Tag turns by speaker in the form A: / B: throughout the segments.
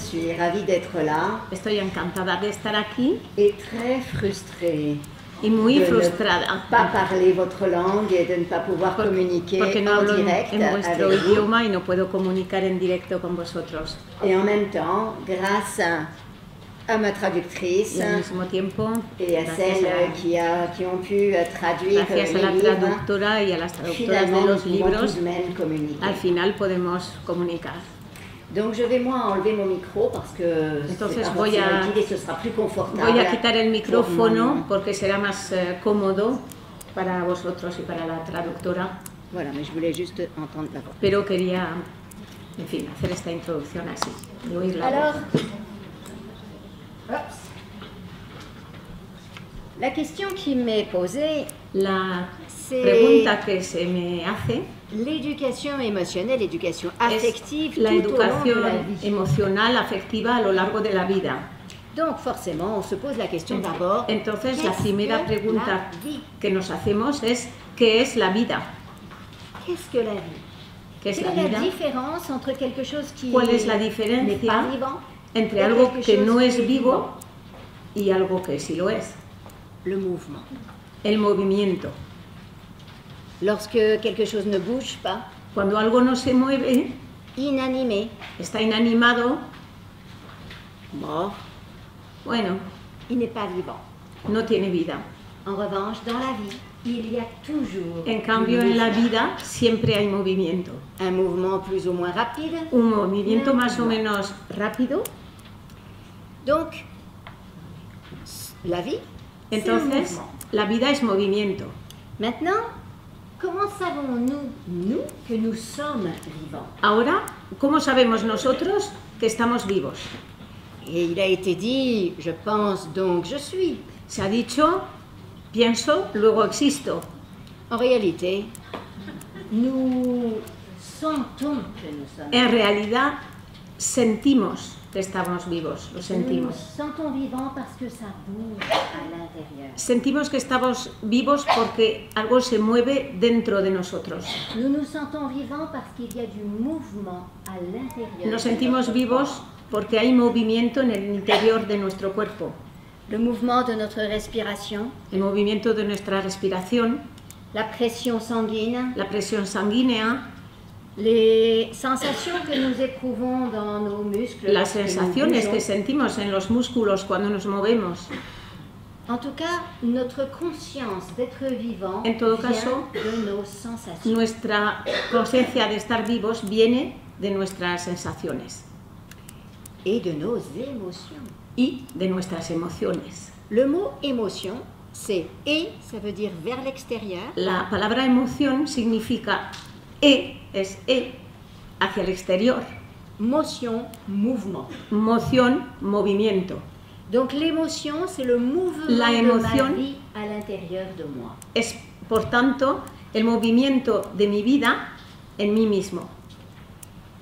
A: suis ravie d'être là
B: Estoy encantada de estar aquí
A: et très frustrée
B: y muy
A: de
B: frustrada
A: ne pas parler votre langue et de ne pas pouvoir
B: por-
A: communiquer
B: porque no
A: en
B: hablo
A: direct
B: en vuestro
A: avec vous.
B: idioma y no puedo comunicar en directo con vosotros.
A: Et en même temps, grâce à, à ma traductrice
B: Y al mismo tiempo,
A: et à celles
B: a,
A: qui, a, qui ont pu euh, traduire
B: gracias a la
A: livres,
B: traductora y a las traductoras de
A: nous
B: los
A: pouvons
B: libros, al final podemos comunicar.
A: Donc je vais moi enlever mon micro parce que
B: Entonces
A: pas
B: voy a-
A: utile ce sera plus confortable.
B: Voy a quitar el micrófono porque será más eh, cómodo para vosotros y para la traductora,
A: Voilà, mais je voulais juste entendre la voix.
B: pero quería, en fin, hacer esta introducción así y oír la
A: Alors,
B: voz.
A: La question qui m'est posée,
B: La pregunta que se me hace
A: l'éducation émotionnelle, l'éducation affective
B: la
A: tout au long de
B: educación
A: la vie.
B: emocional afectiva a lo largo de la vida.
A: Donc forcément, on se pose la question d'abord,
B: Entonces, la primera
A: que
B: pregunta que nos hacemos es ¿qué es la vida?
A: Qu'est-ce que la vie?
B: ¿Qué es
A: Quelle
B: la
A: est la
B: vida?
A: différence entre quelque chose qui
B: ¿Cuál es la diferencia entre
A: et
B: algo que no
A: qui
B: es
A: est
B: vivo y algo que sí lo es?
A: Le mouvement.
B: El movimiento.
A: Lorsque quelque chose ne bouge pas,
B: Cuando algo no se mueve,
A: inanimé,
B: está inanimado,
A: mort,
B: bueno,
A: il n'est pas vivant.
B: no tiene vida.
A: En revanche, dans la vie, il y a toujours
B: En cambio, en la vida siempre hay movimiento.
A: un mouvement plus ou moins rapide.
B: Un movimiento más o menos rápido.
A: Donc, la vie,
B: Entonces, la vida es movimiento.
A: Maintenant, comment savons-nous, nous, que nous sommes vivants
B: Ahora, ¿cómo sabemos nosotros que estamos vivos?
A: Et il a été dit, je pense donc je suis.
B: Se ha dicho, pienso, luego existo.
A: En réalité, nous sentons que nous sommes
B: En realidad, sentimos estamos vivos, lo sentimos. Sentimos que estamos vivos porque algo se mueve dentro de nosotros. Nos sentimos vivos porque hay movimiento en el interior de nuestro cuerpo.
A: Le mouvement de notre respiration,
B: El movimiento de nuestra respiración,
A: la pression sanguine,
B: la presión sanguínea,
A: les sensations que nous éprouvons dans nos muscles.
B: las sensaciones que sentimos en los músculos cuando nos movemos.
A: En tout cas, notre conscience d'être vivant
B: En todo
A: vient
B: caso,
A: de nos sensations.
B: Nuestra conciencia de estar vivos viene de nuestras sensaciones
A: et de nos émotions.
B: y de nuestras emociones.
A: Le mot émotion, c'est et, ça veut dire vers l'extérieur,
B: La palabra emoción significa e, es e, hacia el exterior.
A: motion, mouvement.
B: Movimiento.
A: Donc l'émotion, c'est le mouvement
B: La
A: de ma vie à l'intérieur de moi.
B: Es, por tanto, el movimiento de mi vida en mí mismo.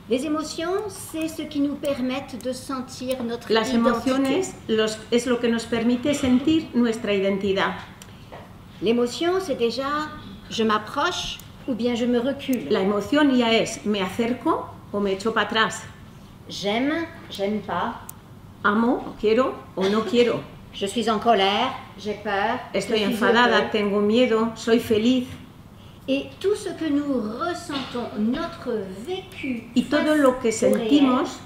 A: Les émotions, c'est ce qui nous permettent de sentir notre
B: Las
A: identité.
B: emociones los- es lo que nos permite sentir nuestra identidad.
A: L'émotion, c'est déjà je m'approche ou bien je me recule.
B: La emoción ya es me acerco o me echo para atrás.
A: J'aime, j'aime pas.
B: Amo, quiero o no quiero.
A: Je suis en colère, j'ai peur.
B: Estoy enfadada,
A: heureux.
B: tengo miedo, soy feliz.
A: Et tout ce que nous ressentons, notre vécu,
B: Y todo lo que sentimos,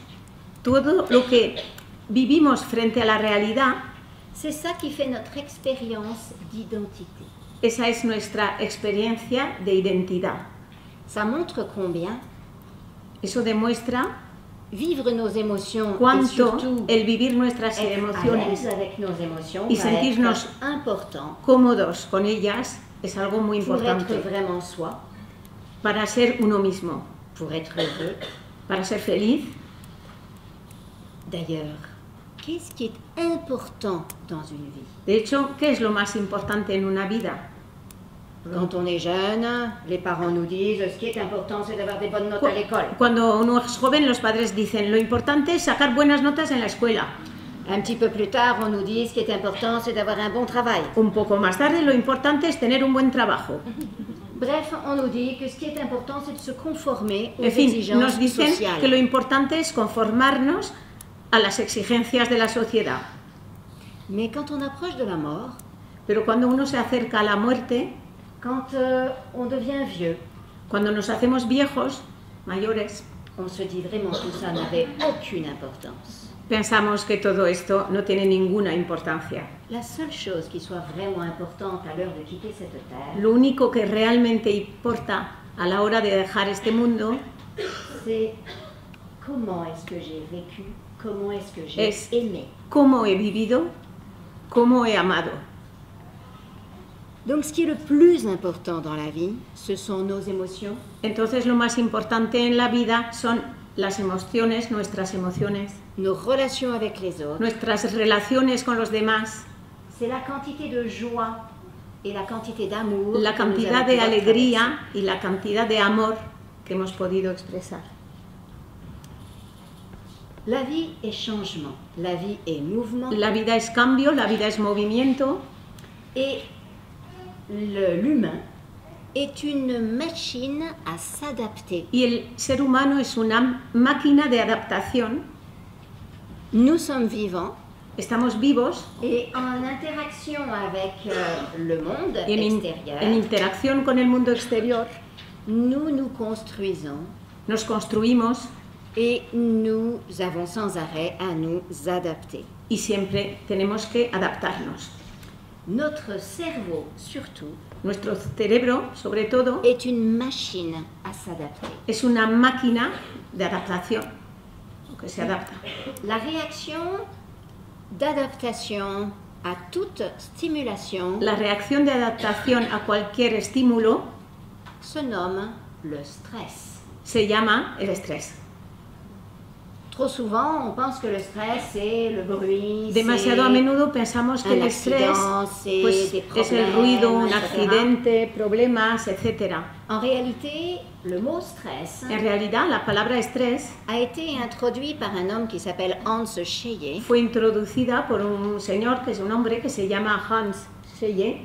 B: todo lo que vivimos frente a la realidad,
A: C'est ça qui fait notre expérience d'identité.
B: Esa es nuestra experiencia de identidad.
A: Ça montre combien
B: Eso demuestra
A: vivre nos émotions et
B: cuánto el vivir nuestras emociones
A: l'aise avec nos émotions
B: y sentirnos
A: important
B: cómodos con ellas es algo muy importante
A: vraiment soi,
B: para ser uno mismo,
A: pour être heureux.
B: para ser feliz.
A: D'ailleurs, qu'est-ce qui est important dans une vie
B: De hecho, ¿qué es lo más importante en una vida?
A: Quand on est jeune, les parents nous disent ce qui est important c'est d'avoir des bonnes notes
B: Cu-
A: à l'école.
B: Cuando uno es joven, los padres dicen, lo importante es sacar buenas notas en la escuela.
A: Un petit peu plus tard, on nous dit ce qui est important c'est d'avoir un bon travail.
B: Un poco más tarde, lo importante es tener un buen trabajo.
A: Bref, on nous dit que ce qui est important, c'est de se conformer aux
B: En fin, nos dicen
A: sociales.
B: que lo importante es conformarnos a las exigencias de la sociedad.
A: Mais quand on approche de la mort,
B: Pero cuando uno se acerca a la muerte,
A: quand euh, on devient vieux,
B: cuando nos hacemos viejos, mayores,
A: on se dit vraiment que ça n'avait aucune importance.
B: pensamos que todo esto no tiene ninguna importancia.
A: La seule chose qui soit vraiment importante à l'heure de quitter cette terre,
B: Lo único que realmente importa a la hora de dejar este mundo
A: c'est comment est-ce que j'ai vécu, comment est-ce que j'ai
B: Es-
A: aimé.
B: cómo he vivido, cómo he amado.
A: Donc ce qui est le plus important dans la vie, ce sont nos émotions,
B: Entonces lo más importante en la vida son las emociones, nuestras emociones,
A: nos relations avec les autres.
B: nuestras relaciones con los demás,
A: C'est la quantité de joie et la quantité d'amour.
B: la
A: que nous
B: cantidad de alegría y la cantidad de amor que hemos podido expresar.
A: La vie est changement, la vie est mouvement
B: La vida es cambio, la vida es movimiento
A: et l'humain est une machine à s'adapter.
B: y el ser humano es una máquina de adaptación.
A: Nous sommes vivants
B: Estamos vivos
A: et en interaction avec euh, le monde
B: en,
A: extérieur,
B: en interacción con el mundo exterior
A: nous nous construisons
B: nos construimos
A: et nous avons sans arrêt à nous adapter.
B: y siempre tenemos que adaptarnos.
A: Notre cerveau, surtout,
B: Nuestro cerebro, sobre todo,
A: est une machine à s'adapter.
B: es una máquina de adaptación, que se adapta.
A: La réaction d'adaptation à toute stimulation
B: La reacción de adaptación a cualquier estímulo
A: se nomme le stress.
B: se llama el estrés.
A: Trop souvent, on pense que le stress, c'est le bruit,
B: Demasiado a menudo pensamos que el estrés pues, es el ruido, un
A: etc.
B: accidente, problemas, etc.
A: En réalité, le mot stress
B: En realidad, la palabra estrés
A: a été introduit par un homme qui s'appelle Hans Scheie
B: fue introducida por un señor, que es un hombre que se llama Hans Scheye,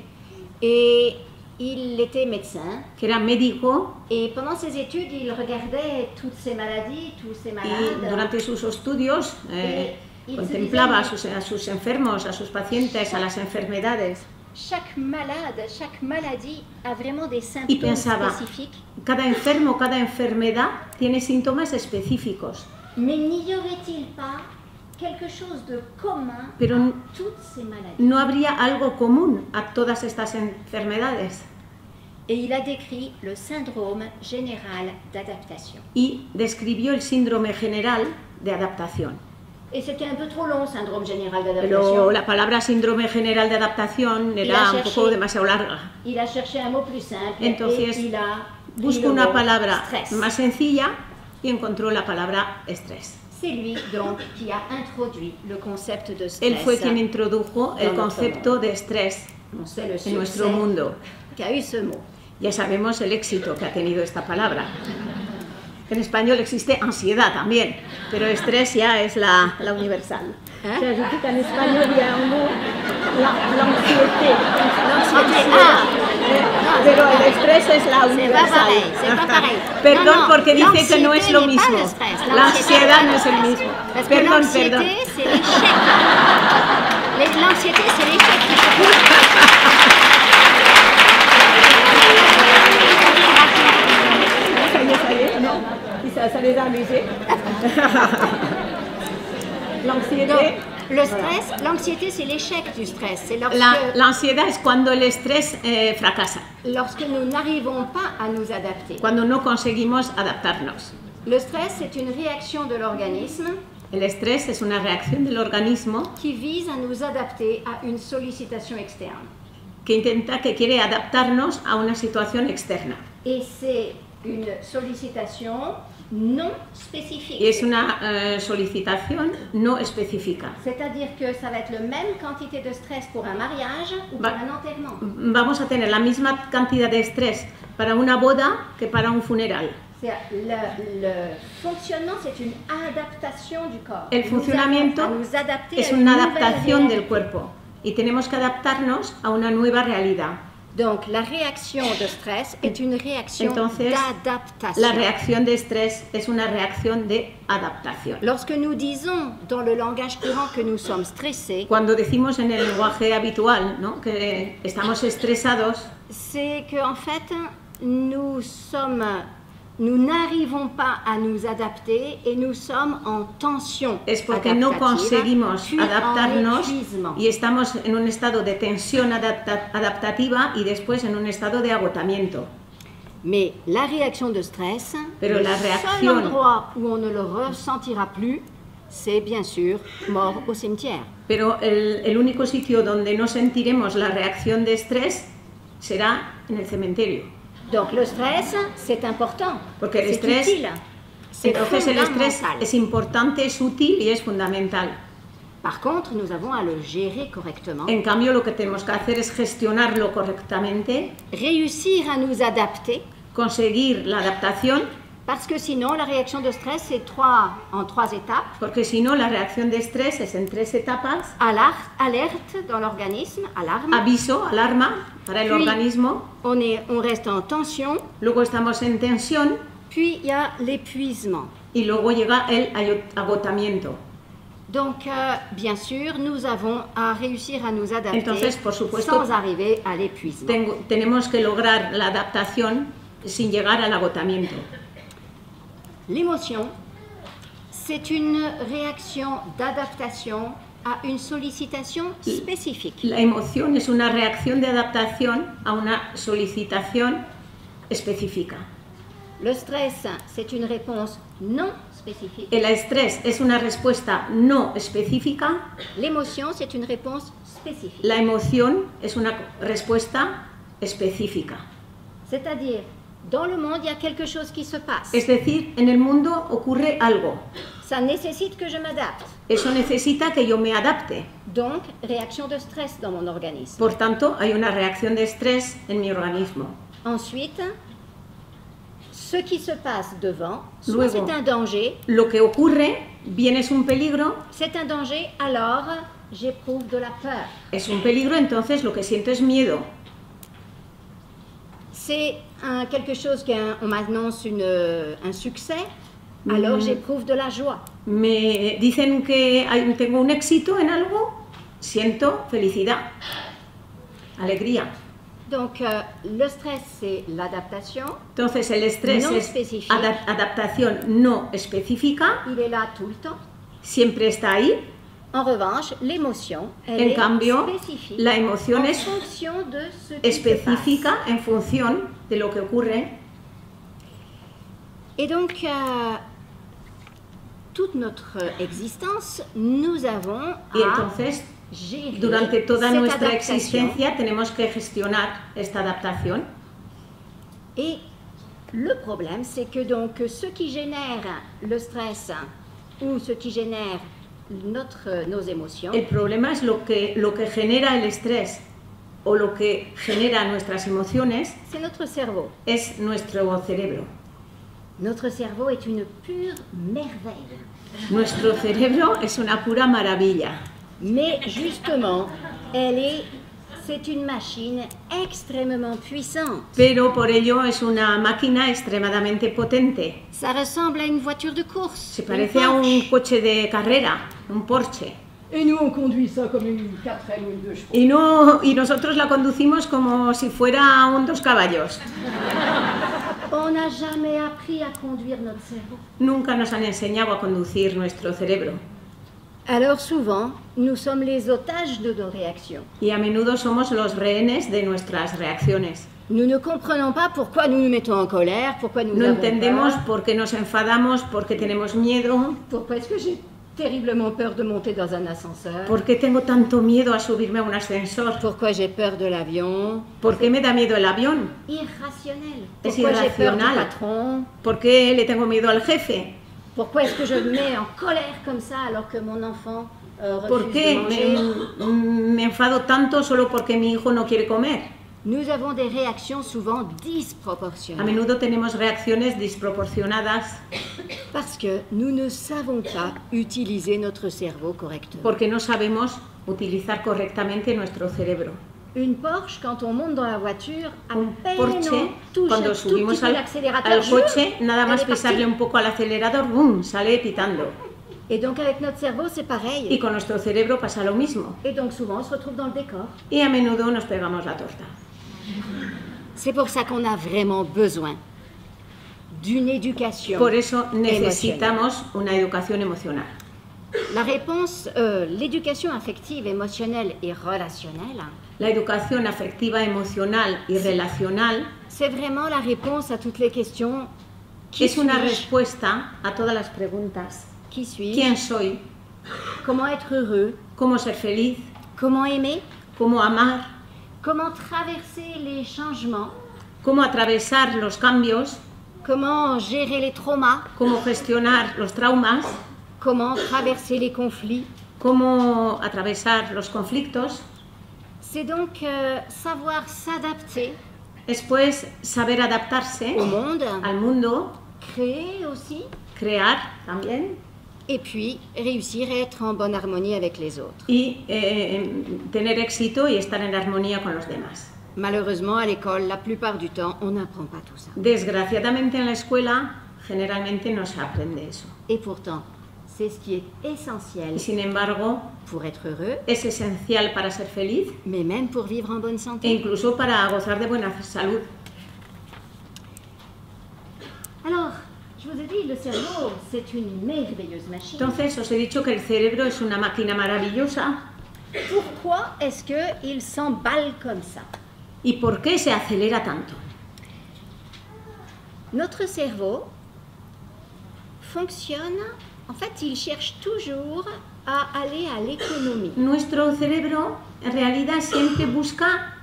A: et il était médecin.
B: que era médico
A: Et pendant ses études, il regardait toutes ces maladies, tous ces
B: y
A: malades.
B: durante sus estudios eh, contemplaba a sus, a sus enfermos, a sus pacientes, a las enfermedades.
A: Chaque malade, chaque maladie a vraiment des
B: Y
A: symptômes
B: pensaba,
A: spécifiques.
B: cada enfermo, cada enfermedad tiene síntomas específicos,
A: Mais n'y aurait-il pas quelque chose de
B: Pero
A: à
B: n-
A: toutes ces maladies
B: no habría algo común a todas estas enfermedades.
A: Et il a décrit le syndrome général d'adaptation.
B: Y describió el síndrome general de adaptación.
A: Et c'était un peu trop long, syndrome général
B: Pero la palabra síndrome general de adaptación era un poco demasiado larga.
A: Il a cherché un mot plus simple
B: Entonces,
A: il a le
B: una palabra
A: stress.
B: más sencilla y encontró la palabra estrés.
A: C'est lui donc qui a introduit le concept de stress.
B: Él fue quien introdujo el concepto de estrés en nuestro mundo.
A: qu'a eu ce mot.
B: Ya sabemos el éxito que ha tenido esta palabra. En español existe ansiedad también, pero estrés ya es la, la universal.
A: ¿Eh?
B: O sea, en español ya un la, la ansiedad.
A: L'anxiété,
B: Ansiedad.
A: ah.
B: Pero el estrés es la universal. Perdón porque dice que no es lo mismo. La ansiedad no es el mismo. Perdón, perdón.
A: L'anxiété, c'est l'échec qui.
B: Ça y est, ça y est, non ça, ça les a amusés. L'anxiété.
A: Le stress, l'anxiété, c'est l'échec du stress. C'est lorsque,
B: La, es cuando el estrés eh, fracasa,
A: lorsque nous n'arrivons pas à nous adapter.
B: cuando no conseguimos adaptarnos.
A: Le stress, c'est une réaction de l'organisme
B: El estrés es una reacción del organismo
A: qui vise à nous adapter à une sollicitation externe.
B: que intenta, que quiere adaptarnos a una situación externa.
A: Et c'est une sollicitation non spécifique.
B: Y es una eh, solicitación no específica.
A: C'est-à-dire que ça va être la même quantité de stress pour un mariage ou
B: Va-
A: pour un enterrement.
B: Vamos a tener la misma cantidad de estrés para una boda que para un funeral.
A: C'est le, le fonctionnement, c'est une adaptation du corps.
B: El funcionamiento es
A: une
B: una adaptación del cuerpo y tenemos que adaptarnos a una nueva realidad.
A: Donc la réaction de stress est une réaction d'adaptation.
B: La reacción de estrés es una reacción de adaptación.
A: Lorsque nous disons dans le langage courant que nous sommes stressés,
B: Cuando decimos en el lenguaje habitual ¿no? que estamos estresados,
A: c'est que en fait nous sommes nous n'arrivons pas à nous adapter et nous sommes en tension
B: es porque no conseguimos adaptarnos y estamos en un estado de tensión adapta- adaptativa y después en un estado de agotamiento.
A: Mais la réaction de stress,
B: Pero
A: le
B: la
A: seul endroit où on ne le ressentira plus, c'est bien sûr mort au cimetière.
B: Pero el, el único sitio donde no sentiremos la reacción de estrés será en el cementerio.
A: Donc le stress, c'est important.
B: Porque el estrés-
A: utile.
B: Entonces el estrés es importante, es útil y es fundamental.
A: Par contre, nous avons à le gérer correctement,
B: En cambio, lo que tenemos que hacer es gestionarlo correctamente,
A: réussir à nous adapter,
B: conseguir la adaptación,
A: parce que sinon la réaction de stress c'est trois en trois étapes.
B: porque si no, la reacción de estrés es en tres etapas.
A: Alar- alerte dans l'organisme, alarme.
B: Aviso, alarma para el organismo,
A: On, est, on reste en tension,
B: luego estamos en tensión
A: puis il y a l'épuisement.
B: y luego llega el agotamiento.
A: Donc, euh, bien sûr, nous avons à réussir à nous adapter
B: Entonces, por supuesto,
A: sans arriver à l'épuisement.
B: Tenemos que lograr la adaptación sin llegar al agotamiento.
A: L'émotion, c'est une réaction d'adaptation à une sollicitation spécifique.
B: La emoción es una reacción de adaptación a una solicitación específica.
A: Le stress, c'est une réponse non spécifique.
B: El estrés es una respuesta no específica,
A: L'émotion, c'est une réponse spécifique.
B: la emoción es una respuesta específica.
A: C'est-à-dire, dans le monde, il y a quelque chose qui se passe.
B: Es decir, en el mundo ocurre algo.
A: Ça nécessite que je m'adapte.
B: Eso necesita que yo me adapte.
A: Donc, réaction de stress dans mon organisme.
B: Por tanto, hay una reacción de estrés en mi organismo.
A: Ensuite, ce qui se passe devant, soit c'est un danger,
B: Lo que ocurre, bien es un peligro,
A: c'est un danger, alors j'éprouve de la peur.
B: es un peligro, entonces lo que siento es miedo.
A: C'est un- quelque chose qu'on m'annonce une- un succès, alors j'éprouve de la joie.
B: Me dicen que hay- tengo un éxito en algo, siento felicidad, alegría.
A: Donc, euh, le stress, c'est l'adaptation.
B: Entonces el estrés
A: No
B: es
A: específica.
B: ada- adaptación no específica,
A: Il est là tout le temps.
B: siempre está ahí.
A: En revanche, l'émotion, elle
B: En
A: est
B: cambio,
A: spécifique
B: la emoción
A: en
B: es
A: fonction de ce qui se passe.
B: en función de lo que ocurre.
A: Et donc, euh, toute notre existence, nous avons
B: Y
A: à
B: entonces,
A: gérer
B: durante toda
A: cette
B: nuestra
A: adaptation.
B: existencia tenemos que gestionar esta adaptación.
A: Et le problème, c'est que donc ce qui génère le stress ou ce qui génère notre, nos
B: El problema es lo que, lo que genera el estrés o lo que genera nuestras emociones
A: notre cerveau.
B: es nuestro cerebro.
A: Notre cerveau est une pure merveille.
B: Nuestro cerebro es una pura maravilla,
A: Mais justement, elle est, c'est une machine extrêmement puissante.
B: pero por ello es una máquina extremadamente potente.
A: Ça ressemble à une voiture de course.
B: Se parece a un coche de carrera, un Porsche.
C: Et nous, on conduit ça comme une 4L ou une 2 chevaux.
B: Y, no, y nosotros la conducimos como si fuera un dos caballos.
A: On n'a jamais appris à conduire notre cerveau.
B: Nunca nos han enseñado a conducir nuestro cerebro.
A: Alors souvent, nous sommes les otages de nos réactions.
B: Y a menudo somos los rehenes de nuestras reacciones.
A: Nous ne comprenons pas pourquoi nous nous mettons en colère, pourquoi nous
B: No
A: avons
B: entendemos
A: peur,
B: por qué nos enfadamos, por qué tenemos miedo,
A: pourquoi est-ce que j'ai terriblement peur de monter dans un ascenseur,
B: por qué tengo tanto miedo a subirme a un ascensor,
A: pourquoi j'ai peur de l'avion,
B: por qué me da miedo el avión,
A: irrationnel,
B: Es
A: pourquoi j'ai peur du
B: irracional.
A: patron,
B: por qué le tengo miedo al jefe,
A: pourquoi est-ce que je me mets en colère comme ça alors que mon enfant euh, refuse
B: por
A: de
B: qué
A: manger.
B: me, me enfado tanto solo porque mi hijo no quiere comer.
A: Nous avons des réactions souvent
B: A
A: disproportionnées
B: menudo tenemos reacciones desproporcionadas
A: parce que nous ne savons pas utiliser notre cerveau correctement.
B: porque no sabemos utilizar correctamente nuestro cerebro.
A: Une Porsche, quand on monte dans la voiture, à
B: Un
A: peine
B: Porsche,
A: touche
B: cuando subimos al, al coche, nada más pisarle un poco al acelerador, ¡bum! sale pitando.
A: Et donc avec notre cerveau, c'est
B: Y
A: pareil.
B: con nuestro cerebro pasa lo mismo.
A: Et donc souvent, on se retrouve dans le décor.
B: Y a menudo nos pegamos la torta.
A: C'est pour ça qu'on a vraiment besoin d'une éducation.
B: Por eso necesitamos una educación emocional.
A: La réponse, euh, l'éducation affective, émotionnelle et relationnelle,
B: La educación afectiva, emocional y relacional
A: c'est vraiment la réponse à toutes les questions. Qui
B: es una respuesta a todas las preguntas.
A: Qui
B: ¿Quién soy?
A: Comment être heureux
B: ¿Cómo ser feliz?
A: Comment aimer
B: ¿Cómo amar?
A: Comment traverser les changements
B: ¿Cómo atravesar los cambios?
A: Comment gérer les traumas
B: ¿Cómo gestionar los traumas?
A: Comment traverser les conflits
B: ¿Cómo atravesar los conflictos?
A: C'est donc euh, savoir s'adapter
B: Después, saber adaptarse
A: au monde,
B: al mundo,
A: créer aussi,
B: crear también
A: et puis réussir à être en bonne harmonie avec les autres.
B: y eh, tener éxito y estar en armonía con los demás.
A: Malheureusement, à l'école, la plupart du temps, on n'apprend pas tout ça.
B: Desgraciadamente en la escuela generalmente no se aprende eso.
A: Et pourtant, c'est ce qui est essentiel
B: sin embargo,
A: pour être heureux,
B: es esencial para ser feliz
A: mais même pour vivre en bonne
B: e
A: santé.
B: incluso para gozar de buena salud.
A: Alors, je vous ai dit, le cerveau, c'est une merveilleuse machine.
B: Entonces, os he dicho que el cerebro es una máquina maravillosa.
A: Pourquoi est-ce qu'il s'emballe comme ça?
B: ¿Y por qué se acelera tanto?
A: Notre cerveau fonctionne, en fait, il cherche toujours à aller à l'économie.
B: Nuestro cerebro en realidad siempre busca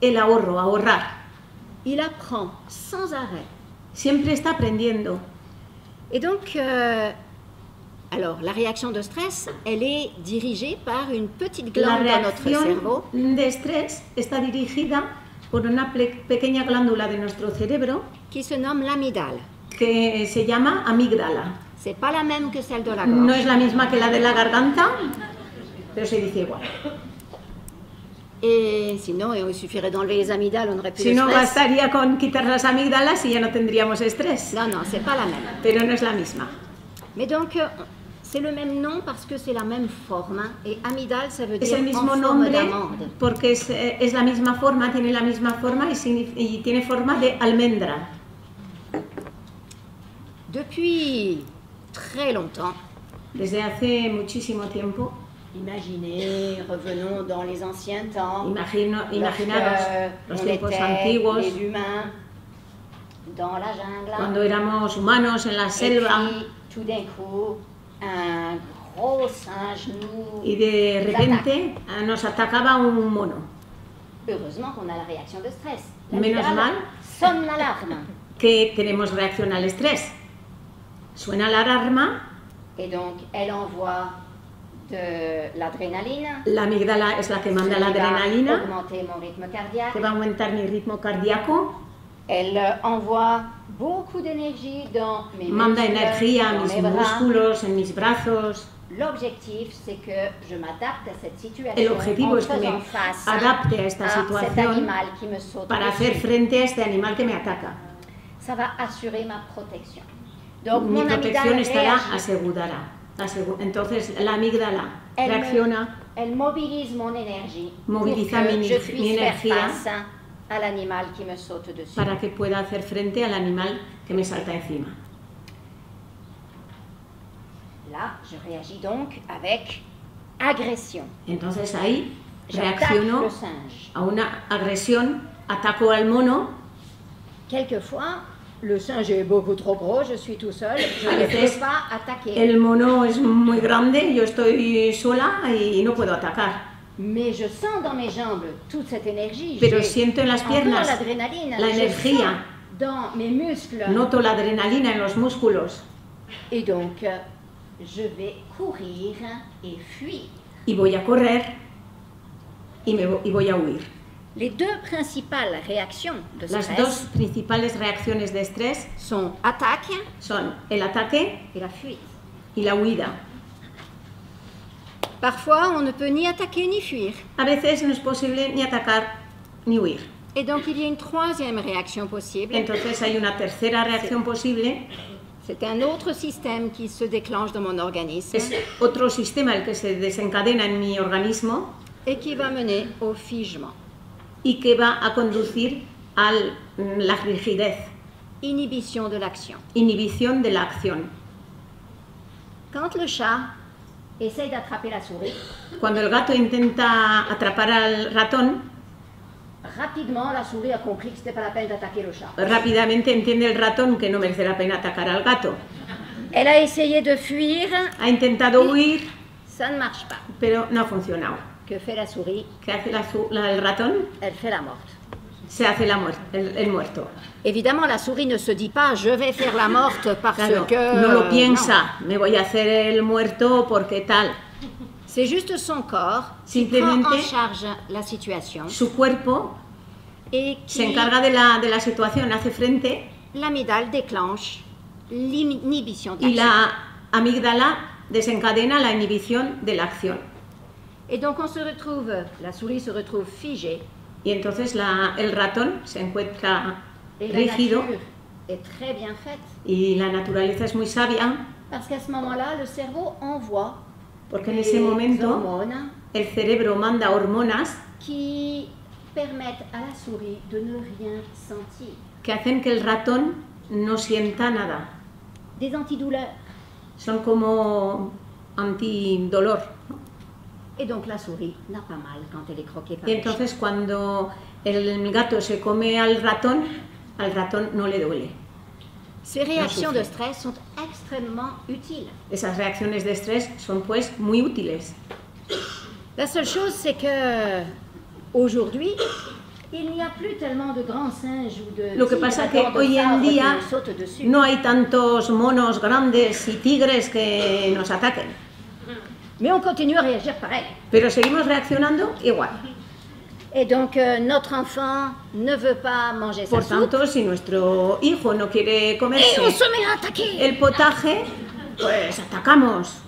B: el ahorro, ahorrar.
A: Il apprend sans arrêt.
B: Siempre está aprendiendo.
A: Et donc, euh, alors, la réaction de stress, elle est dirigée par une petite
B: La
A: glande dans notre cerveau
B: reacción de estrés está dirigida por una pequeña glándula de nuestro cerebro
A: qui se nomme l'amygdale.
B: que se llama amígdala.
A: C'est pas la même que celle de la
B: No es la misma que la de la garganta, pero se dice igual.
A: Et sinon, il suffirait d'enlever les amygdales, on n'aurait plus
B: Si no,
A: stress.
B: bastaría con quitar las amígdalas y ya no tendríamos estrés.
A: Non, non, c'est pas la même.
B: Pero no es la misma.
A: Mais donc, euh, c'est le même nom parce que c'est la même forme. hein. Et amygdale, ça veut dire en forme d'amande.
B: porque es, eh, es la misma forma, tiene la misma forma y tiene forma de almendra.
A: Depuis très longtemps,
B: Desde hace muchísimo tiempo,
A: imaginez, revenons dans les anciens temps.
B: imagino,
A: lorsque
B: imaginaros los tiempos antiguos,
A: les humains dans la jungle.
B: cuando éramos humanos en la
A: Et
B: selva
A: puis, tout d'un coup, un gros singe nous
B: y de repente nos atacaba un mono.
A: Heureusement qu'on a la réaction de stress.
B: Menos mal.
A: sonne l'alarme.
B: que tenemos reacción al estrés. Suena la alarma,
A: Et donc, elle envoie de l'adrénaline.
B: la amígdala es la que manda la
A: va
B: adrenalina,
A: augmenter mon rythme cardiaque.
B: que va a aumentar mi ritmo cardíaco,
A: Elle envoie beaucoup d'énergie dans mes
B: manda
A: muscles,
B: energía a
A: dans
B: mis músculos, en mis brazos.
A: L'objectif, c'est que je m'adapte à cette situation
B: El objetivo
A: en
B: es que me adapte a esta situación para hacer frente a este animal que me ataca.
A: Ça va assurer ma protection.
B: Mi protección estará asegu- Entonces la amígdala reacciona,
A: elle mobilise mon énergie
B: Moviliza mi- mi energía.
A: me saute dessus.
B: para que pueda hacer frente al animal que me salta encima.
A: Là, je réagis donc avec agression.
B: Entonces ahí reacciono a una agresión, ataco al mono,
A: Quelquefois, le singe est beaucoup trop gros, je suis tout seul, je ne peux pas attaquer.
B: el mono es muy grande, yo estoy sola y no puedo atacar.
A: Mais je sens dans mes jambes toute cette énergie.
B: Pero siento en las piernas la
A: Je
B: energía.
A: sens dans mes muscles.
B: Noto la adrenalina en los músculos
A: Et donc, euh, je vais courir et fuir.
B: y voy a correr y, me, y voy a huir.
A: Les deux principales réactions de
B: Las
A: stress
B: dos principales reacciones de estrés
A: sont attaque
B: son el ataque
A: et la fuite.
B: y la huida.
A: Parfois, on ne peut ni attaquer ni fuir.
B: A veces no es posible ni atacar ni huir.
A: Et donc, il y a une troisième réaction possible.
B: Entonces hay una tercera reacción posible,
A: C'est un autre système qui se déclenche dans mon organisme
B: es otro sistema el que se desencadena en mi organismo
A: et qui va mener au figement.
B: Y que va a conducir a la rigidez,
A: de
B: inhibición de la acción.
A: Quand le chat essaye d'attraper la souris,
B: Cuando el gato intenta atrapar al ratón,
A: rapidement, la souris a compris que c'était pas la peine d'attaquer le chat.
B: rápidamente entiende el ratón que no merece la pena atacar al gato.
A: Elle a essayé de fuir,
B: Ha intentado huir,
A: ça ne marche pas.
B: pero no ha funcionado.
A: Que fait la souris
B: ¿Qué hace la la- el ratón?
A: Elle fait la morte.
B: Se hace la muer- el, el muerto.
A: Évidemment, la souris ne se dit pas je vais faire la morte parce
B: Claro,
A: que.
B: no lo
A: non.
B: piensa, me voy a hacer el muerto porque tal.
A: C'est juste son corps qui prend en charge la situation
B: Su cuerpo
A: et
B: se
A: qui,
B: encarga de la, de la situación, hace frente
A: l'amygdale déclenche l'inhibition
B: y
A: d'action.
B: la amígdala desencadena la inhibición de la acción.
A: Et donc on se retrouve, la souris se retrouve figée
B: Y entonces la- el ratón se encuentra
A: et la
B: rígido
A: nature est très bien faite
B: y la naturaleza es muy sabia
A: parce qu'à ce moment-là, le cerveau envoie
B: porque en ese momento
A: hormones
B: el cerebro manda hormonas
A: qui permettent à la souris de ne rien sentir.
B: que hacen que el ratón no sienta nada.
A: Des antidouleurs.
B: Son como antidolor.
A: Et donc la souris n'a pas mal quand elle est croquée par
B: Y entonces cuando el gato se come al ratón, al ratón no le duele.
A: Ces réactions de stress sont extrêmement utiles.
B: Esas reacciones de estrés son pues muy útiles.
A: La seule chose, c'est que aujourd'hui, il n'y a plus tellement de grands singes ou de
B: Lo que
A: tigres
B: pasa que hoy en día no hay tantos monos grandes y tigres que nos ataquen,
A: Mais on continue à réagir pareil.
B: pero seguimos reaccionando igual.
A: Et donc, euh, notre enfant ne veut pas manger sa
B: Por
A: soupe.
B: tanto, si nuestro hijo no quiere
A: Et
B: comerse
A: on se met à attaquer.
B: el potaje, pues atacamos.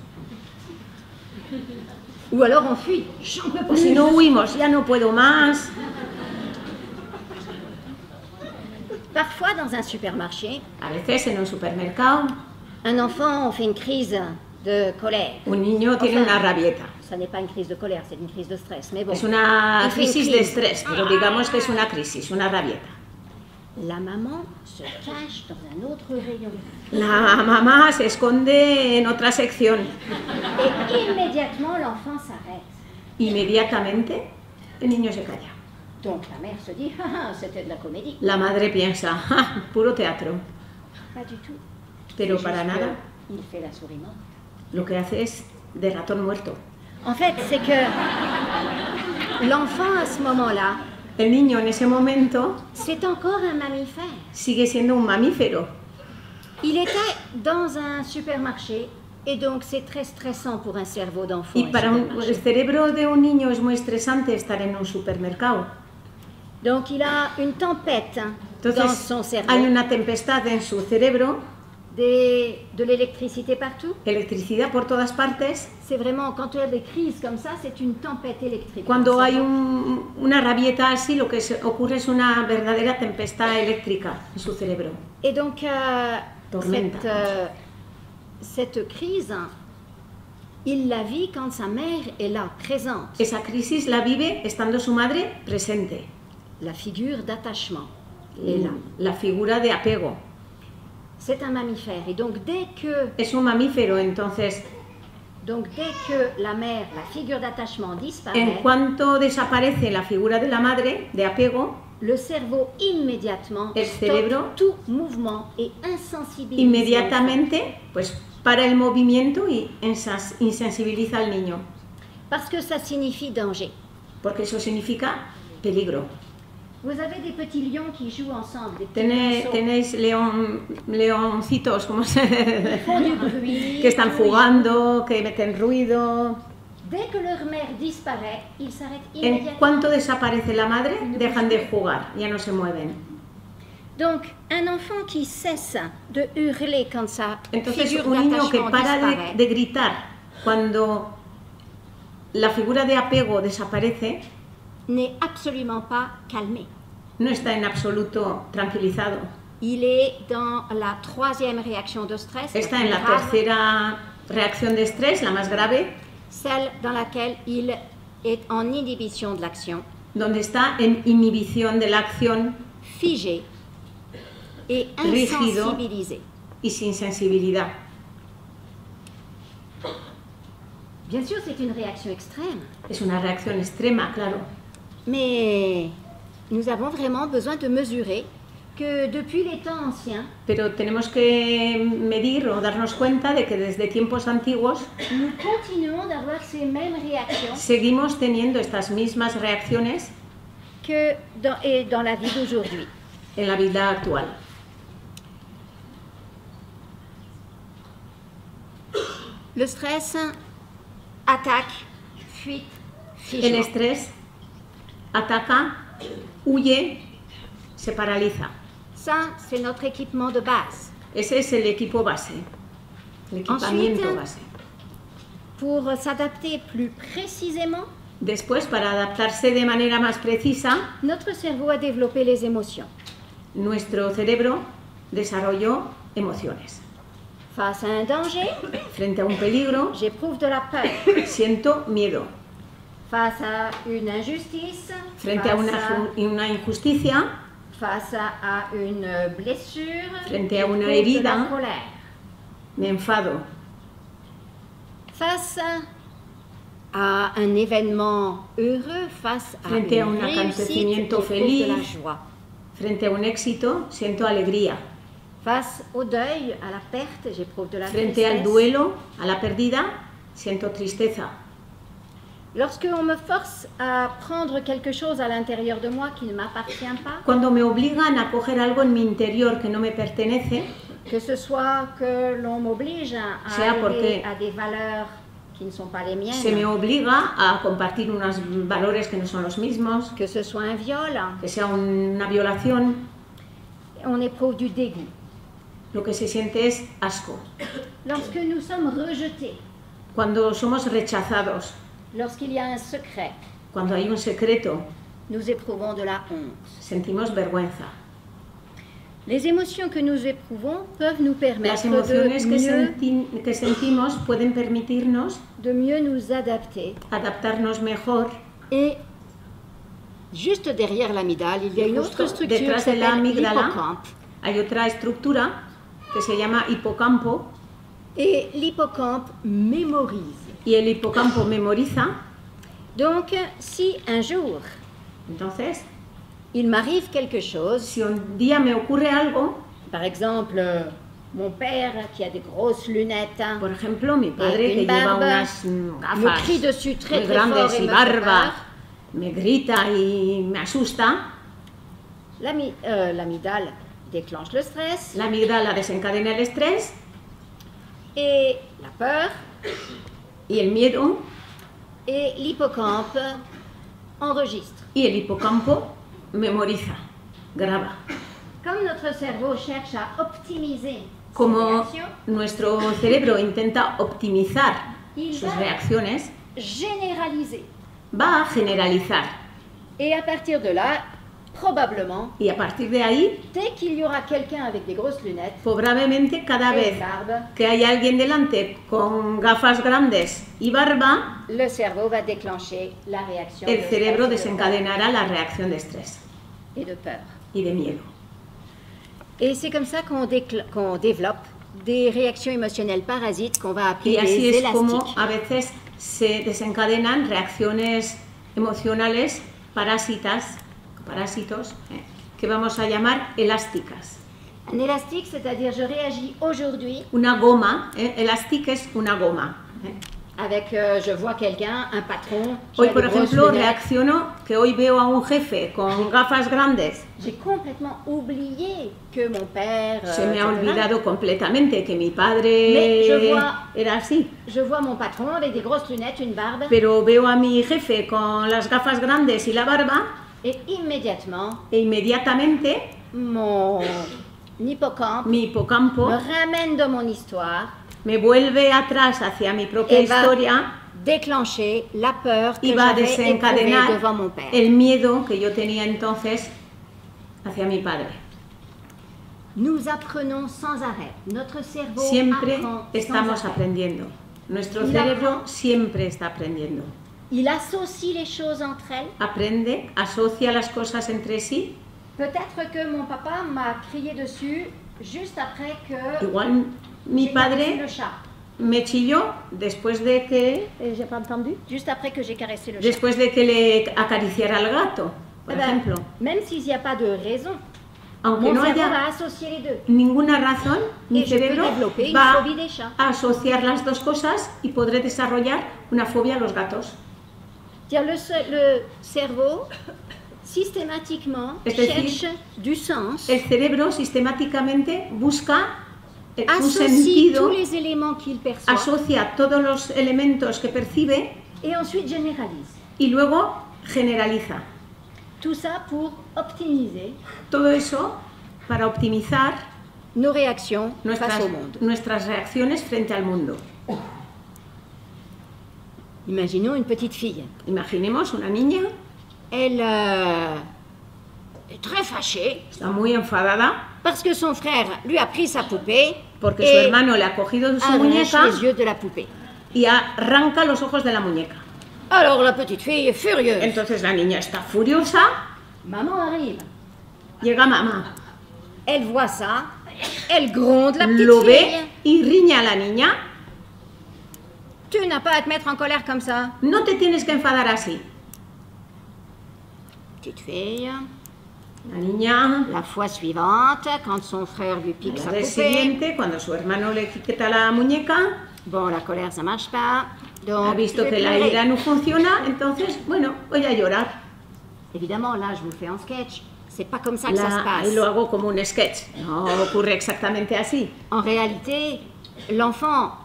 A: Ou alors on fuit. J'en peux
B: O
A: plus.
B: si no huimos, ya no puedo más.
A: Parfois, dans un supermarché,
B: A veces en un supermercado
A: un enfant fait une crise de colère.
B: un niño tiene
A: Enfin,
B: una rabieta.
A: Ça n'est pas une crise de colère, c'est une crise de stress. Mais bon,
B: Es una crisis de estrés, pero digamos que es una crisis, una rabieta.
A: La maman se cache dans un autre rayon.
B: La mamá se esconde en otra sección.
A: Et immédiatement, l'enfant s'arrête.
B: Inmediatamente el niño se calla.
A: Donc la mère se dit, ah, ah, c'était de la comédie.
B: La madre piensa, "Ja, puro teatro,
A: Pas du tout.
B: pero para nada.
A: Il fait la.
B: Lo que hace es de ratón muerto.
A: En fait, c'est que l'enfant à ce moment-là,
B: El niño en ese momento
A: c'est encore un mammifère.
B: sigue siendo un mamífero.
A: Il était dans un supermarché et donc c'est très stressant pour un cerveau d'enfant.
B: Y para un- el cerebro de un niño es muy estresante estar en un supermercado.
A: Donc il a une tempête dans
B: Entonces
A: son cerveau,
B: hay una tempestad en su cerebro,
A: des- de l'électricité partout.
B: electricidad por todas partes.
A: C'est vraiment, quand tu as des crises comme ça, c'est une tempête électrique.
B: Cuando hay un- una rabieta así, lo que se- ocurre es una verdadera tempestad eléctrica en su cerebro.
A: Et donc, euh, cette, euh, cette crise, il la vit quand sa mère est là, présente.
B: Esa crisis la vive estando su madre presente.
A: La figure d'attachement est là.
B: La figura de apego.
A: C'est un mammifère. Et donc, dès que,
B: Es un mamífero, entonces,
A: donc, dès que la mère, la figure d'attachement
B: en
A: disparaît,
B: cuanto desaparece la figura de la madre, de apego,
A: le cerveau immédiatement
B: El cerebro
A: tout mouvement et insensibilise.
B: inmediatamente pues para el movimiento y insensibiliza al niño.
A: Parce que ça signifie danger.
B: porque eso significa peligro.
A: Vous avez des petits lions qui jouent ensemble, des petits
B: Tené-
A: pinceaux.
B: tenéis león, leoncitos como se,
A: bruit,
B: que están jugando, que meten ruido.
A: Dès que leur mère disparaît, ils s'arrêtent
B: En cuanto desaparece la madre, dejan de jugar, ya no se mueven.
A: Donc, un enfant qui cesse de hurler quand sa
B: Entonces,
A: figure
B: un niño que para de gritar cuando la figura de apego desaparece,
A: n'est absolument pas calmé.
B: no está en absoluto tranquilizado.
A: Il est dans la troisième réaction de stress, la
B: Está
A: plus
B: en la
A: grave,
B: tercera reacción de estrés, la más grave,
A: celle dans laquelle il est en inhibition de l'action,
B: donde está en inhibición de la acción
A: figé et insensibilisé.
B: y sin sensibilidad.
A: Bien sûr, c'est une réaction extrême,
B: Es una reacción extrema, claro,
A: mais nous avons vraiment besoin de mesurer que depuis les temps anciens,
B: pero tenemos que medir o darnos cuenta de que desde tiempos antiguos
A: nous continuons d'avoir ces mêmes réactions
B: seguimos teniendo estas mismas reacciones
A: que dans, et dans la vie d'aujourd'hui.
B: en la vida actual.
A: Le stress, attaque, fuite,
B: El
A: figement.
B: estrés ataca, huye, se paraliza.
A: Ça, c'est notre équipement de base.
B: Ese es el equipo base, el equipamiento
A: Ensuite-
B: base.
A: Pour s'adapter plus précisément,
B: Después, para adaptarse de manera más precisa,
A: notre cerveau a développé les émotions.
B: nuestro cerebro desarrolló emociones.
A: Face à un danger,
B: Frente a un peligro,
A: j'éprouve de la peur.
B: siento miedo.
A: Face à une injustice,
B: Frente a una, una injusticia,
A: face à une blessure,
B: Frente a una
A: de
B: herida. me enfado.
A: Face à un événement heureux, face
B: Frente a un acontecimiento
A: de
B: feliz.
A: joie.
B: Frente a un éxito, siento alegría.
A: Face au deuil, à la perte, j'éprouve de la
B: Frente
A: tristesse.
B: al duelo, a la pérdida, siento tristeza.
A: Lorsque on me force à prendre quelque chose à l'intérieur de moi qui ne m'appartient pas,
B: Cuando me obligan a coger algo en mi interior que no me pertenece,
A: que ce soit que l'on m'oblige à
B: Sea porque-
A: à des valeurs qui ne sont pas les miennes,
B: se me obliga a compartir unos valores que no son los mismos,
A: que ce soit un viol,
B: que sea un- una violación,
A: on éprouve du dégoût.
B: lo que se siente es asco.
A: Lorsque nous sommes rejetés,
B: Cuando somos rechazados,
A: lorsqu'il y a un secret,
B: cuando hay un secreto,
A: nous éprouvons de la honte.
B: sentimos vergüenza.
A: Les émotions que nous éprouvons peuvent nous
B: Las
A: permettre
B: emociones
A: de
B: que,
A: mieux,
B: senti- que sentimos pueden permitirnos
A: de mieux nous adapter.
B: adaptarnos mejor.
A: Et juste derrière l'amygdale, il y a une autre structure qui s'appelle l'hippocampe.
B: Hay otra estructura que se llama hipocampo
A: Et l'hippocampe mémorise.
B: Y el hipocampo memoriza.
A: Donc, si un jour
B: Entonces,
A: il m'arrive quelque chose,
B: si un día me ocurre algo,
A: par exemple mon père qui a des grosses lunettes hein,
B: por ejemplo, mi
A: et
B: padre
A: une
B: que lleva unas mm,
A: me
B: gafas
A: crie dessus très très fort et me
B: barba, me grita y me asusta,
A: l'ami- euh, déclenche le stress.
B: La amígdala desencadena el estrés.
A: Et la peur
B: miedo
A: et l'hippocampe enregistre.
B: y el hipocampo memoriza, graba.
A: Comme notre cerveau cherche à optimiser ses
B: Como
A: réactions,
B: nuestro cerebro intenta optimizar
A: il
B: sus
A: va
B: reacciones,
A: généraliser.
B: va a generalizar
A: Et à partir de là, probablement,
B: y a partir de ahí,
A: dès qu'il y aura quelqu'un avec des grosses lunettes
B: probablemente cada vez
A: barbe,
B: que haya alguien delante con gafas grandes y barba,
A: le cerveau va déclencher la réaction
B: el
A: de
B: cerebro
A: de
B: desencadenará la reacción de estrés
A: peur et de peur.
B: y de miedo.
A: Et c'est comme ça qu'on décl- qu'on développe des réactions émotionnelles parasites qu'on va appeler
B: Y así es como a veces se desencadenan reacciones emocionales parásitas, parásitos, eh, que vamos a llamar elásticas.
A: Un élastique, c'est-à-dire je réagis aujourd'hui
B: Una goma, eh, elástica es una goma. eh.
A: avec, euh, je vois quelqu'un, un patron,
B: Hoy, por ejemplo, reacciono que hoy veo a un jefe con gafas grandes.
A: J'ai complètement oublié que mon père... euh,
B: Se me ha
A: etc.
B: olvidado completamente que mi padre
A: je vois-
B: era así.
A: Je vois mon patron avec des grosses lunettes, une barbe,
B: Pero veo a mi jefe con las gafas grandes y la barba
A: et immédiatement,
B: e inmediatamente
A: mon hippocampe
B: mi hipocampo
A: me ramène dans mon histoire
B: me vuelve atrás hacia mi propia historia
A: déclencher la peur que
B: iba a desencadenar
A: devant mon père.
B: el miedo que yo tenía entonces hacia mi padre.
A: Nous apprenons sans arrêt. Notre cerveau
B: Siempre
A: apprend
B: estamos aprendiendo. Nuestro cerebro
A: apprend-
B: siempre está aprendiendo.
A: Il associe les choses entre elles.
B: Aprende, asocia las cosas entre sí.
A: Peut-être que mon papa m'a crié dessus juste après que
B: Igual mi
A: j'ai caressé
B: padre
A: le chat.
B: me chilló después de que
A: Et j'ai pas entendu Juste après que j'ai caressé le chat.
B: después de que le acariciara al gato, por
A: Eh ben,
B: ejemplo.
A: même s'il n'y a pas de raison,
B: Aunque
A: mon
B: no haya
A: va associer les deux.
B: ninguna razón, mi
A: Et
B: cerebro va a asociar las dos cosas y podré desarrollar una fobia a los gatos.
A: Le, ce- le cerveau systématiquement
B: Es decir,
A: cherche du sens,
B: El cerebro sistemáticamente busca eh, un sentido,
A: tous les éléments perçoit
B: asocia todos los elementos que percibe
A: et ensuite généralise.
B: y luego generaliza.
A: Tout ça pour optimiser
B: Todo eso para optimizar
A: nos réactions face
B: nuestras,
A: au monde.
B: nuestras reacciones frente al mundo.
A: Imaginons une petite fille.
B: Imaginemos una niña,
A: Elle euh, est très fâchée
B: está muy enfadada
A: parce que son frère lui a pris sa poupée
B: porque su hermano le ha cogido su muñeca
A: les yeux de la poupée.
B: y arranca los ojos de la muñeca.
A: Alors la petite fille est furieuse.
B: Entonces la niña está furiosa,
A: Maman arrive.
B: llega mamá,
A: Elle voit ça. Elle gronde la petite
B: lo
A: fille.
B: ve y riña a la niña.
A: Tu n'as pas à te mettre en colère comme ça.
B: No te tienes que enfadar así.
A: Petite fille.
B: La niña,
A: La fois suivante, quand son frère lui pique sa poupée.
B: siguiente, cuando su hermano le quita la muñeca,
A: Bon, la colère, ça marche pas. Donc,
B: ha visto que la ira no funciona, entonces, bueno, voy a llorar.
A: Évidemment, là, je vous fais en sketch. C'est pas comme ça que ça se passe.
B: y lo hago como un sketch. No ocurre exactamente así.
A: En réalité, l'enfant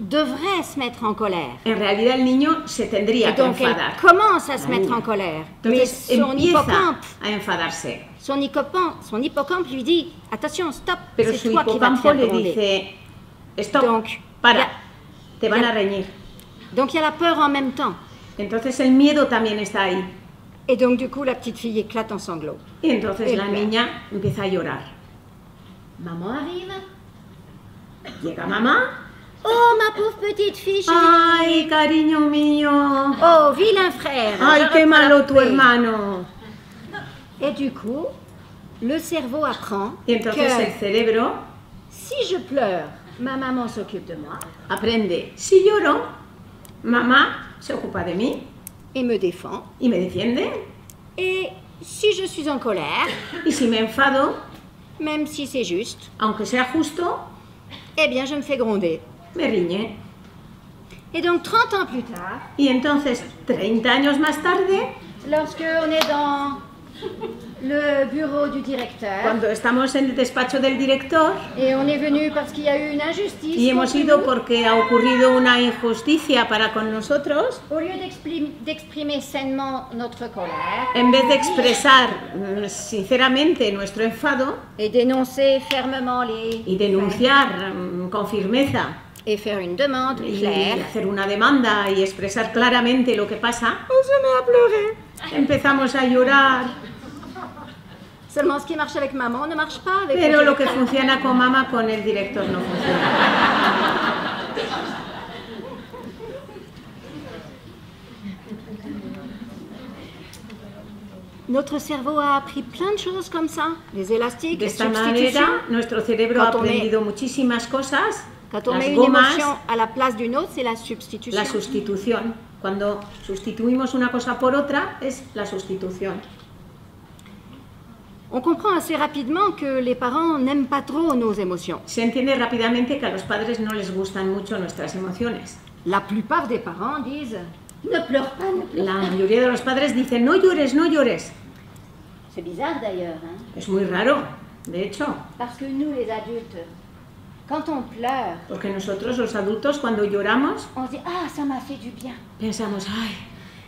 A: devrait se mettre en colère.
B: En realidad el niño se tendría
A: Et
B: que
A: donc, elle
B: enfadar.
A: commence à se mettre en colère. Mais
B: Entonces
A: son
B: empieza
A: hippocampe,
B: a enfadarse.
A: son hippocampe, son hippocampe lui dit Attention, stop,
B: Pero
A: c'est
B: su
A: toi qui vas te
B: hipocampo
A: faire gronder.
B: dice, stop,
A: Donc,
B: para,
A: ya-
B: te van a reñir.
A: Donc, il y a la peur en même temps.
B: Entonces el miedo también está ahí.
A: Et donc, du coup, la petite fille éclate en sanglots.
B: Y entonces
A: El
B: la niña empieza a llorar.
A: Maman arrive.
B: Llega mamá.
A: Oh, ma pauvre petite fille chérie.
B: Ay, cariño mío.
A: Oh, vilain frère.
B: Ay, qué malo tu hermano.
A: Et du coup, le cerveau apprend
B: Y entonces el
A: que
B: cerebro
A: si je pleure, ma maman s'occupe de moi
B: aprende, si lloro, mamá se ocupa de mí
A: et me défend.
B: y me defiende.
A: Et si je suis en colère,
B: Y si me enfado,
A: même si c'est juste,
B: aunque sea justo,
A: eh bien, je me fais gronder.
B: Me riñe.
A: Et donc, 30 ans plus tard,
B: Y entonces, 30 años más tarde,
A: lorsque on est dans le bureau du directeur
B: cuando estamos en el despacho del director
A: et on est venu parce qu'il y a eu une injustice,
B: y hemos ido porque ha ocurrido una injusticia para con nosotros,
A: au lieu d'exprim- d'exprimer sainement notre colère
B: en vez de expresar mm, sinceramente nuestro enfado
A: et d'énoncer fermement les
B: y denunciar mm, con firmeza
A: et faire une demande
B: y
A: claire,
B: hacer una demanda y expresar claramente lo que pasa,
A: on se met à pleurer.
B: empezamos a llorar.
A: Seulement, ce qui marche avec maman ne marche pas avec
B: Pero lo que funciona con mamá, con el director no funciona.
A: Notre cerveau a appris plein de choses comme ça. Les élastiques,
B: De
A: les
B: esta manera, nuestro cerebro ha
A: Quand
B: aprendido muchísimas cosas.
A: Quand on
B: Las
A: met une
B: gomas,
A: émotion à la place d'une autre, c'est la substitution.
B: la sustitución. Cuando sustituimos una cosa por otra, es la sustitución.
A: On comprend assez rapidement que les parents n'aiment pas trop nos émotions.
B: Se entiende rápidamente que a los padres no les gustan mucho nuestras emociones.
A: La plupart des parents disent Ne pleure pas, ne pleure
B: La mayoría de los padres dicen, no llores, no llores.
A: C'est bizarre d'ailleurs, hein,
B: Es muy raro, de hecho,
A: parce que nous les adultes, quand on pleure,
B: porque nosotros los adultos cuando lloramos
A: on se dit Ah, ça m'a fait du bien.
B: pensamos, ay,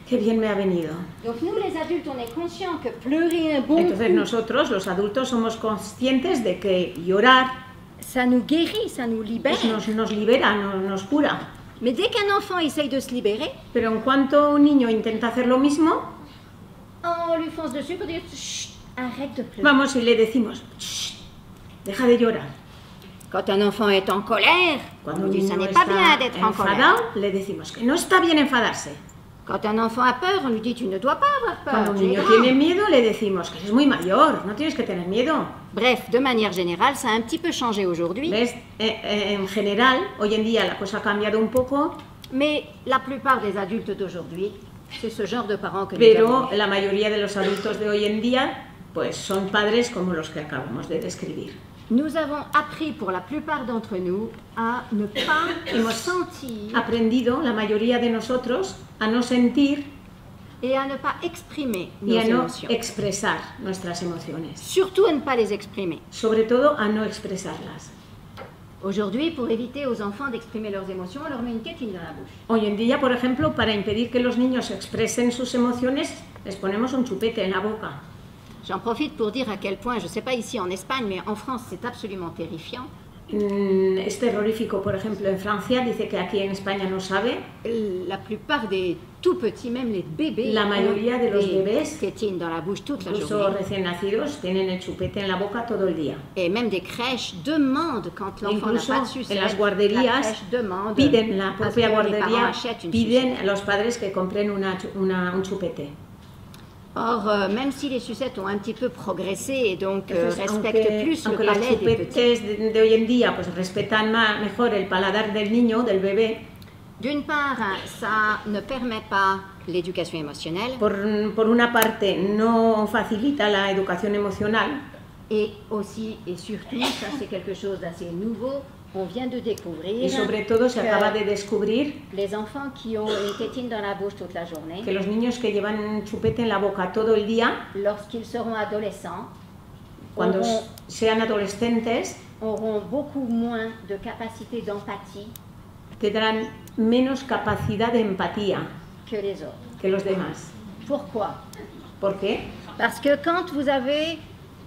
B: qué bien me ha venido.
A: Donc nous les adultes, on est conscients que pleurer un bon
B: Entonces
A: coup,
B: nosotros, los adultos, somos conscientes de que llorar
A: ça nous guérit, ça nous libère.
B: pues, nos, nos libera, nos, nos cura.
A: Mais dès qu'un enfant essaye de se libérer,
B: Pero en cuanto un niño intenta hacer lo mismo,
A: on lui fonce dessus pour dire Chut, arrête de pleurer.
B: vamos y le decimos, "Shh, deja de llorar.
A: Quand un enfant est en colère, on
B: Cuando
A: lui
B: un
A: dit ça n'est pas bien d'être en colère.
B: le decimos que no está bien enfadarse.
A: Quand un enfant a peur, on lui dit tu ne dois pas avoir
B: Cuando
A: peur.
B: un
A: tu es
B: niño tiene miedo, le decimos que eres muy mayor, no tienes que tener miedo.
A: Bref, de manière générale, ça a un petit peu changé aujourd'hui,
B: ¿Ves? Eh, eh, en general, hoy en día la cosa ha cambiado un poco,
A: mais la plupart des adultes d'aujourd'hui, c'est ce genre de parents que nous
B: pero
A: avons.
B: la mayoría de los adultos de hoy en día pues son padres como los que acabamos de describir.
A: Nous avons appris pour la plupart d'entre nous à ne pas sentir
B: aprendido, la mayoría de nosotros, a no sentir
A: et à ne pas exprimer
B: y
A: nos
B: a no
A: émotions.
B: expresar nuestras emociones.
A: Surtout à ne pas les exprimer.
B: Sobre todo a no expresarlas.
A: Aujourd'hui, pour éviter aux enfants d'exprimer leurs émotions, on leur met une tétine dans la bouche.
B: Hoy en día, por ejemplo, para impedir que los niños expresen sus emociones, les ponemos un chupete en la boca.
A: J'en profite pour dire à quel point, je ne sais pas ici en Espagne, mais en France, c'est absolument terrifiant.
B: Mm, Es terrorífico, por ejemplo, en Francia, dice que aquí en España no sabe.
A: La plupart des tout petits, même les bébés,
B: La mayoría de los bebés,
A: tétines dans la bouche toute la journée.
B: recién nacidos tienen el chupete en la boca todo el día.
A: Et même des crèches demandent, quand l'enfant n'a pas de sucette,
B: en las
A: la
B: guarderías
A: demande
B: piden, la propia
A: que
B: guardería piden a los padres que compren una una- un chupete.
A: Or, euh, même si les sucettes ont un petit peu progressé et donc euh,
B: Entonces,
A: respectent
B: aunque,
A: plus le
B: aunque los
A: palais des petits,
B: de, de hoy en día pues respetan ma- mejor el paladar del niño, del bebé,
A: d'une part, ça ne permet pas l'éducation émotionnelle.
B: Por, por una parte no facilita la educación emocional.
A: Et aussi et surtout, ça c'est quelque chose d'assez nouveau, on vient de découvrir
B: y sobre todo se acaba de descubrir
A: les enfants qui ont une tétine dans la bouche toute la journée,
B: que los niños que llevan un chupete en la boca todo el día,
A: lorsqu'ils seront adolescents,
B: cuando
A: auront,
B: sean adolescentes,
A: auront beaucoup moins de capacité d'empathie
B: tendrán menos capacidad de empatía
A: que les autres.
B: que los demás.
A: Pourquoi?
B: ¿Por qué?
A: Parce que quand vous avez,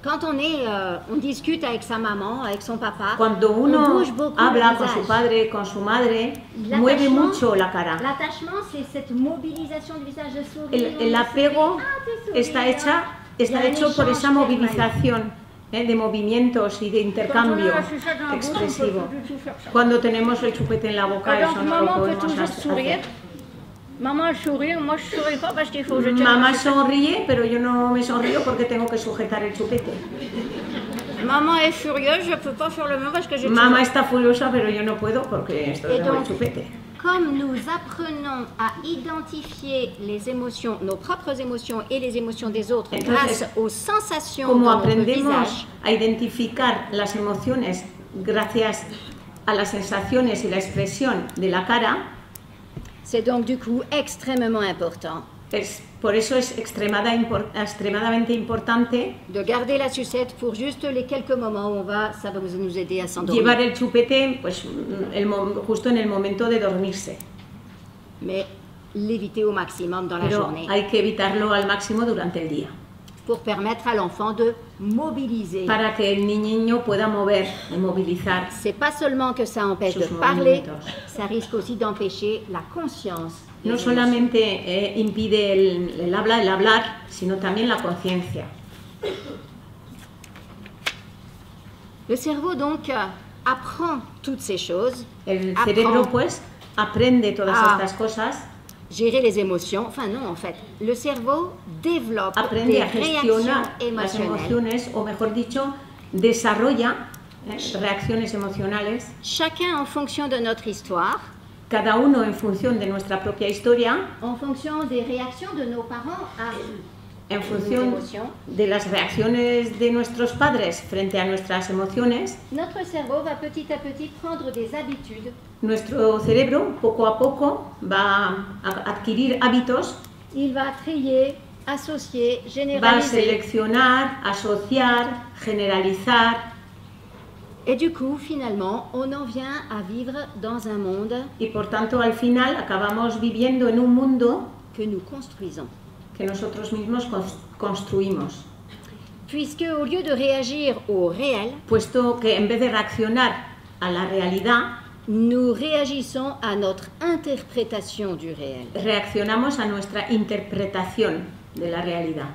A: quand on est, euh, on discute avec sa maman, avec son papa,
B: Cuando uno habla con su padre, con su madre, mueve mucho la cara.
A: L'attachement, c'est cette mobilisation du visage de sourire.
B: El, el apego está, hecha, está hecho por esa movilización ¿eh? de movimientos y de intercambio expresivo. Cuando tenemos el chupete en la boca,
D: Donc,
B: eso no lo podemos hacer.
D: Sourire. Maman, elle sourit, moi je souris pas parce qu'il faut que je tienne
B: Mamá sonríe, pero yo no me sonrío porque tengo que sujetar el chupete.
D: Maman est furieuse, je peux pas faire le même parce que je tiens.
B: Mamá está furiosa, pero yo no puedo porque estoy tengo el chupete.
A: Comme nous apprenons à identifier les émotions, nos propres émotions et les émotions des autres
B: Entonces,
A: grâce aux sensations
B: Como
A: dans notre
B: aprendemos
A: visage,
B: a identificar las emociones gracias a las sensaciones y la expresión de la cara,
A: c'est donc du coup extrêmement important
B: es, por eso es extremada impor- extremadamente importante
A: de garder la sucette pour juste les quelques moments où on va, ça va nous aider à s'endormir.
B: llevar el chupete pues, el justo en el momento de dormirse.
A: Mais l'éviter au maximum dans la
B: Pero
A: journée
B: hay que evitarlo al máximo durante el día,
A: pour permettre à l'enfant de mobiliser.
B: para que el niño pueda mover y movilizar.
A: C'est pas seulement que ça empêche de parler, ça risque aussi d'empêcher la conscience.
B: No solamente eh, impide el, el habla, el hablar, sino también la conciencia.
A: Le cerveau donc euh, apprend toutes ces choses,
B: El cerebro pues aprende todas estas cosas,
A: gérer les émotions. Enfin non, en fait, le cerveau développe
B: aprende
A: des
B: a
A: réactions émotionnelles.
B: o mejor dicho, desarrolla eh, reacciones emocionales,
A: Chacun en fonction de notre histoire,
B: cada uno en función de nuestra propia historia,
A: en fonction des réactions de nos parents à
B: en función de las reacciones de nuestros padres frente a nuestras emociones,
A: Notre cerveau va petit à petit prendre des habitudes
B: nuestro cerebro poco a poco va a adquirir hábitos,
A: Il va trier, associer,
B: va a seleccionar, asociar, generalizar.
A: Et du coup, finalement, on en vient à vivre dans un monde
B: y por tanto al final acabamos viviendo en un mundo
A: que nous construisons.
B: que nosotros mismos cons- construimos,
A: Puisque au lieu de réagir au réel,
B: puesto que en vez de reaccionar a la realidad,
A: nous réagissons à notre interprétation du réel.
B: reaccionamos a nuestra interpretación de la realidad.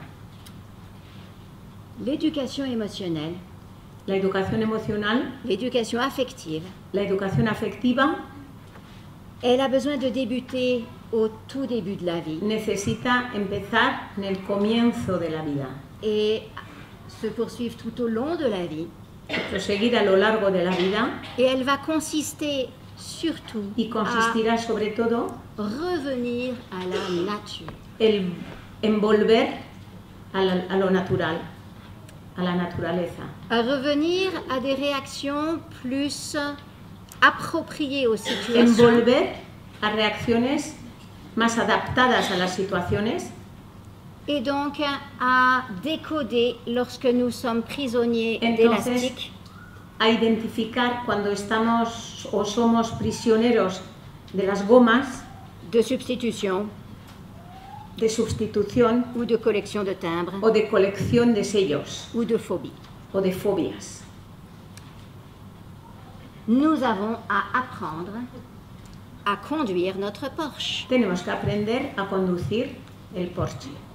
A: L'éducation émotionnelle,
B: La educación emocional,
A: l'éducation affective,
B: la educación afectiva,
A: elle a besoin de débuter au tout début de la vie
B: necesita empezar en el comienzo de la vida,
A: et se poursuivre tout au long de la vie.
B: Proseguir a lo largo de la vida
A: Et elle va consister surtout
B: y consistirá sobre todo
A: à revenir à la nature.
B: el envolver a, la- a lo natural, a la naturaleza,
A: À revenir à des réactions plus appropriées aux situations
B: envolver a reacciones más adaptadas a las situaciones
A: et donc à décoder lorsque nous sommes prisonniers d'élastique
B: a identificar cuando estamos o somos prisioneros de las gomas
A: de substitution
B: de sustitución
A: ou de collection de timbres
B: o de colección de sellos
A: ou de phobie.
B: o de fobias.
A: Nous avons à apprendre à conduire notre Porsche.
B: Tenemos que aprender a conducir el Porsche.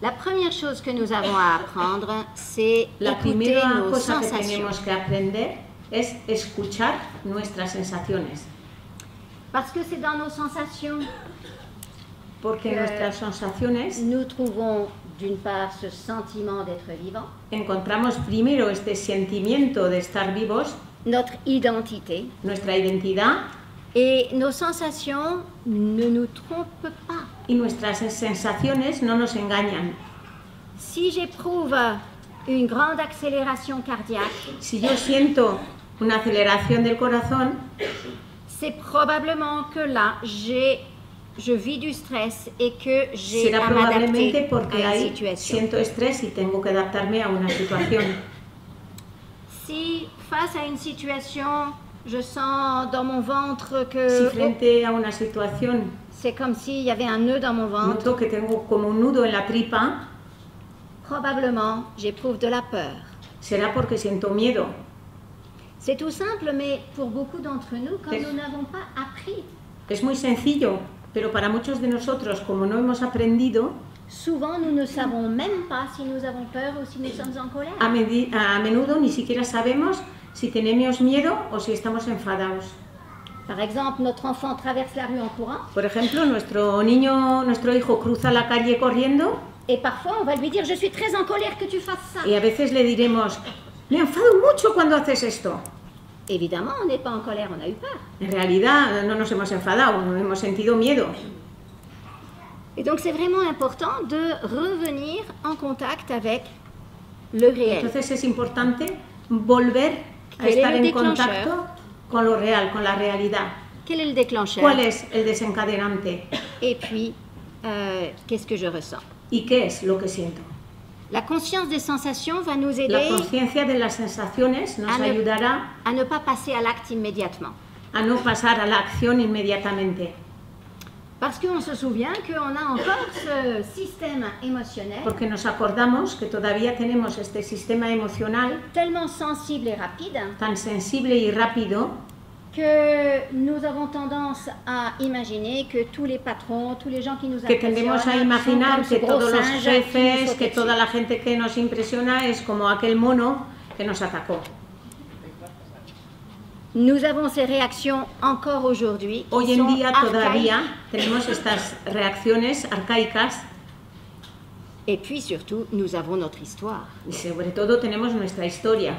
A: La première chose que nous avons à apprendre, c'est écouter nos
B: cosa que
A: sensations.
B: tenemos que aprender es escuchar nuestras sensaciones,
A: Parce que c'est dans nos sensations
B: porque
A: Que-
B: nuestras sensaciones
A: nous trouvons d'une part ce sentiment d'être vivant,
B: encontramos primero este sentimiento de estar vivos,
A: notre identité,
B: nuestra identidad
A: et nos sensations ne nous trompent pas.
B: Y nuestras sensaciones no nos engañan.
A: Si j'éprouve une grande accélération cardiaque,
B: Si yo siento una aceleración del corazón,
A: c'est probablement que là, j'ai, je vis du stress et que j'ai
B: será
A: à
B: probablemente
A: m'adapter
B: porque
A: à une
B: ahí
A: situation.
B: siento estrés y tengo que adaptarme a una situación.
A: Si face à une situation, je sens dans mon ventre
B: Si
A: que
B: frente a una situación
A: c'est comme s'il y avait un nœud dans mon ventre,
B: noto que tengo como un nudo en la tripa,
A: probablement j'éprouve de la peur.
B: será porque siento miedo.
A: C'est tout simple, mais pour beaucoup d'entre nous, comme
B: Es-
A: nous n'avons pas appris,
B: Es muy sencillo, pero para muchos de nosotros, como no hemos aprendido,
A: souvent nous ne savons même pas si nous avons peur ou si nous sommes en colère.
B: a, a menudo ni siquiera sabemos si tenemos miedo o si estamos enfadados.
A: Par exemple, notre enfant traverse la rue en courant
B: Por ejemplo, nuestro niño, nuestro hijo cruza la calle corriendo
A: et parfois on va lui dire Je suis très en colère que tu fasses ça.
B: y a veces le diremos, me enfado mucho cuando haces esto.
A: Évidemment, on n'est pas en colère, on a eu peur.
B: En realidad no nos hemos enfadado, hemos sentido miedo.
A: Et donc c'est vraiment important de revenir en contact avec le réel.
B: Entonces es importante volver a
A: ¿Qué
B: estar en contacto con lo real, con la realidad.
A: Quel est le déclencheur
B: ¿Cuál es el desencadenante?
A: Et puis, euh, qu'est-ce que je ressens
B: ¿Y qué es lo que siento?
A: La conscience des sensations va nous
B: La
A: aider
B: conciencia de las sensaciones nos
A: no.
B: ayudará
A: à ne pas passer à l'acte immédiatement.
B: a no pasar a la acción inmediatamente,
A: Parce qu'on se souvient qu'on a encore ce système émotionnel
B: porque nos acordamos que todavía tenemos este sistema emocional
A: tellement sensible et rapide
B: tan sensible y rápido
A: que nous avons tendance à imaginer que tous les patrons, tous les gens qui nous
B: que tendemos a
A: impressionnent
B: imaginar que todos los jefes, que toda la gente que nos impresiona es como aquel mono que nos atacó.
A: Nous avons ces réactions encore aujourd'hui
B: Hoy en día
A: archaïques.
B: todavía tenemos estas reacciones arcaicas
A: Et puis surtout, nous avons notre histoire.
B: y sobre todo tenemos nuestra historia.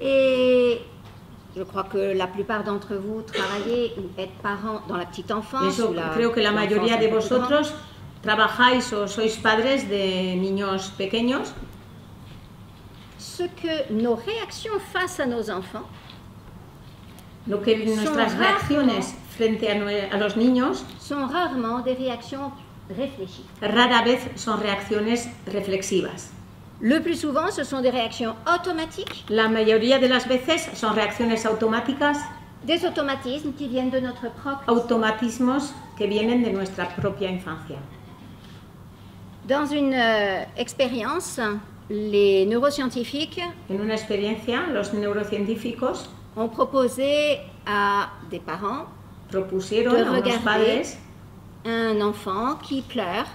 A: Et je crois que la plupart d'entre vous travaillez ou êtes parents dans la petite enfance.
B: eso
A: la
B: creo que la mayoría de vosotros trabajáis o sois padres de niños pequeños.
A: Ce que nos réactions face à nos enfants
B: Lo que nuestras reacciones frente a, a los niños
A: sont rarement des réactions réfléchies.
B: rara vez son reacciones reflexivas.
A: Le plus souvent, ce sont des réactions automatiques,
B: La mayoría de las veces son reacciones automáticas,
A: des automatismes qui viennent de notre propre.
B: automatismos que vienen de nuestra propia infancia.
A: Dans une euh, expérience, les neuroscientifiques
B: En una experiencia, los neurocientíficos
A: ont proposé à des parents
B: propusieron
A: De
B: a unos
A: regarder
B: padres
A: un enfant qui pleure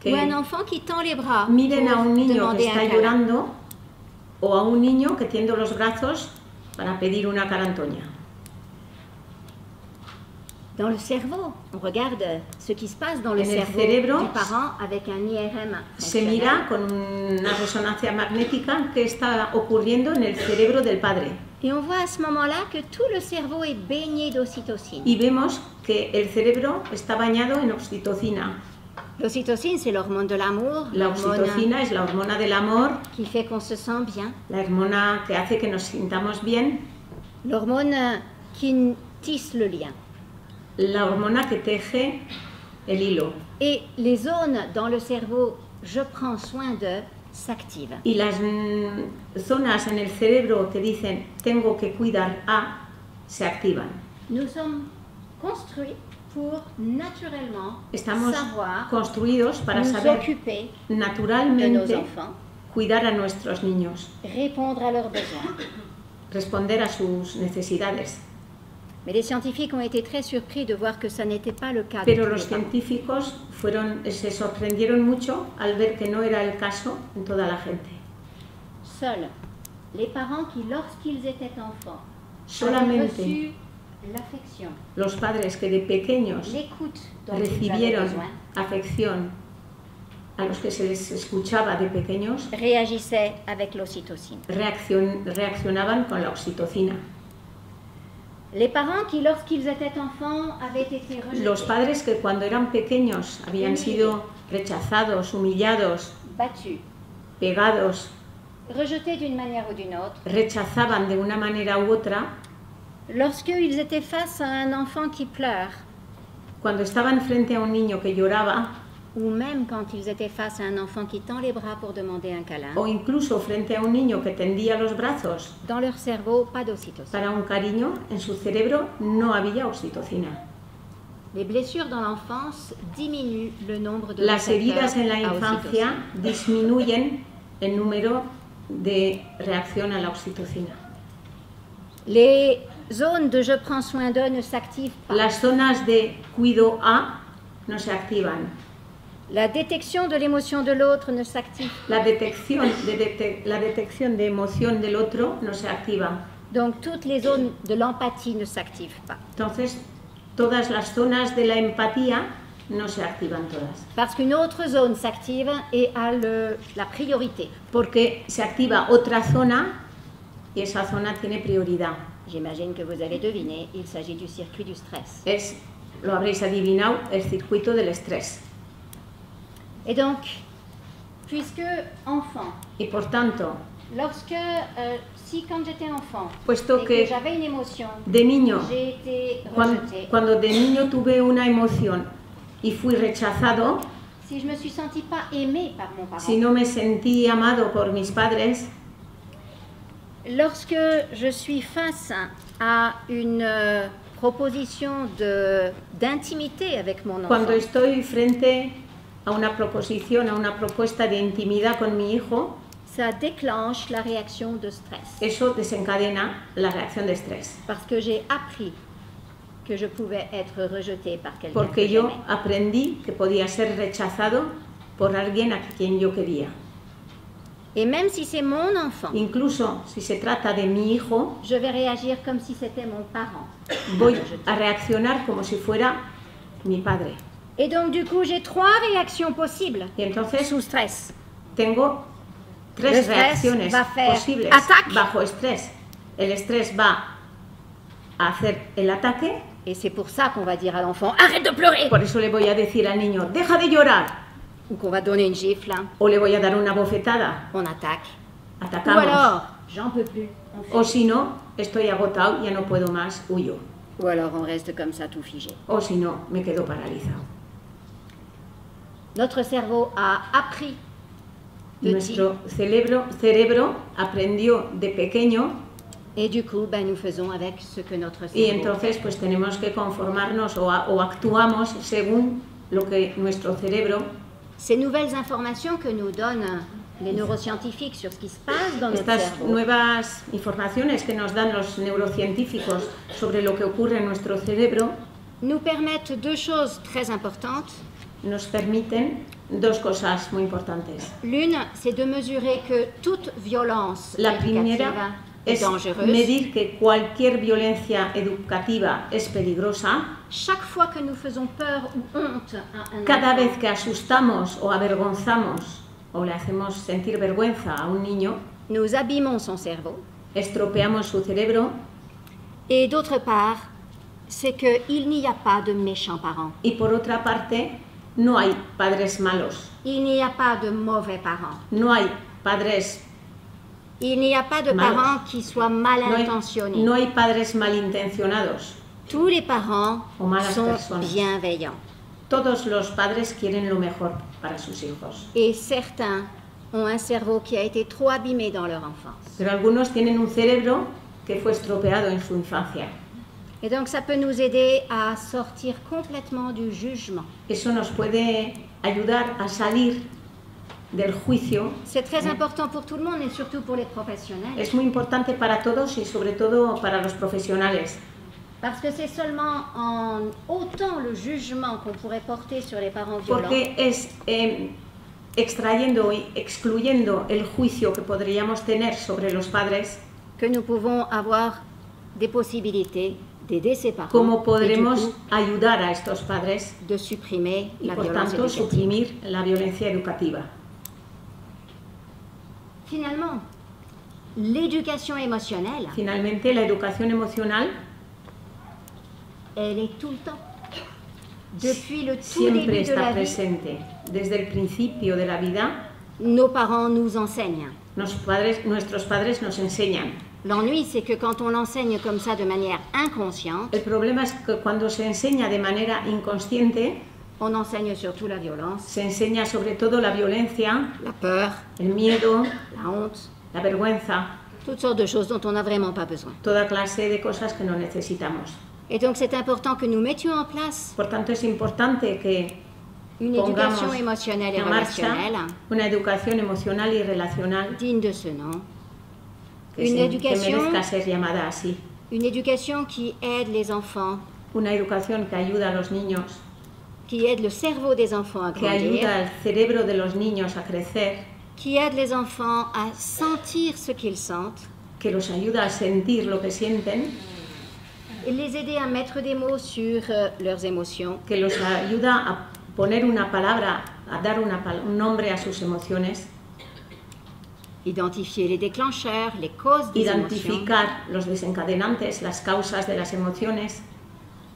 B: que
A: ou un enfant qui tend les bras
B: miren a un niño que está llorando o a un niño que tiende los brazos para pedir una carantoña.
A: Dans le cerveau, on regarde ce qui se passe dans le
B: En
A: cerveau
B: cerebro,
A: du parent avec un IRM.
B: Se mira con una resonancia magnética qué está ocurriendo en el cerebro del padre.
A: Et on voit à ce moment-là que tout le cerveau est baigné d'ocytocine.
B: Y vemos que el cerebro está bañado en oxitocina.
A: L'ocytocine, c'est l'hormone de l'amour,
B: La oxitocina es la hormona del amor,
A: qui fait qu'on se sent bien,
B: la hormona que hace que nos sintamos bien,
A: l'hormone qui tisse le lien.
B: La hormona que teje el hilo.
A: Et les zones dans le cerveau, je prends soin de, s'activent.
B: Y las mm, zonas en el cerebro que dicen tengo que cuidar a se activan.
A: Nous sommes construits pour naturellement
B: Estamos
A: savoir
B: construidos para
A: nous
B: saber
A: occuper de nos
B: naturalmente
A: enfants,
B: cuidar a nuestros niños,
A: répondre à leurs besoins.
B: responder a sus necesidades. Pero los científicos fueron, se sorprendieron mucho al ver que no era el caso en toda la gente.
A: Seuls les parents qui, lorsqu'ils étaient enfants,
B: Solamente los padres que de pequeños recibieron afección a los que se les escuchaba de pequeños, reaccion- reaccionaban con la oxitocina.
A: Les parents qui, lorsqu'ils étaient enfants, avaient été rejetés,
B: Los padres que cuando eran pequeños habían sido rechazados, humillados, pegados, rechazaban de una manera u otra, cuando estaban frente a un niño que lloraba
A: ou même quand ils étaient face à un enfant qui tend les bras pour demander un câlin,
B: o incluso frente a un niño que tendía los brazos
A: dans leur cerveau, pas d'ocytocine.
B: para un cariño, en su cerebro no había oxitocina.
A: Les blessures dans l'enfance diminuent le nombre de
B: Las heridas en la infancia disminuyen el número de reacción a la oxitocina.
A: Les zones de je prends soin d'eux ne s'activent pas.
B: Las zonas de cuido a no se activan.
A: La détection de l'émotion de l'autre ne s'active
B: La detección de, dete- la detección de otro no se activa.
A: Donc toutes les zones de l'empathie ne s'activent pas.
B: Entonces, todas las zonas de la empatía no se activan todas.
A: Parce qu'une autre zone s'active et a le- la priorité.
B: Porque se activa otra zona y esa zona tiene prioridad.
A: J'imagine que vous avez deviné, il s'agit du circuit du stress.
B: Es, lo habréis adivinado, el circuito del estrés.
A: Et donc, puisque enfant, lorsque, euh, si quand j'étais enfant,
B: Puesto
A: et
B: que
A: que j'avais une émotion,
B: de niño,
A: j'ai été rejetée,
B: cuando de niño tuve una emoción y fui rechazado,
A: si je me suis sentie pas aimée par mon parent,
B: si no me sentí amado por mis padres,
A: Lorsque je suis face à une euh, proposition de- d'intimité avec mon enfant,
B: cuando estoy frente a una proposición, a una propuesta de intimidad con mi hijo,
A: ça déclenche la réaction de stress.
B: eso desencadena la reacción de estrés.
A: Parce que j'ai appris que je pouvais être rejetée par quelqu'un que
B: Porque yo aprendí que podía ser rechazado por alguien a quien yo quería.
A: Et même si c'est mon enfant,
B: Incluso si se trata de mi hijo,
A: je vais réagir comme si c'était mon parent.
B: voy a reaccionar como si fuera mi padre.
A: Et donc du coup, j'ai trois réactions possibles
B: Y entonces
A: sous stress.
B: tengo
A: Le
B: tres
A: stress
B: reacciones
A: va a hacer
B: posibles
A: ataque.
B: bajo estrés. El estrés va a hacer el ataque,
A: Et c'est pour ça qu'on va dire à l'enfant arrête de pleurer
B: por eso le voy a decir al niño, deja de llorar,
A: ou qu'on va donner une gifle. hein.
B: o le voy a dar una bofetada,
A: On attaque. Ou alors, j'en peux plus.
B: O si no, estoy agotado, ya no puedo más, huyo.
A: Ou alors on reste comme ça tout figé.
B: O si no, me quedo paralizado.
A: Notre cerveau a appris petit
B: Nuestro cerebro, cerebro aprendió de pequeño.
A: Et du coup, ben, nous faisons avec ce que notre
B: y
A: cerveau
B: entonces pues tenemos que conformarnos o, a- o actuamos según lo que nuestro cerebro
A: Ces nouvelles informations que nous donne les neuroscientifiques sur ce qui se passe dans notre
B: Estas
A: cerveau.
B: nuevas informaciones que nos dan los neurocientíficos sobre lo que ocurre en nuestro cerebro
A: nous permettent deux choses très importantes.
B: Nos permiten dos cosas muy importantes.
A: L'une, c'est de mesurer que toute violence
B: La
A: éducative
B: primera
A: est
B: es
A: dangereuse.
B: medir que cualquier violencia educativa es peligrosa.
A: Chaque fois que nous faisons peur ou honte à un
B: Cada
A: enfant,
B: vez que asustamos o avergonzamos o le hacemos sentir vergüenza a un niño,
A: nous abîmons son cerveau.
B: estropeamos su cerebro
A: Et d'autre part, c'est qu'il n'y a pas de méchants parents.
B: parte no hay padres malos,
A: Il n'y a pas de mauvais parents.
B: no hay padres
A: Il n'y a pas de
B: Malos.
A: parents qui soient mal
B: no hay,
A: intentionnés.
B: no hay padres malintencionados.
A: Tous les parents
B: O malas
A: sont
B: personas.
A: bienveillants.
B: Todos los padres quieren lo mejor para sus hijos,
A: Et certains ont un cerveau qui a été trop abîmé dans leur enfance.
B: pero algunos tienen un cerebro que fue estropeado en su infancia.
A: Et donc ça peut nous aider à sortir complètement du jugement.
B: Eso nos puede ayudar a salir del juicio.
A: C'est très important pour tout le monde et surtout pour les professionnels.
B: Es muy importante para todos y sobre todo para los profesionales,
A: Parce que c'est seulement en ôtant le jugement qu'on pourrait porter sur les parents violents
B: porque es eh, extrayendo y excluyendo el juicio que podríamos tener sobre los padres,
A: que nous pouvons avoir des possibilités d'aider ces parents
B: cómo podremos
A: coup,
B: ayudar a estos padres
A: de supprimer
B: y
A: la
B: por tanto suprimir la violencia educativa.
A: Finalement, l'éducation émotionnelle,
B: Finalmente, la educación emocional
A: elle est tout le temps. Depuis le tout
B: siempre
A: début de
B: está
A: vie,
B: presente. Desde el principio de la vida,
A: nos parents nous enseignent.
B: nos padres, nuestros padres nos enseñan.
A: L'ennui, c'est que quand on l'enseigne comme ça de manière inconsciente,
B: El problema es que cuando se enseña de manera inconsciente,
A: on enseigne surtout la violence,
B: se enseña sobre todo la violencia,
A: la peur,
B: el miedo,
A: la honte,
B: la vergüenza,
A: toutes sortes de choses dont on n'a vraiment pas besoin.
B: toda clase de cosas que no necesitamos.
A: Et donc c'est important que nous mettions en place
B: Por tanto, es importante que
A: une
B: pongamos
A: éducation émotionnelle et
B: en marcha
A: relationnelle
B: una educación emocional y relacional
A: digne de ce nom.
B: Que,
A: Une
B: se- que merezca ser llamada así.
A: Une éducation qui aide les enfants,
B: Una educación que ayuda a los niños,
A: qui aide le cerveau des enfants à
B: que
A: grandir,
B: ayuda al cerebro de los niños a crecer,
A: qui aide les enfants à sentir ce qu'ils sentent.
B: Que los ayuda a sentir lo que sienten,
A: et les aider à mettre des mots sur euh, leurs émotions.
B: Que los ayuda a poner una palabra, a dar una un nombre a sus emociones,
A: identifier les déclencheurs, les causes des émotions
B: identificar los desencadenantes, las causas de las emociones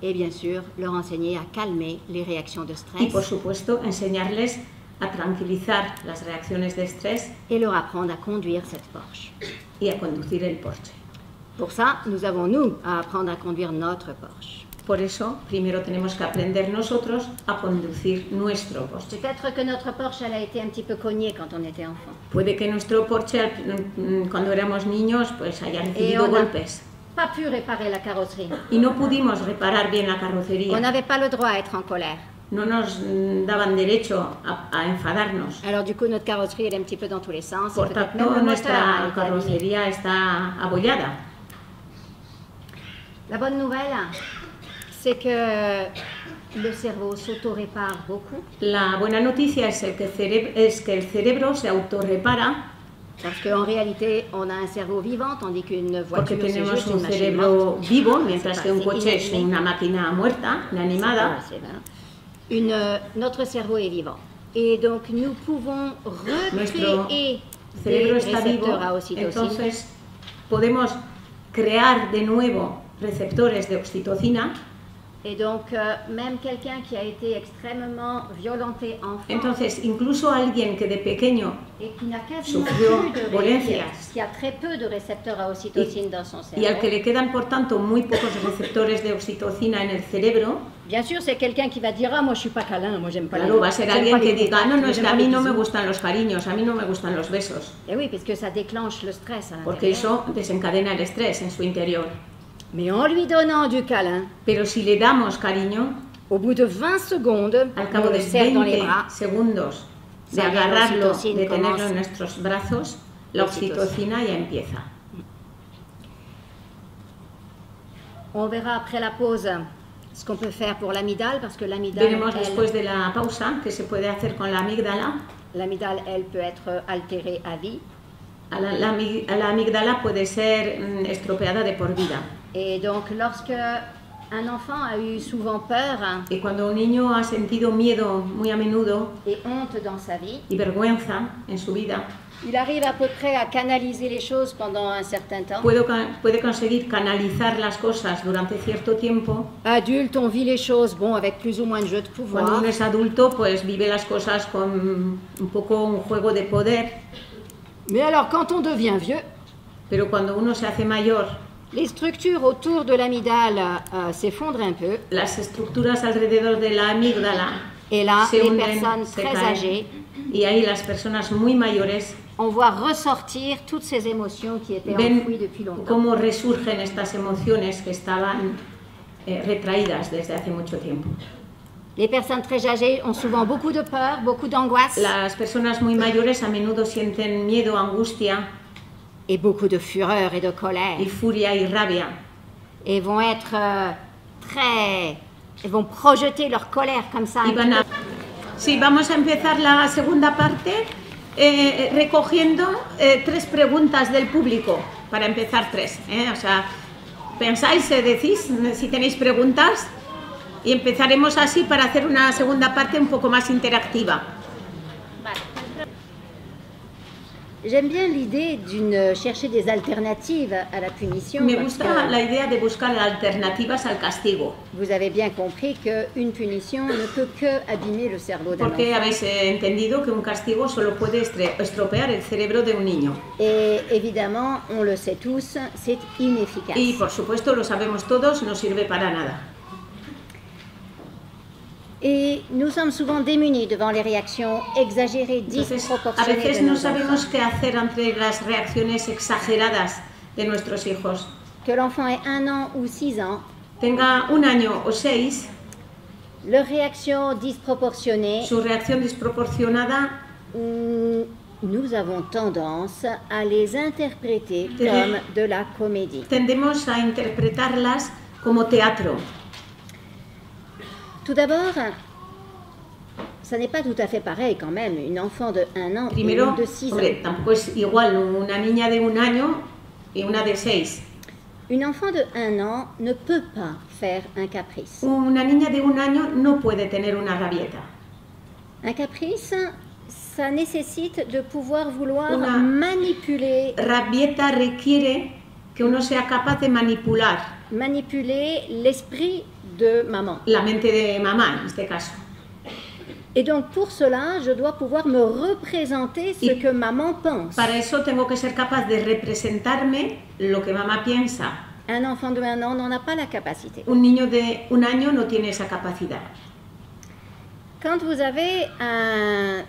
A: et bien sûr leur enseigner à calmer les réactions de
B: y por
A: stress
B: supuesto enseñarles a tranquilizar las reacciones de estrés
A: et leur apprendre à conduire cette Porsche.
B: y a conducir el Porsche.
A: Pour ça, nous avons nous à apprendre à conduire notre Porsche.
B: Por eso, primero tenemos que aprender nosotros a conducir nuestro Porsche.
A: Peut-être que notre Porsche elle a été un petit peu cognée quand on était enfant.
B: Puede que nuestro Porsche, mm, cuando éramos niños, pues haya recibido golpes
A: Pas pu réparer la carrosserie.
B: y no pudimos reparar bien la
A: On
B: carrocería.
A: n'avait pas le droit à être en colère.
B: No nos mm, daban derecho a, a enfadarnos.
A: Alors du coup, notre carrosserie elle est un petit peu dans tous les sens. et
B: Por tanto, nuestra carrocería está abollada.
A: La bonne nouvelle, c'est que le cerveau s'auto-répare beaucoup
B: La buena noticia es, el que, cereb- es que el cerebro se
A: parce qu'en réalité, on a un cerveau vivant tandis qu'une
B: porque
A: voiture c'est
B: tenemos
A: juste une
B: un
A: machine
B: cerebro
A: morte.
B: vivo, mientras que un coche es una máquina muerta, inanimada.
A: Une, euh, notre cerveau est vivant. Et donc, nous pouvons recréer des
B: cerebro
A: récepteurs à ocytocine
B: podemos crear de nuevo receptores de oxitocina.
A: Et donc, euh, même quelqu'un qui a été extrêmement violenté enfant
B: Entonces, incluso alguien que de pequeño
A: et qui n'a quasiment
B: sufrió
A: plus de
B: violencias.
A: qui a très peu de récepteurs à ocytocine dans son
B: y al que le quedan, por tanto, muy pocos receptores de oxitocina en el cerebro,
A: Bien sûr, c'est quelqu'un qui va dire Ah, moi je suis pas câlin, moi j'aime pas
B: claro,
A: les
B: va a ser alguien que diga, "Ah, no, no, es que a mí no me
A: bisous."
B: gustan los cariños, a mí no me gustan los besos,
A: Et oui, parce que ça déclenche le stress à
B: porque eso desencadena el estrés en su interior.
A: Mais en lui donnant du câlin,
B: Pero si le damos cariño,
A: au bout de 20 secondes,
B: al
A: on
B: cabo
A: le
B: de
A: serre dans les
B: 20
A: bras,
B: segundos de agarrarlo, de tenerlo
A: commence.
B: en nuestros brazos, la
A: Oxitocina.
B: oxitocina ya empieza.
A: On verra après la pause ce qu'on peut faire pour l'amygdale, parce que l'amygdale,
B: Veremos
A: elle,
B: después de la pausa qué se puede hacer con la amígdala.
A: elle peut être altérée à vie.
B: A la, la ami- a la amígdala puede ser mm, estropeada de por vida.
A: Et donc, lorsque un enfant a eu souvent peur
B: Y cuando un niño ha sentido miedo muy a menudo
A: et honte dans sa vie,
B: y vergüenza en su vida,
A: il arrive à peu près à canaliser les choses pendant un certain temps.
B: puedo puede conseguir canalizar las cosas durante cierto tiempo.
A: Adulte, on vit les choses, bon, avec plus ou moins de jeu de
B: Cuando
A: pouvoir.
B: uno es adulto, pues vive las cosas con un poco un juego de poder,
A: Mais alors, quand on devient vieux,
B: pero cuando uno se hace mayor,
A: les structures autour de l'amygdale euh, s'effondrent un peu.
B: las estructuras alrededor de la amígdala
A: Et là, les personnes très âgées,
B: y ahí las personas muy mayores
A: on voit ressortir toutes ces émotions qui étaient enfouies depuis longtemps.
B: cómo resurgen estas emociones que estaban eh, retraídas desde hace mucho tiempo.
A: Les personnes très âgées ont souvent beaucoup de peur, beaucoup d'angoisse
B: Las personas muy mayores a menudo sienten miedo, angustia
A: et beaucoup de fureur et de colère.
B: y furia y rabia.
A: Et vont être euh, très... Ils vont projeter leur colère comme ça.
B: Y van a... Sí, vamos a empezar la segunda parte eh, recogiendo eh, tres preguntas del público. Para empezar, tres. ¿eh? O sea, pensáis, eh, decís si tenéis preguntas y empezaremos así para hacer una segunda parte un poco más interactiva.
A: J'aime bien l'idée d'une chercher des alternatives à la punition.
B: Me gusta la idea de buscar alternativas al castigo,
A: Vous avez bien compris qu'une punition ne peut que abîmer le cerveau d'un
B: porque
A: enfant.
B: habéis eh, entendido que un castigo solo puede estropear el cerebro de un niño.
A: Et évidemment, on le sait tous, c'est inefficace.
B: Y por supuesto, lo sabemos todos, no sirve para nada.
A: Et nous sommes souvent démunis devant les réactions exagérées,
B: Entonces, a
A: disproportionnées
B: veces no sabemos qué hacer ante las reacciones exageradas de nuestros hijos.
A: Que l'enfant ait un an ou six ans,
B: Tenga un año o seis,
A: leur réaction disproportionnée,
B: su reacción desproporcionada
A: mm, nous avons tendance à les interpréter comme de la comédie.
B: tendemos a interpretarlas como teatro.
A: Tout d'abord, ça n'est pas tout à fait pareil quand même. Une enfant de 1 an et
B: Primero,
A: une de 6 ans.
B: hombre, tampoco es igual una niña de un año y una de seis.
A: Une enfant de 1 an ne peut pas faire un caprice.
B: Una niña de un año no puede tener una rabieta.
A: Un caprice, ça nécessite de pouvoir vouloir
B: Una-
A: manipuler,
B: Rabieta requiere que uno sea capaz de manipular
A: manipuler l'esprit de maman.
B: la mente de mamá, en este caso.
A: Et donc pour cela, je dois pouvoir me représenter ce
B: Y-
A: que maman pense.
B: Para eso tengo que ser capaz de representarme lo que mamá piensa.
A: Un enfant de 1 an n'en a pas la capacité.
B: Un niño de un año no tiene esa capacidad.
A: Quand vous avez un,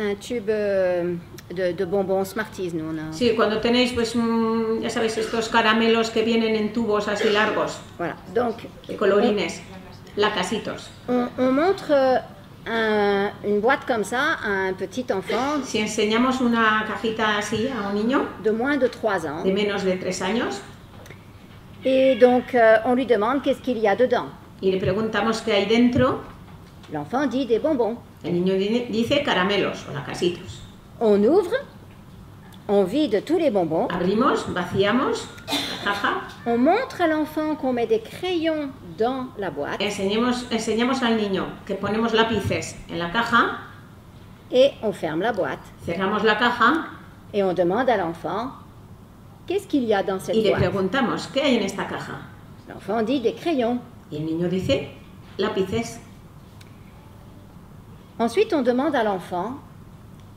A: un tube euh, de, de bonbons Smarties, nous on a.
B: Sí, cuando tenéis, pues, mm, ya sabéis, estos caramelos que vienen en tubos así largos,
A: Voilà. Donc
B: de colorines, lacasitos.
A: on, on montre euh, un- une boîte comme ça à un petit enfant
B: Si enseñamos una cajita así a un niño
A: de moins de 3 ans
B: de menos de tres años
A: et donc euh, on lui demande qu'est-ce qu'il y a dedans.
B: y le preguntamos qué hay dentro,
A: L'enfant dit des bonbons.
B: El niño di- dice caramelos o lacasitos.
A: On ouvre, on vide tous les bonbons,
B: Abrimos, vaciamos la caja,
A: on montre à l'enfant qu'on met des crayons dans la boîte
B: enseñemos, enseñamos al niño que ponemos lápices en la caja,
A: et on ferme la boîte.
B: cerramos la caja
A: Et on demande à l'enfant qu'est-ce qu'il y a dans cette
B: y le
A: boîte?
B: preguntamos qué hay en esta caja?
A: L'enfant dit des crayons.
B: Y el niño dice lápices.
A: Ensuite, on demande à l'enfant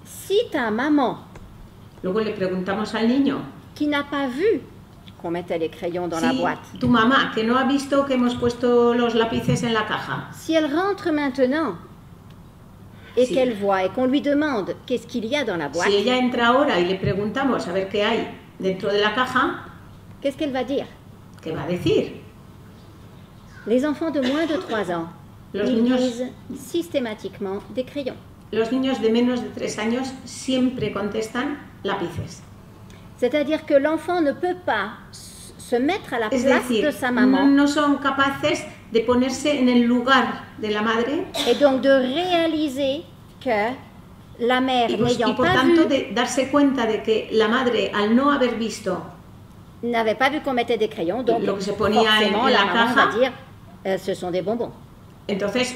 A: si ta maman,
B: Luego le preguntamos al niño,
A: qui n'a pas vu qu'on mettait les crayons dans la
B: si
A: boîte,
B: tu mamá, que no ha visto que hemos puesto los lápices en la caja,
A: si elle rentre maintenant et
B: Si.
A: qu'elle voit et qu'on lui demande qu'est-ce qu'il y a dans la boîte,
B: si ella entra ahora y le preguntamos a ver qué hay dentro de la caja,
A: qu'est-ce qu'elle va dire?
B: ¿qué va a decir?
A: Les enfants de moins de 3 ans,
B: Los
A: ils
B: niños,
A: disent systématiquement des crayons.
B: los niños de menos de tres años siempre contestan lápices.
A: C'est-à-dire que l'enfant ne peut pas se mettre à la
B: Es
A: place
B: decir,
A: de sa maman
B: no son capaces de ponerse en el lugar de la madre
A: et donc de réaliser que la mère, n'ayant pas
B: tanto
A: vu,
B: de darse cuenta de que la madre, al no haber visto
A: n'avait pas vu qu'on mettait des crayons, donc
B: Lo que se ponía en-
A: forcément
B: en
A: la
B: la
A: maman
B: caja.
A: va dire euh, ce sont des bonbons.
B: Entonces,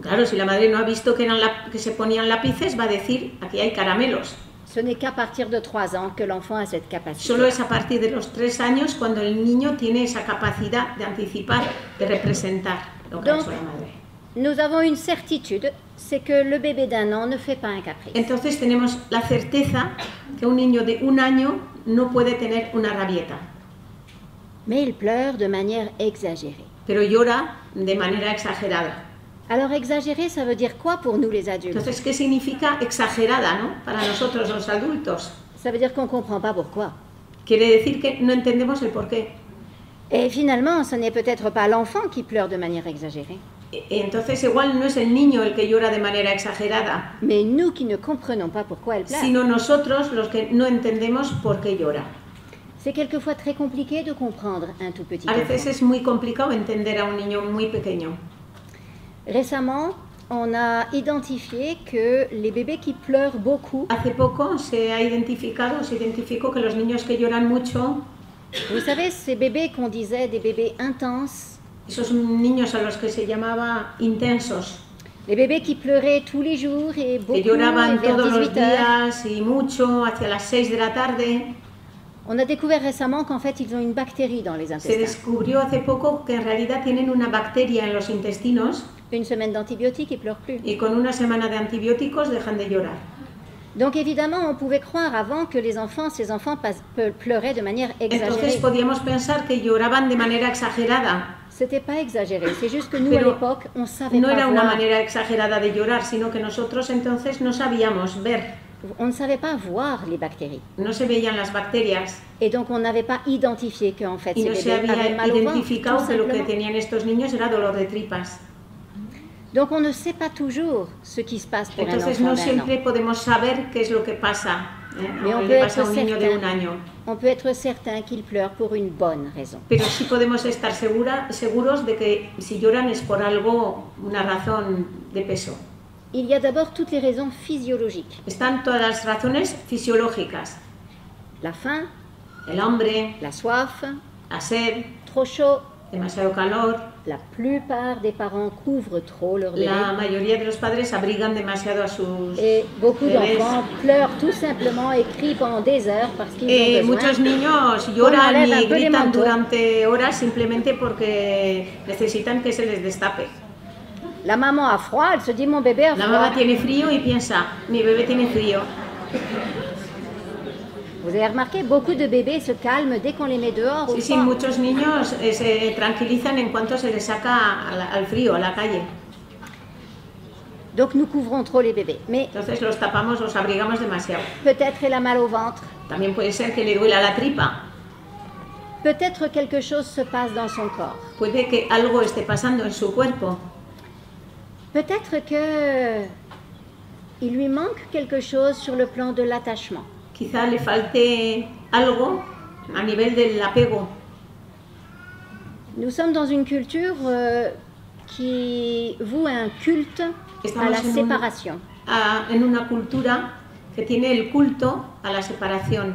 B: claro, si la madre no ha visto que, eran la- que se ponían lápices, va a decir, aquí hay caramelos.
A: Ce n'est qu'à partir de 3 ans que l'enfant a cette capacité.
B: Solo es a partir de los tres años cuando el niño tiene esa capacidad de anticipar, de representar lo que ha
A: Donc-
B: hecho la madre.
A: Nous avons une certitude, c'est que le bébé d'un an ne fait pas un caprice.
B: Entonces tenemos la certeza que un niño de un año no puede tener una rabieta,
A: Mais il pleure de manière exagérée.
B: pero llora de manera exagerada.
A: Alors exagéré, ça veut dire quoi pour nous les adultes
B: Entonces, ¿qué significa exagerada ¿no? para nosotros los adultos?
A: Ça veut dire qu'on comprend pas pourquoi.
B: Quiere decir que no entendemos el porqué.
A: Et finalement, ce n'est peut-être pas l'enfant qui pleure de manière exagérée,
B: E- Entonces, igual no es el niño el que llora de manera exagerada,
A: mais nous qui ne comprenons pas pourquoi elle pleure.
B: sino nosotros los que no entendemos por qué llora.
A: C'est quelquefois très compliqué de comprendre un tout petit
B: A veces es muy complicado entender a un niño muy pequeño.
A: Récemment, on a identifié que les bébés qui pleurent beaucoup,
B: Hace poco se ha identificado, se identificó que los niños que lloran mucho,
A: vous savez, ces bébés qu'on disait des bébés intenses,
B: esos niños a los que se llamaba intensos,
A: les bébés qui pleuraient tous les jours et
B: que
A: beaucoup et
B: lloraban
A: vers
B: todos los
A: 18 heures,
B: días y mucho hacia las 6 de la tarde,
A: on a découvert récemment qu'en fait, ils ont une bactérie dans les
B: se
A: intestins.
B: descubrió hace poco que en realidad tienen una bacteria en los intestinos
A: Une semaine d'antibiotiques, ils pleurent plus.
B: y con una semana de antibióticos dejan de llorar.
A: Donc évidemment, on pouvait croire avant que les enfants, ces enfants pleuraient de manière
B: Entonces
A: exagérée.
B: podíamos pensar que lloraban de manera exagerada.
A: C'était pas exagéré, c'est juste que nous
B: Pero
A: à l'époque, on savait
B: No
A: pas
B: era una
A: voir,
B: manera exagerada de llorar, sino que nosotros entonces no sabíamos ver,
A: on ne savait pas voir les bactéries.
B: no se veían las bacterias
A: Et donc on n'avait pas identifié qu'en fait
B: y
A: ces
B: no se había
A: mal ventre,
B: identificado
A: tout
B: que lo que tenían estos niños era dolor de tripas.
A: Donc on ne sait pas toujours ce qui se passe pour un
B: Entonces
A: enfant
B: no siempre podemos saber qué es lo que pasa, ¿eh?
A: Mais on peut être
B: un
A: certain.
B: un.
A: On peut être certain qu'ils pleurent pour une bonne raison.
B: Pero sí podemos estar segura, seguros de que si lloran es por algo, una razón de peso.
A: Il y a d'abord toutes les raisons physiologiques.
B: Están todas las razones fisiológicas.
A: La faim,
B: El hambre,
A: la soif,
B: la sed,
A: trop chaud.
B: demasiado calor.
A: La plupart des parents couvrent trop leur bébé.
B: La mayoría de los padres abrigan demasiado a sus
A: Et beaucoup d'enfants pleurent tout simplement et crient pendant des heures parce qu'ils
B: Eh,
A: ont
B: muchos
A: besoin.
B: niños lloran y gritan durante horas simplemente porque necesitan que se les destape.
A: La maman a froid, elle se dit mon bébé a
B: La
A: froid.
B: mamá tiene frío y piensa, mi bebé tiene frío.
A: Vous avez remarqué, beaucoup de bébés se calment dès qu'on les met dehors au
B: Sí, sí, muchos niños eh, se tranquilizan en cuanto se les saca la- al frío, a la calle.
A: Donc nous couvrons trop les bébés. Mais
B: Entonces los tapamos, los abrigamos demasiado.
A: peut-être elle a mal au ventre.
B: También puede ser que le duela la tripa.
A: Peut-être quelque chose se passe dans son corps.
B: Puede que algo esté pasando en su cuerpo.
A: Peut-être que il lui manque quelque chose sur le plan de l'attachement.
B: Quizá le falte algo a nivel del apego.
A: Nous sommes dans une culture euh, qui voue un culte à la
B: en un-
A: séparation.
B: a- en una cultura que tiene el culto a la separación.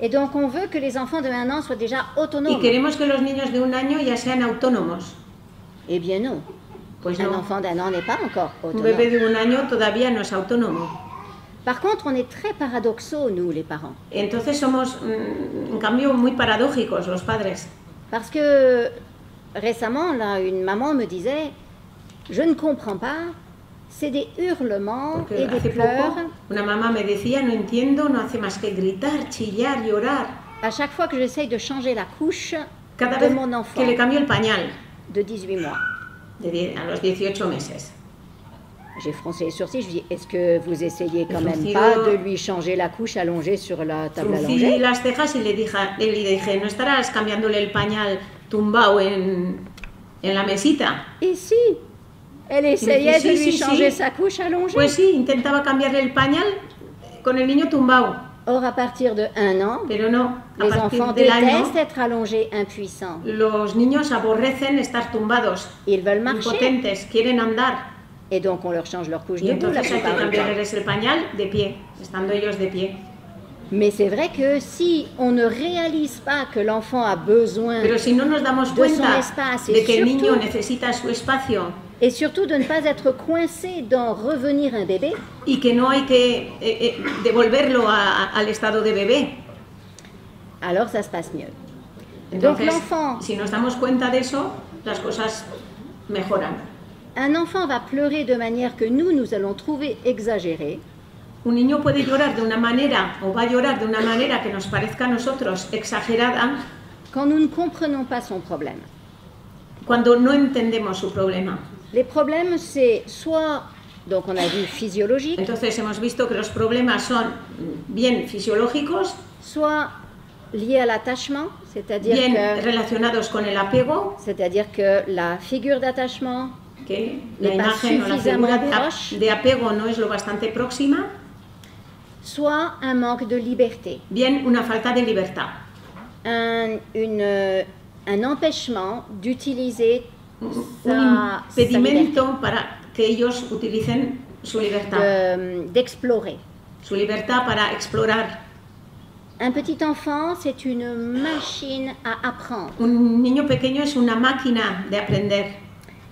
A: Et donc on veut que les enfants de un an soient déjà
B: Y
A: autonomes.
B: queremos que los niños de un año ya sean autónomos.
A: Eh bien non.
B: Pues
A: Un
B: no.
A: enfant d'un an n'est pas encore
B: Un
A: autonome.
B: bebé de un año todavía no es autónomo.
A: Par contre, on est très paradoxaux, nous, les parents.
B: Entonces somos, mm, en cambio, muy paradójicos los padres.
A: Parce que récemment, là, une maman me disait, je ne comprends pas, c'est des hurlements
B: Porque
A: et des pleurs.
B: poco una mamá me decía, no entiendo, no hace más que gritar, chillar, llorar.
A: À chaque fois que j'essaye de changer la couche
B: Cada
A: de
B: vez
A: mon enfant
B: que le cambio el pañal
A: de 18 mois.
B: De a los 18 meses.
A: J'ai froncé les sourcils, je lui dis, est-ce que vous essayez quand même
B: Fruncido.
A: pas de lui changer la couche allongée sur la table allongée
B: las cejas y le dije, le dije, ¿no estarás cambiándole el pañal tumbado en, en la mesita?
A: Et si? Elle essayait de lui changer sa couche allongée.
B: Pues sí, intentaba cambiarle el pañal con el niño tumbado,
A: Or, à partir de un an,
B: no.
A: Les enfants
B: del año,
A: détestent être allongés impuissants.
B: los niños aborrecen estar tumbados,
A: Ils veulent marcher.
B: impotentes, quieren andar.
A: Et donc, on leur change leur couche
B: Y
A: debout la plupart du temps.
B: el pañal de pie, estando ellos de pie.
A: Mais c'est vrai que si on ne réalise pas que l'enfant a besoin,
B: Pero si no nos damos
A: De son espacio,
B: de que el
A: surtout-
B: niño necesita su espacio
A: et surtout de ne pas être coincé dans revenir un bébé,
B: y que no hay que eh, eh, devolverlo a- a- al estado de bebé,
A: alors ça se passe mieux. Donc
B: entonces
A: l'enfant,
B: si nos damos cuenta de eso, las cosas mejoran.
A: un enfant va pleurer de manière que nous, nous allons trouver exagérée,
B: Un niño puede llorar de una manera o va a llorar de una manera que nos parezca a nosotros exagerada
A: quand nous ne comprenons pas son problème.
B: cuando no entendemos su problema.
A: Les problèmes, c'est soit, donc on a vu physiologique,
B: Entonces hemos visto que los problemas son bien fisiológicos,
A: soit liés à l'attachement, c'est-à-dire
B: bien
A: que,
B: relacionados con el apego,
A: c'est-à-dire que la figure d'attachement
B: que la imagen o la figura de, ap-
A: proche.
B: de apego no es lo bastante próxima,
A: soit un manque de liberté,
B: bien una falta de libertad,
A: un, une, un empêchement d'utiliser
B: un
A: sa liberté,
B: impedimento para que ellos utilicen su libertad,
A: de- d'explorer.
B: su libertad para explorar.
A: Un petit enfant, c'est une machine à apprendre.
B: Un niño pequeño es una máquina de aprender,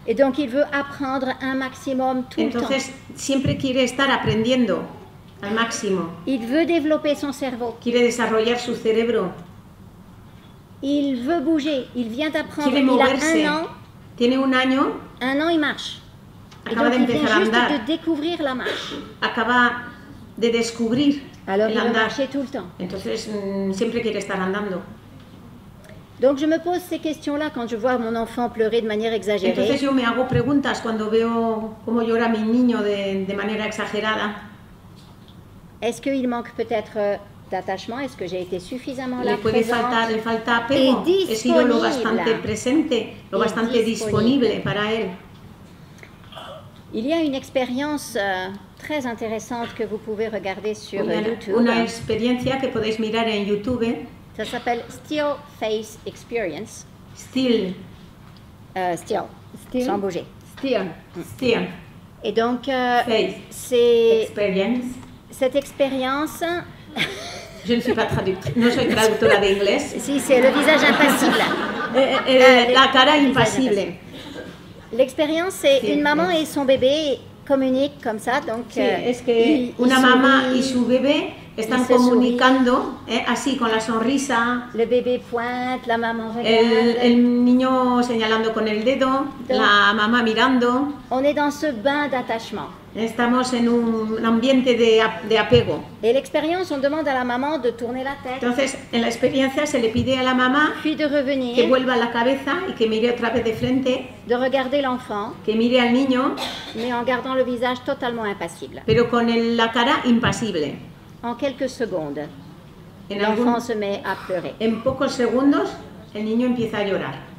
A: Et donc, il veut apprendre un maximum tout le temps.
B: entonces siempre quiere estar aprendiendo al máximo,
A: Il veut développer son cerveau.
B: quiere desarrollar su cerebro,
A: Il veut bouger. Il vient d'apprendre. Il a un an.
B: Tiene un año,
A: Un an, il marche.
B: Acaba
A: donc,
B: de
A: il vient juste
B: andar,
A: de découvrir la marche.
B: acaba de descubrir
A: Alors,
B: el
A: il
B: andar.
A: marcher tout le temps.
B: Entonces mm, siempre quiere estar andando.
A: Donc, je me pose ces questions-là quand je vois mon enfant pleurer de manière exagérée.
B: Entonces yo me hago preguntas cuando veo cómo llora mi niño de, de manera exagerada.
A: Est-ce qu'il manque peut-être euh, d'attachement Est-ce que j'ai été suffisamment là
B: Le puede faltar, le falta apego. He sido lo
A: disponible.
B: bastante presente, lo bastante
A: disponible.
B: disponible para él.
A: Il y a une expérience euh, très intéressante que vous pouvez regarder sur
B: Una,
A: YouTube.
B: una experiencia que podéis mirar en YouTube,
A: Ça s'appelle Still Face Experience.
B: Still,
A: Euh, still,
C: Still.
A: sans bouger.
C: Still.
B: Still
A: Et donc, euh, c'est
B: Experience.
A: cette expérience,
B: Je ne suis pas traductrice, no soy traductora de inglés.
A: si c'est le visage impassible.
B: Eh, eh,
A: Ah,
B: la cara
A: le visage
B: impasible.
A: L'expérience, c'est
B: Sí,
A: une maman et son bébé communiquent comme ça. Donc,
B: Sí,
A: euh,
B: es que
A: il-
B: una mamá y su bebé están comunicando eh, así con la sonrisa,
A: Le bébé pointe, la maman
B: el,
A: regarde.
B: el niño señalando con el dedo, la mamá mirando.
A: On est dans ce bain d'attachement.
B: Estamos en un ambiente de, ap- de apego.
A: Et l'expérience, on demande à la maman de tourner la tête,
B: Entonces, en la experiencia se le pide a la mamá
A: puis de
B: que vuelva la cabeza y que mire otra vez de frente,
A: de regarder l'enfant,
B: que mire al niño,
A: mais en gardant le visage totalement impassible.
B: pero con el- la cara impasible.
A: En quelques secondes,
B: En,
A: l'enfant
B: algún-
A: se met à pleurer.
B: en pocos segundos, el niño empieza a llorar.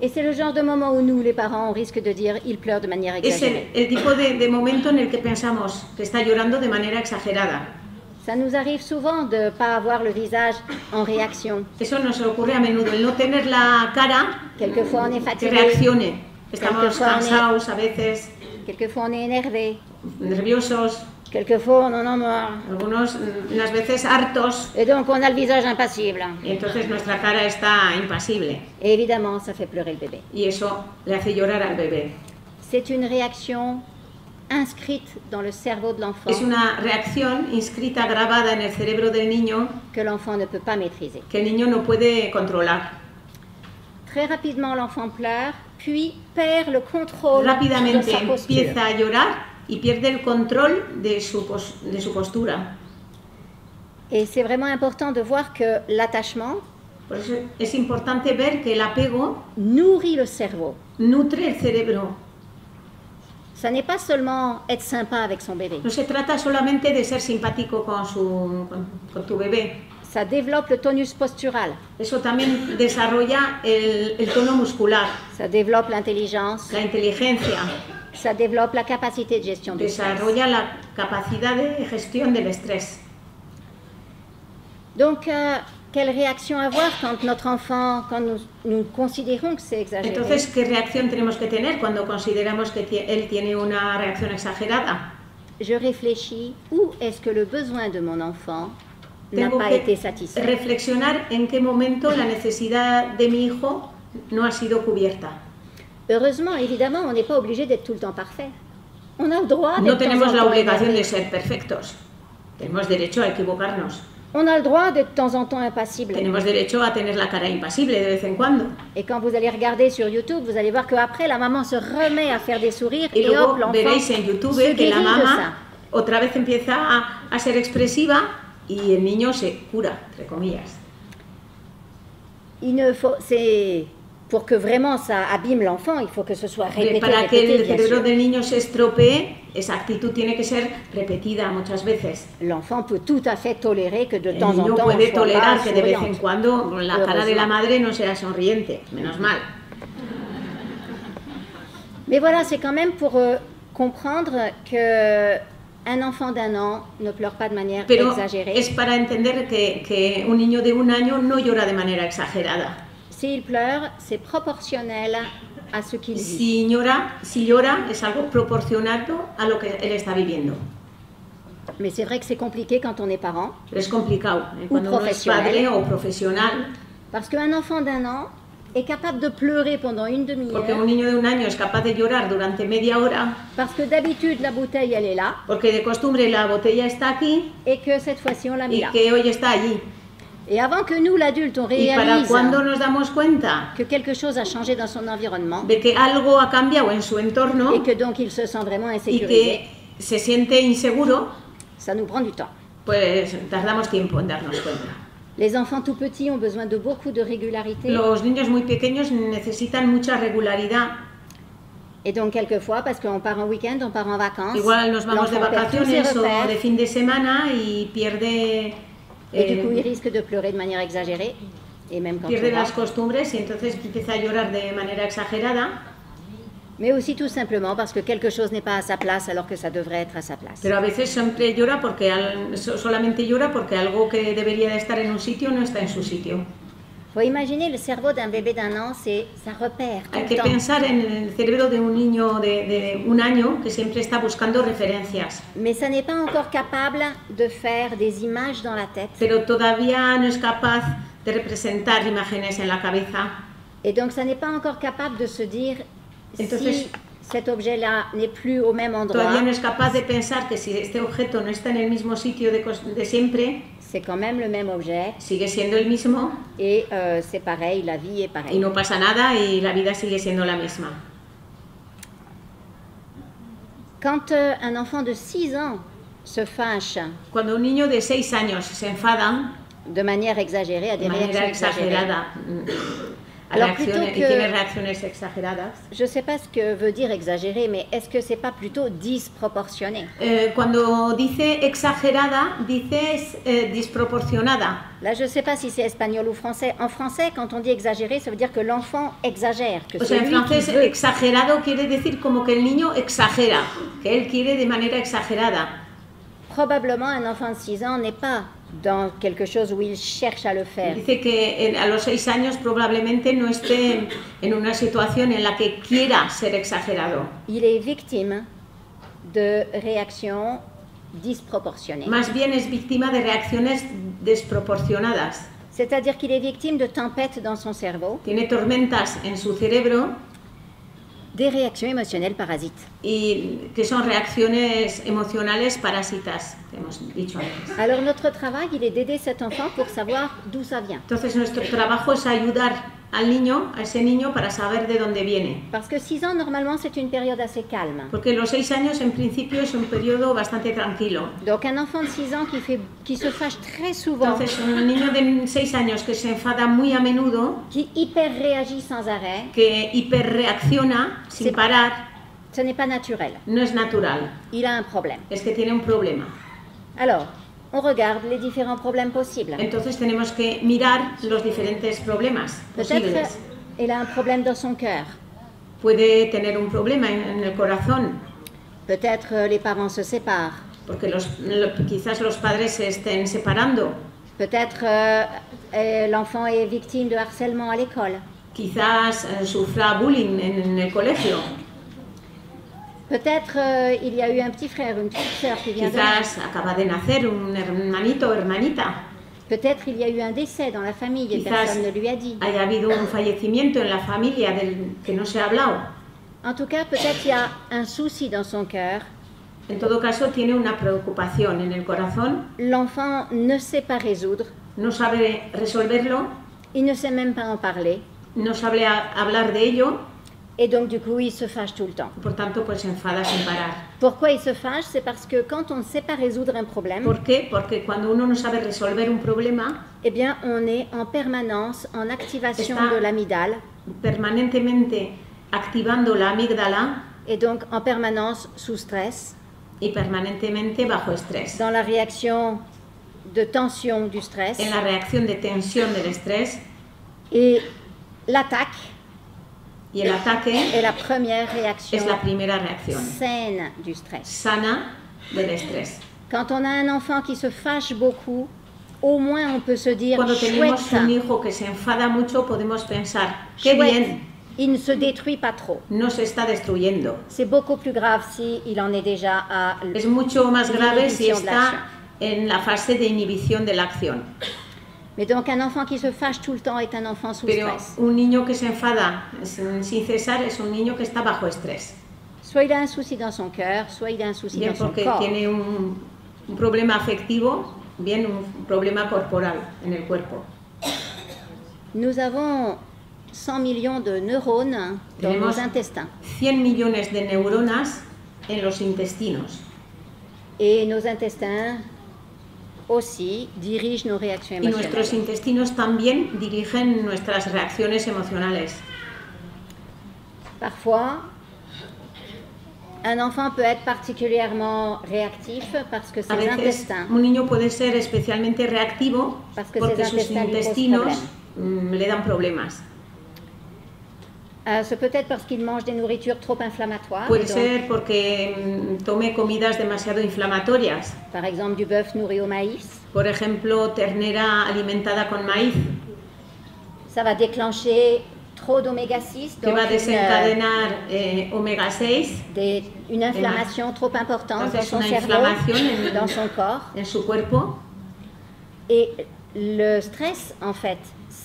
A: Et c'est le genre de moment où nous, les parents, on risque de dire il pleure de manière
B: Es el,
A: exagérée.
B: el tipo de, de momento en el que pensamos que está llorando de manera exagerada.
A: Ça nous arrive souvent de ne pas avoir le visage en réaction.
B: Eso nos ocurre a menudo, el no tener la cara
A: Quelquefois, on est
B: que
A: fatigué,
B: reaccione. Estamos
A: Quelquefois on est-
B: cansados a veces,
A: quelquefois, on est énervé,
B: nerviosos,
A: quelquefois, on en a
B: algunos mm, unas veces hartos,
A: Et donc, on a le visage impassible.
B: y entonces nuestra cara está impasible
A: Et évidemment, ça fait pleurer le bébé.
B: y eso le hace llorar al bebé.
A: C'est une réaction inscrite dans le cerveau de l'enfant
B: Es una reacción inscrita, grabada en el cerebro del niño
A: que l'enfant ne peut pas maîtriser.
B: que el niño no puede controlar.
A: Très rapidement, l'enfant pleure, puis perd le contrôle de
B: Rápidamente
A: sa posture.
B: empieza a llorar y pierde el control de su, de su postura.
A: Et c'est vraiment important de voir que l'attachement
B: es importante ver que el apego
A: nourrit le cerveau.
B: nutre el cerebro.
A: Ça n'est pas seulement être sympa avec son bébé.
B: No se trata solamente de ser simpático con, su, con, con tu bebé.
A: Ça développe le tonus postural.
B: Eso también desarrolla el, el tono muscular,
A: Ça développe l'intelligence.
B: la inteligencia.
A: Ça développe la capacité de gestion du stress.
B: desarrolla la capacidad de gestión del estrés.
A: Donc, euh, quelle réaction avoir quand notre enfant, quand nous, nous considérons que c'est exagéré?
B: Entonces, ¿qué reacción tenemos que tener cuando consideramos que él tiene una reacción exagerada?
A: Je réfléchis où est-ce que le besoin de mon enfant n'a pas été satisfait?
B: reflexionar en qué momento la necesidad de mi hijo no ha sido cubierta.
A: Heureusement, évidemment, on n'est pas obligé d'être tout le temps parfait. On a le droit
B: No
A: d'être temps
B: tenemos
A: en
B: la obligación de ser perfectos. Tenemos derecho a equivocarnos.
A: On a le droit d'être de temps en temps impassible.
B: Tenemos derecho a tener la cara impasible de vez en cuando.
A: Et quand vous allez regarder sur YouTube, vous allez voir qu'après, la maman se remet à faire des sourires
B: Y
A: et hop,
B: luego
A: l'enfant
B: veréis en YouTube
A: se
B: que la mamá otra vez empieza a, a ser expresiva y el niño se cura, entre comillas.
A: Il ne faut, c'est pour que vraiment ça abîme l'enfant, il faut que ce soit répété,
B: para que
A: répété,
B: el
A: bien
B: cerebro del niño se estropee, esa actitud tiene que ser repetida muchas veces.
A: L'enfant peut tout à fait tolérer que de
B: El
A: temps en temps
B: puede tolerar que de vez en cuando la cara de la madre no sea sonriente, menos mal.
A: Mais voilà, c'est quand même pour euh, comprendre que un enfant d'un an ne pleure pas de manière
B: Pero
A: exagérée.
B: es para entender que, que un niño de un año no llora de manera exagerada.
A: S'il pleure, c'est proportionnel à ce qu'il vit.
B: Si llora, si llora es algo proporcionado a lo que él está viviendo.
A: Mais c'est vrai que c'est compliqué quand on est parent,
B: es complicado ¿eh? Cuando uno es
A: profesional.
B: padre o profesional,
A: parce qu'un enfant d'un an est capable de pleurer pendant une
B: porque
A: demi-heure,
B: un niño de un año es capaz de llorar durante media hora,
A: parce que d'habitude la bouteille elle est là,
B: porque de costumbre la botella está aquí
A: et que cette fois-ci on l'a mis là.
B: que hoy está allí.
A: Et avant que nous, l'adulte, on réalise que quelque chose a changé dans son environnement
B: de que algo ha cambiado en su entorno
A: et que donc il se sent vraiment
B: y
A: insécurisé,
B: que se siente inseguro,
A: ça nous prend du temps.
B: pues tardamos tiempo en darnos cuenta.
A: Les enfants tout petits ont besoin de beaucoup de régularité.
B: Los niños muy pequeños necesitan mucha regularidad.
A: Et donc, quelquefois, parce qu'on part en week-end, on part en vacances,
B: Igual nos vamos de vacaciones o de fin de semana y pierde,
A: et du coup, il risque de pleurer de manière exagérée. Et même quand
B: pierde las costumbres y entonces empieza a llorar de manera exagerada.
A: Mais aussi tout simplement parce que quelque chose n'est pas à sa place alors que ça devrait être à sa place.
B: Pero a veces siempre llora porque al- solamente llora porque algo que debería de estar en un sitio no está en su sitio.
A: Faut imaginer le cerveau d'un bébé d'un an, c'est ça repère tout
B: Hay que
A: temps.
B: pensar en el cerebro de un niño de, de un año que siempre está buscando referencias,
A: Mais ça n'est pas encore capable de faire des images dans la tête.
B: pero todavía no es capaz de representar imágenes en la cabeza.
A: Et donc, ça n'est pas encore capable de se dire
B: Entonces-
A: si cet objet-là n'est plus au même endroit,
B: Todavía no es capaz de pensar que si este objeto no está en el mismo sitio de, de siempre,
A: c'est quand même le même objet.
B: sigue siendo el mismo
A: Et euh, c'est pareil, la vie est
B: y
A: pareille.
B: no pasa nada y la vida sigue siendo la misma.
A: Quand euh, un enfant de 6 ans se fâche
B: Cuando un niño de 6 años se enfada
A: de manière exagérée,
B: de
A: des réactions exagérées, Alors,
B: reacciones-
A: plutôt
B: y
A: que-
B: tiene reacciones exageradas,
A: je ne sais pas ce que veut dire exagéré, mais est-ce que c'est pas plutôt disproportionné?
B: Eh, cuando dice exagerada, dices eh, disproporcionada.
A: Là, je ne sais pas si c'est espagnol ou français. En français, quand on dit exagéré, ça veut dire que l'enfant exagère, que
B: O
A: c'est
B: sea, en
A: veut.
B: exagerado quiere decir como que el niño exagera, que él quiere de manera exagerada.
A: Probablement, un enfant de 6 ans n'est pas dans quelque chose où il cherche à le faire.
B: Dice que en- a los seis años probablemente no esté en una situación en la que quiera ser exagerado.
A: Il est victime de réactions disproportionnées.
B: Más bien es víctima de reacciones desproporcionadas.
A: C'est-à-dire qu'il est victime de tempêtes dans son cerveau,
B: Tiene tormentas en su cerebro
A: des réactions émotionnelles parasites.
B: y que hemos dicho antes.
A: Alors notre travail, il est d'aider cet enfant pour savoir d'où ça vient.
B: Entonces nuestro trabajo es ayudar al niño, a ese niño, para saber de dónde viene.
A: Parce que 6 ans, normalement, c'est une période assez calme.
B: Porque los seis años en principio es un periodo bastante tranquilo.
A: Donc un enfant de 6 ans qui, fait, qui se fâche très souvent,
B: Entonces un niño de seis años que se enfada muy a menudo,
A: qui hyper réagit sans arrêt,
B: que hiperreacciona sin parar,
A: ce n'est pas naturel.
B: no es natural,
A: Il a un problème.
B: es que tiene un problema.
A: Alors, on regarde les différents problèmes possibles.
B: Entonces tenemos que mirar los diferentes problemas
A: Peut-être il a un problème dans son cœur.
B: puede tener un problema en, en el corazón,
A: Peut-être euh, les parents se séparent.
B: porque los, lo- quizás los padres se estén separando,
A: Peut-être euh, euh, l'enfant est victime de harcèlement à l'école.
B: quizás eh, sufra bullying en, en el colegio,
A: Peut-être euh, il y a eu un petit frère, une petite sœur qui vient de
B: quizás acaba de nacer un hermanito hermanita,
A: Peut-être il y a eu un décès dans la famille et
B: Quizás-
A: personne ne lui a dit.
B: haya habido un fallecimiento en la familia del que no se ha hablado.
A: En tout cas, peut-être il y a un souci dans son cœur.
B: En todo caso, tiene una preocupación en el corazón,
A: L'enfant ne sait pas résoudre,
B: no sabe resolverlo,
A: il ne sait même pas en parler.
B: no sabe hablar de ello,
A: Et donc du coup, il se fâche tout le temps.
B: por tanto, pues enfada sin parar.
A: Pourquoi il se fâche? C'est parce que quand on ne sait pas résoudre un problème,
B: ¿Por qué? Porque cuando uno no sabe resolver un problema,
A: eh bien, on est en permanence en activation de l'amygdale
B: permanentemente activando la amígdala
A: et donc en permanence sous stress,
B: y permanentemente bajo estrés.
A: dans la réaction de tension du stress.
B: En la reacción de tensión del estrés
A: Et l'attaque
B: y el ataque
A: la première réaction
B: es la primera reacción
A: saine du stress.
B: sana del estrés.
A: Quand on a un enfant qui se fâche beaucoup, au moins on peut se dire
B: Cuando tenemos
A: chouette,
B: un hijo que se enfada mucho, podemos pensar, qué
A: chouette,
B: bien,
A: il ne se détruit pas trop.
B: no se está destruyendo.
A: C'est beaucoup plus grave si il en est déjà à
B: Es mucho más grave si está en la fase de inhibición de la acción.
A: Mais donc un enfant qui se fâche tout le temps est un enfant sous
B: Pero
A: stress.
B: un niño que se enfada sin sin cesar es un niño que está bajo estrés.
A: Soit il a un souci dans son cœur, soit il a un souci
B: Bien
A: dans son
B: porque
A: corps.
B: tiene un, un problema afectivo, bien un problema corporal en el cuerpo.
A: Nous avons 100 millions de neurones dans
B: Tenemos
A: nos intestins.
B: 100 millones de neuronas en los intestinos.
A: Et nos intestins aussi dirigent nos réactions
B: Y nuestros intestinos también dirigen nuestras reacciones emocionales.
A: Parfois, un enfant peut être particulièrement réactif parce que ses
B: A veces
A: intestins
B: un niño puede ser especialmente reactivo
A: Parce que
B: porque sus intestinos mm, le dan problemas.
A: Euh, c'est peut-être parce qu'il mange des nourritures trop inflammatoires.
B: Puede
A: donc,
B: ser porque mm, tome comidas demasiado inflamatorias.
A: par exemple, du bœuf nourri au maïs.
B: Por ejemplo, ternera alimentada con maíz,
A: Ça va déclencher trop d'oméga 6,
B: que va
A: une,
B: desencadenar eh, omega 6
A: euh, des- une inflammation trop importante dans son cerveau,
B: en-
A: dans son corps.
B: en su cuerpo.
A: Et le stress, en fait,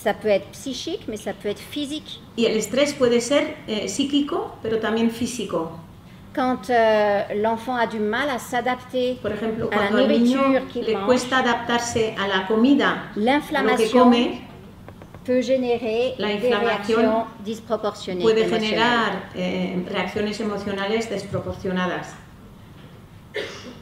A: ça peut être psychique, mais ça peut être physique.
B: Y el estrés puede ser eh, psíquico, pero también físico.
A: Quand euh, l'enfant a du mal à s'adapter à la nourriture qu'il
B: le
A: mange, l'inflammation peut générer
B: La
A: des réactions disproportionnées.
B: puede
A: émotionnelles.
B: generar eh, reacciones emocionales desproporcionadas.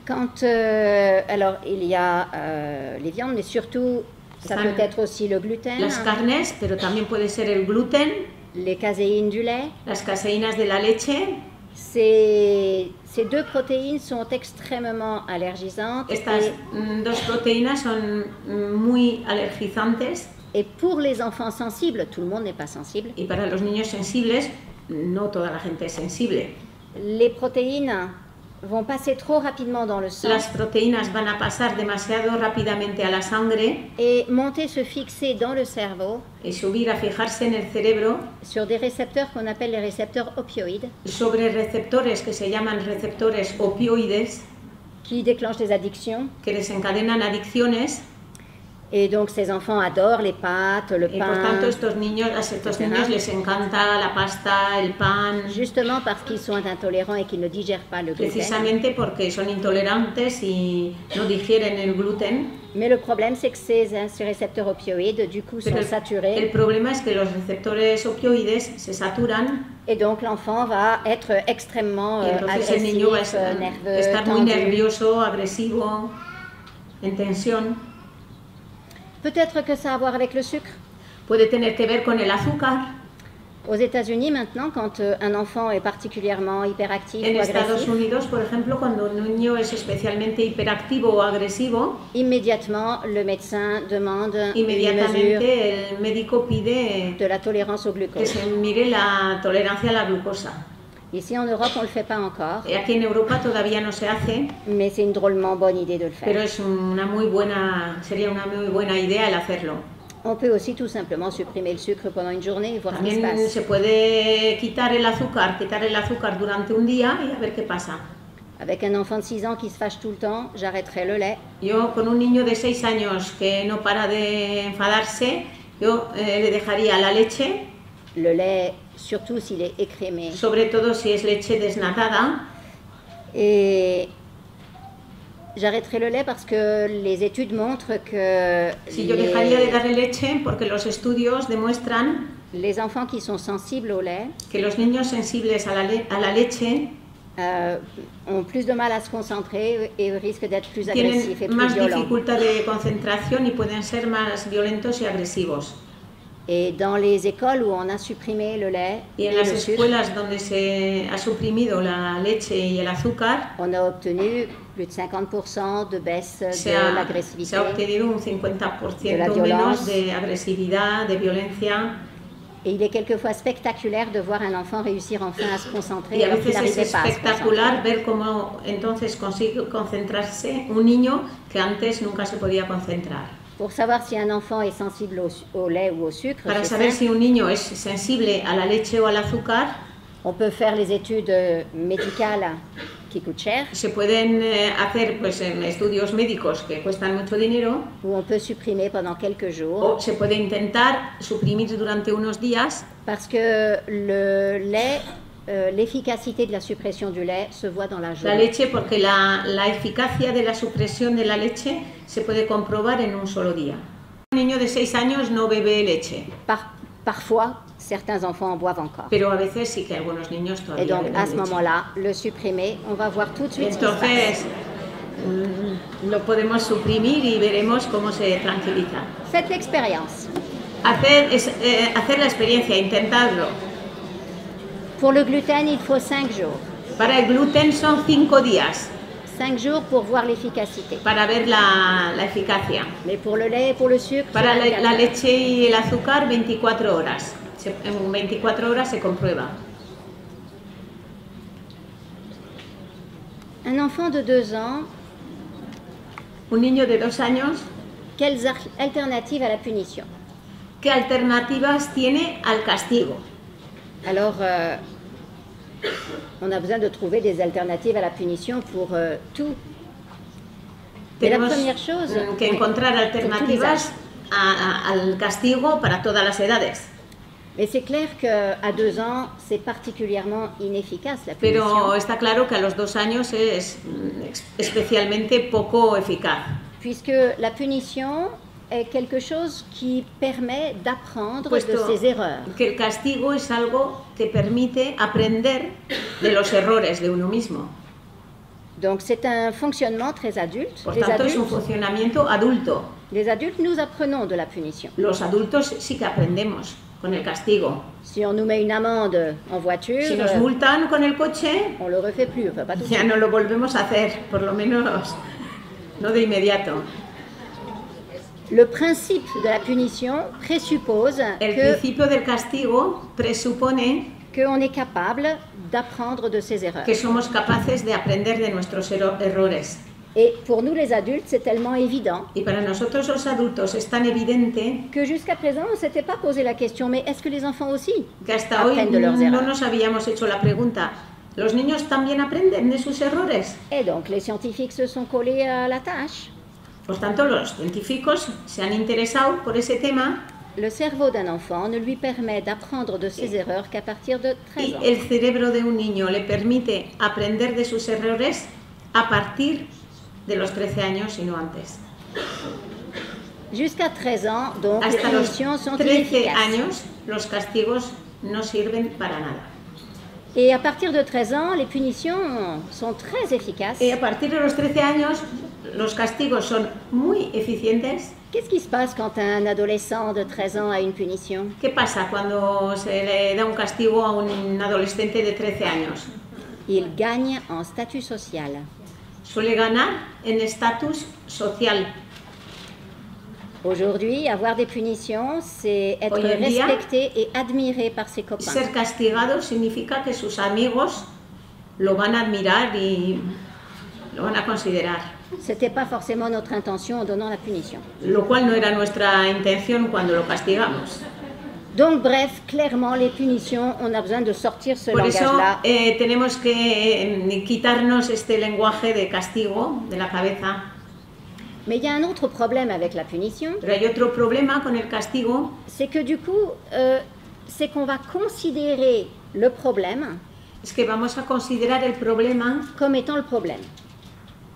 A: Quand, euh, alors, il y a euh, les viandes, mais surtout, ça peut être aussi le gluten,
B: Las carnes, pero también puede ser el gluten,
A: les caséines du lait.
B: las caseínas de la leche.
A: Ces, ces deux protéines sont extrêmement allergisantes
B: Estas
A: et,
B: mm, dos proteínas son mm, muy alergizantes
A: et pour les enfants sensibles, tout le monde n'est pas sensible,
B: y para los niños sensibles, no toda la gente es sensible.
A: les protéines vont passer trop rapidement dans le sang
B: Las proteínas van a pasar demasiado rápidamente a la sangre
A: et monter, se fixer dans le cerveau
B: y subir a fijarse en el cerebro
A: sur des récepteurs qu'on appelle les récepteurs opioïdes
B: sobre receptores que se llaman receptores opioides
A: qui déclenchent des addictions.
B: que desencadenan adicciones
A: Et donc ces enfants adorent les pâtes, le
B: por
A: pain,
B: tanto estos niños, a estos niños les encanta la pasta, el pan,
A: justement parce qu'ils sont intolérants et qu'ils ne digèrent pas le gluten.
B: precisamente porque son intolerantes y no digieren el gluten.
A: Mais le problème, c'est que ces, ces récepteurs opioïdes, du coup,
B: Pero
A: sont
B: el,
A: saturés.
B: el problema es que los receptores opioides se saturan
A: Et donc l'enfant va être extrêmement euh,
B: entonces el
A: agressif,
B: niño va estar,
A: nerveux,
B: estar muy nervioso, agresivo, en tensión.
A: Peut-être que ça a à voir avec le sucre.
B: Puede tener que ver con el azúcar.
A: Aux États-Unis, maintenant, quand euh, un enfant est particulièrement hyperactif
B: En
A: ou
B: Estados
A: agressif,
B: Unidos, por ejemplo, cuando un niño es especialmente hiperactivo o agresivo,
A: immédiatement, le médecin demande
B: inmediatamente el médico pide
A: de la tolérance au
B: que
A: glucose.
B: se mire la tolerancia a la glucosa.
A: Ici, en Europe, on ne le fait pas encore,
B: Y Aquí en Europa todavía no se hace,
A: mais c'est une drôlement bonne idée de le
B: pero
A: faire.
B: es una muy buena, sería una muy buena idea el hacerlo.
A: On peut aussi tout simplement supprimer le sucre pendant une journée et voir ce qui se
B: También
A: passe.
B: se puede quitar el azúcar, quitar el azúcar durante un día y a ver qué pasa.
A: Avec un enfant de 6 ans qui se fâche tout le temps, j'arrêterai le lait.
B: Yo con un niño de 6 años que no para de enfadarse, yo eh, le dejaría la leche,
A: Le lait, surtout s'il est écrémé.
B: sobre todo si es leche desnatada,
A: Et j'arrêterai le lait parce que les études montrent que
B: Si yo dejaría de
A: les,
B: darle leche porque los estudios demuestran
A: les enfants qui sont sensibles au lait
B: que los niños sensibles a la, le- a la leche
A: euh, ont plus de mal à se concentrer et risquent d'être plus agressifs et plus
B: más
A: violents.
B: dificultad de concentración y pueden ser más violentos y agresivos.
A: Et dans les écoles où on a supprimé le lait
B: Y
A: et
B: en las
A: le sucre,
B: escuelas donde se ha suprimido la leche y el azúcar,
A: on a obtenu plus de 50% de baisse
B: se
A: de l'agressivité.
B: se ha obtenido un 50%
A: De la violence.
B: de agresividad, de violencia.
A: Et il est quelquefois spectaculaire de voir un enfant réussir enfin à se concentrer
B: Y a veces es espectacular ver cómo entonces consigue concentrarse un niño que antes nunca se podía concentrar.
A: Pour savoir si un enfant est sensible au, lait ou au sucre,
B: Para
A: c'est
B: saber
A: simple.
B: si un niño es sensible a la leche o al azúcar,
A: on peut faire les études euh, médicales qui coûtent cher,
B: se pueden eh, hacer pues, em, estudios médicos que cuestan mucho dinero
A: ou on peut supprimer pendant quelques jours,
B: o se puede intentar suprimir durante unos días
A: parce que le lait, euh, l'efficacité de la suppression du lait se voit dans la
B: la
A: journée.
B: leche porque la, la eficacia de la supresión de la leche se puede comprobar en un solo día. Un niño de 6 años no bebe leche,
A: Par- parfois, certains enfants en boivent encore.
B: pero a veces sí que algunos niños
A: Et
B: todavía
A: donc,
B: beben
A: à ce moment-là, le supprimer, on va voir tout de suite.
B: Entonces, mm, lo podemos suprimir y veremos cómo se tranquiliza.
A: Faites l'expérience.
B: Hacer, es, eh, hacer la experiencia, intentarlo.
A: Pour le gluten, il faut 5 jours.
B: Para el gluten son 5 días
A: 5 jours pour voir l'efficacité.
B: para ver la, la eficacia.
A: Mais pour le lait et pour le sucre,
B: Para la,
A: 24
B: la
A: heures.
B: leche y el azúcar 24 horas. Se- en 24 horas se comprueba.
A: Un enfant de 2 ans,
B: Un niño de 2 años,
A: quelles alternatives à la punition
B: ¿qué alternativas tiene al castigo?
A: Alors, euh, on a besoin de trouver des alternatives à la punition pour euh, tout. Mais la première chose,
B: que
A: oui,
B: encontrar alternativas
A: âges.
B: a- a- al castigo para todas las edades.
A: Mais c'est clair qu'à 2 ans, c'est particulièrement inefficace la punition.
B: Pero está claro que a los dos años es especialmente poco eficaz,
A: Puisque la punition est quelque chose qui permet d'apprendre de ses erreurs.
B: que el castigo es algo que permite aprender de los errores de uno mismo.
A: Donc c'est un fonctionnement très adulte.
B: Por
A: Les
B: tanto, es un
A: adultes,
B: funcionamiento adulto.
A: les adultes, nous apprenons de la punition.
B: Los adultos sí que aprendemos con el castigo.
A: Si on nous met une amende en voiture,
B: Si nos
A: euh,
B: multan con el coche,
A: on le refait plus, enfin pas tout
B: ya no lo volvemos a hacer, por lo menos no de inmediato.
A: Le principe de la punition présuppose
B: El
A: que
B: principio del castigo presupone
A: qu'on est capable d'apprendre de ses erreurs.
B: que somos capaces de aprender de nuestros errores.
A: Et pour nous les adultes, c'est tellement évident
B: Y para nosotros los adultos es tan evidente
A: que jusqu'à présent, on ne s'était pas posé la question, mais est-ce que les enfants aussi
B: que hasta hoy
A: Aprenden de leurs
B: no
A: erreurs.
B: nos habíamos hecho la pregunta, ¿los niños también aprenden de sus errores?
A: Et donc les scientifiques se sont collés à la tâche.
B: Por tanto, los científicos se han interesado por ese tema
A: Le cerveau d'un enfant ne lui permet d'apprendre de ses erreurs qu'à partir de 13
B: y
A: ans.
B: el cerebro de un niño le permite aprender de sus errores a partir de los 13 años y no antes.
A: Jusqu'à 13 ans, donc les
B: Hasta los
A: punitions sont
B: 13
A: inefficaces.
B: años los castigos no sirven para nada.
A: Et à partir de 13 ans, les punitions sont très efficaces
B: Y a partir de los 13 años los castigos son muy eficientes
A: Qu'est-ce qui se passe quand un adolescent de 13 ans a une punition
B: ¿Qué pasa cuando se le da un castigo a un adolescente de 13 años?
A: Il gagne en statut social.
B: Suele ganar en estatus social.
A: Aujourd'hui, avoir des punitions, c'est être
B: Hoy en día-
A: respecté et admiré par ses copains.
B: Ser castigado significa que sus amigos lo van a admirar y lo van a considerar,
A: C'était pas forcément notre intention en donnant la punition.
B: lo cual no era nuestra intención cuando lo castigamos.
A: Donc, bref, clairement, les punitions, on a besoin de sortir ce
B: Por eso
A: langage-là.
B: eh, tenemos que eh, quitarnos este lenguaje de castigo de la cabeza.
A: Mais il y a un autre problème avec la punition,
B: Pero hay otro problema con el castigo,
A: c'est que du coup, euh, c'est qu'on va considérer le problème
B: es que vamos a considerar el problema
A: comme étant le problème.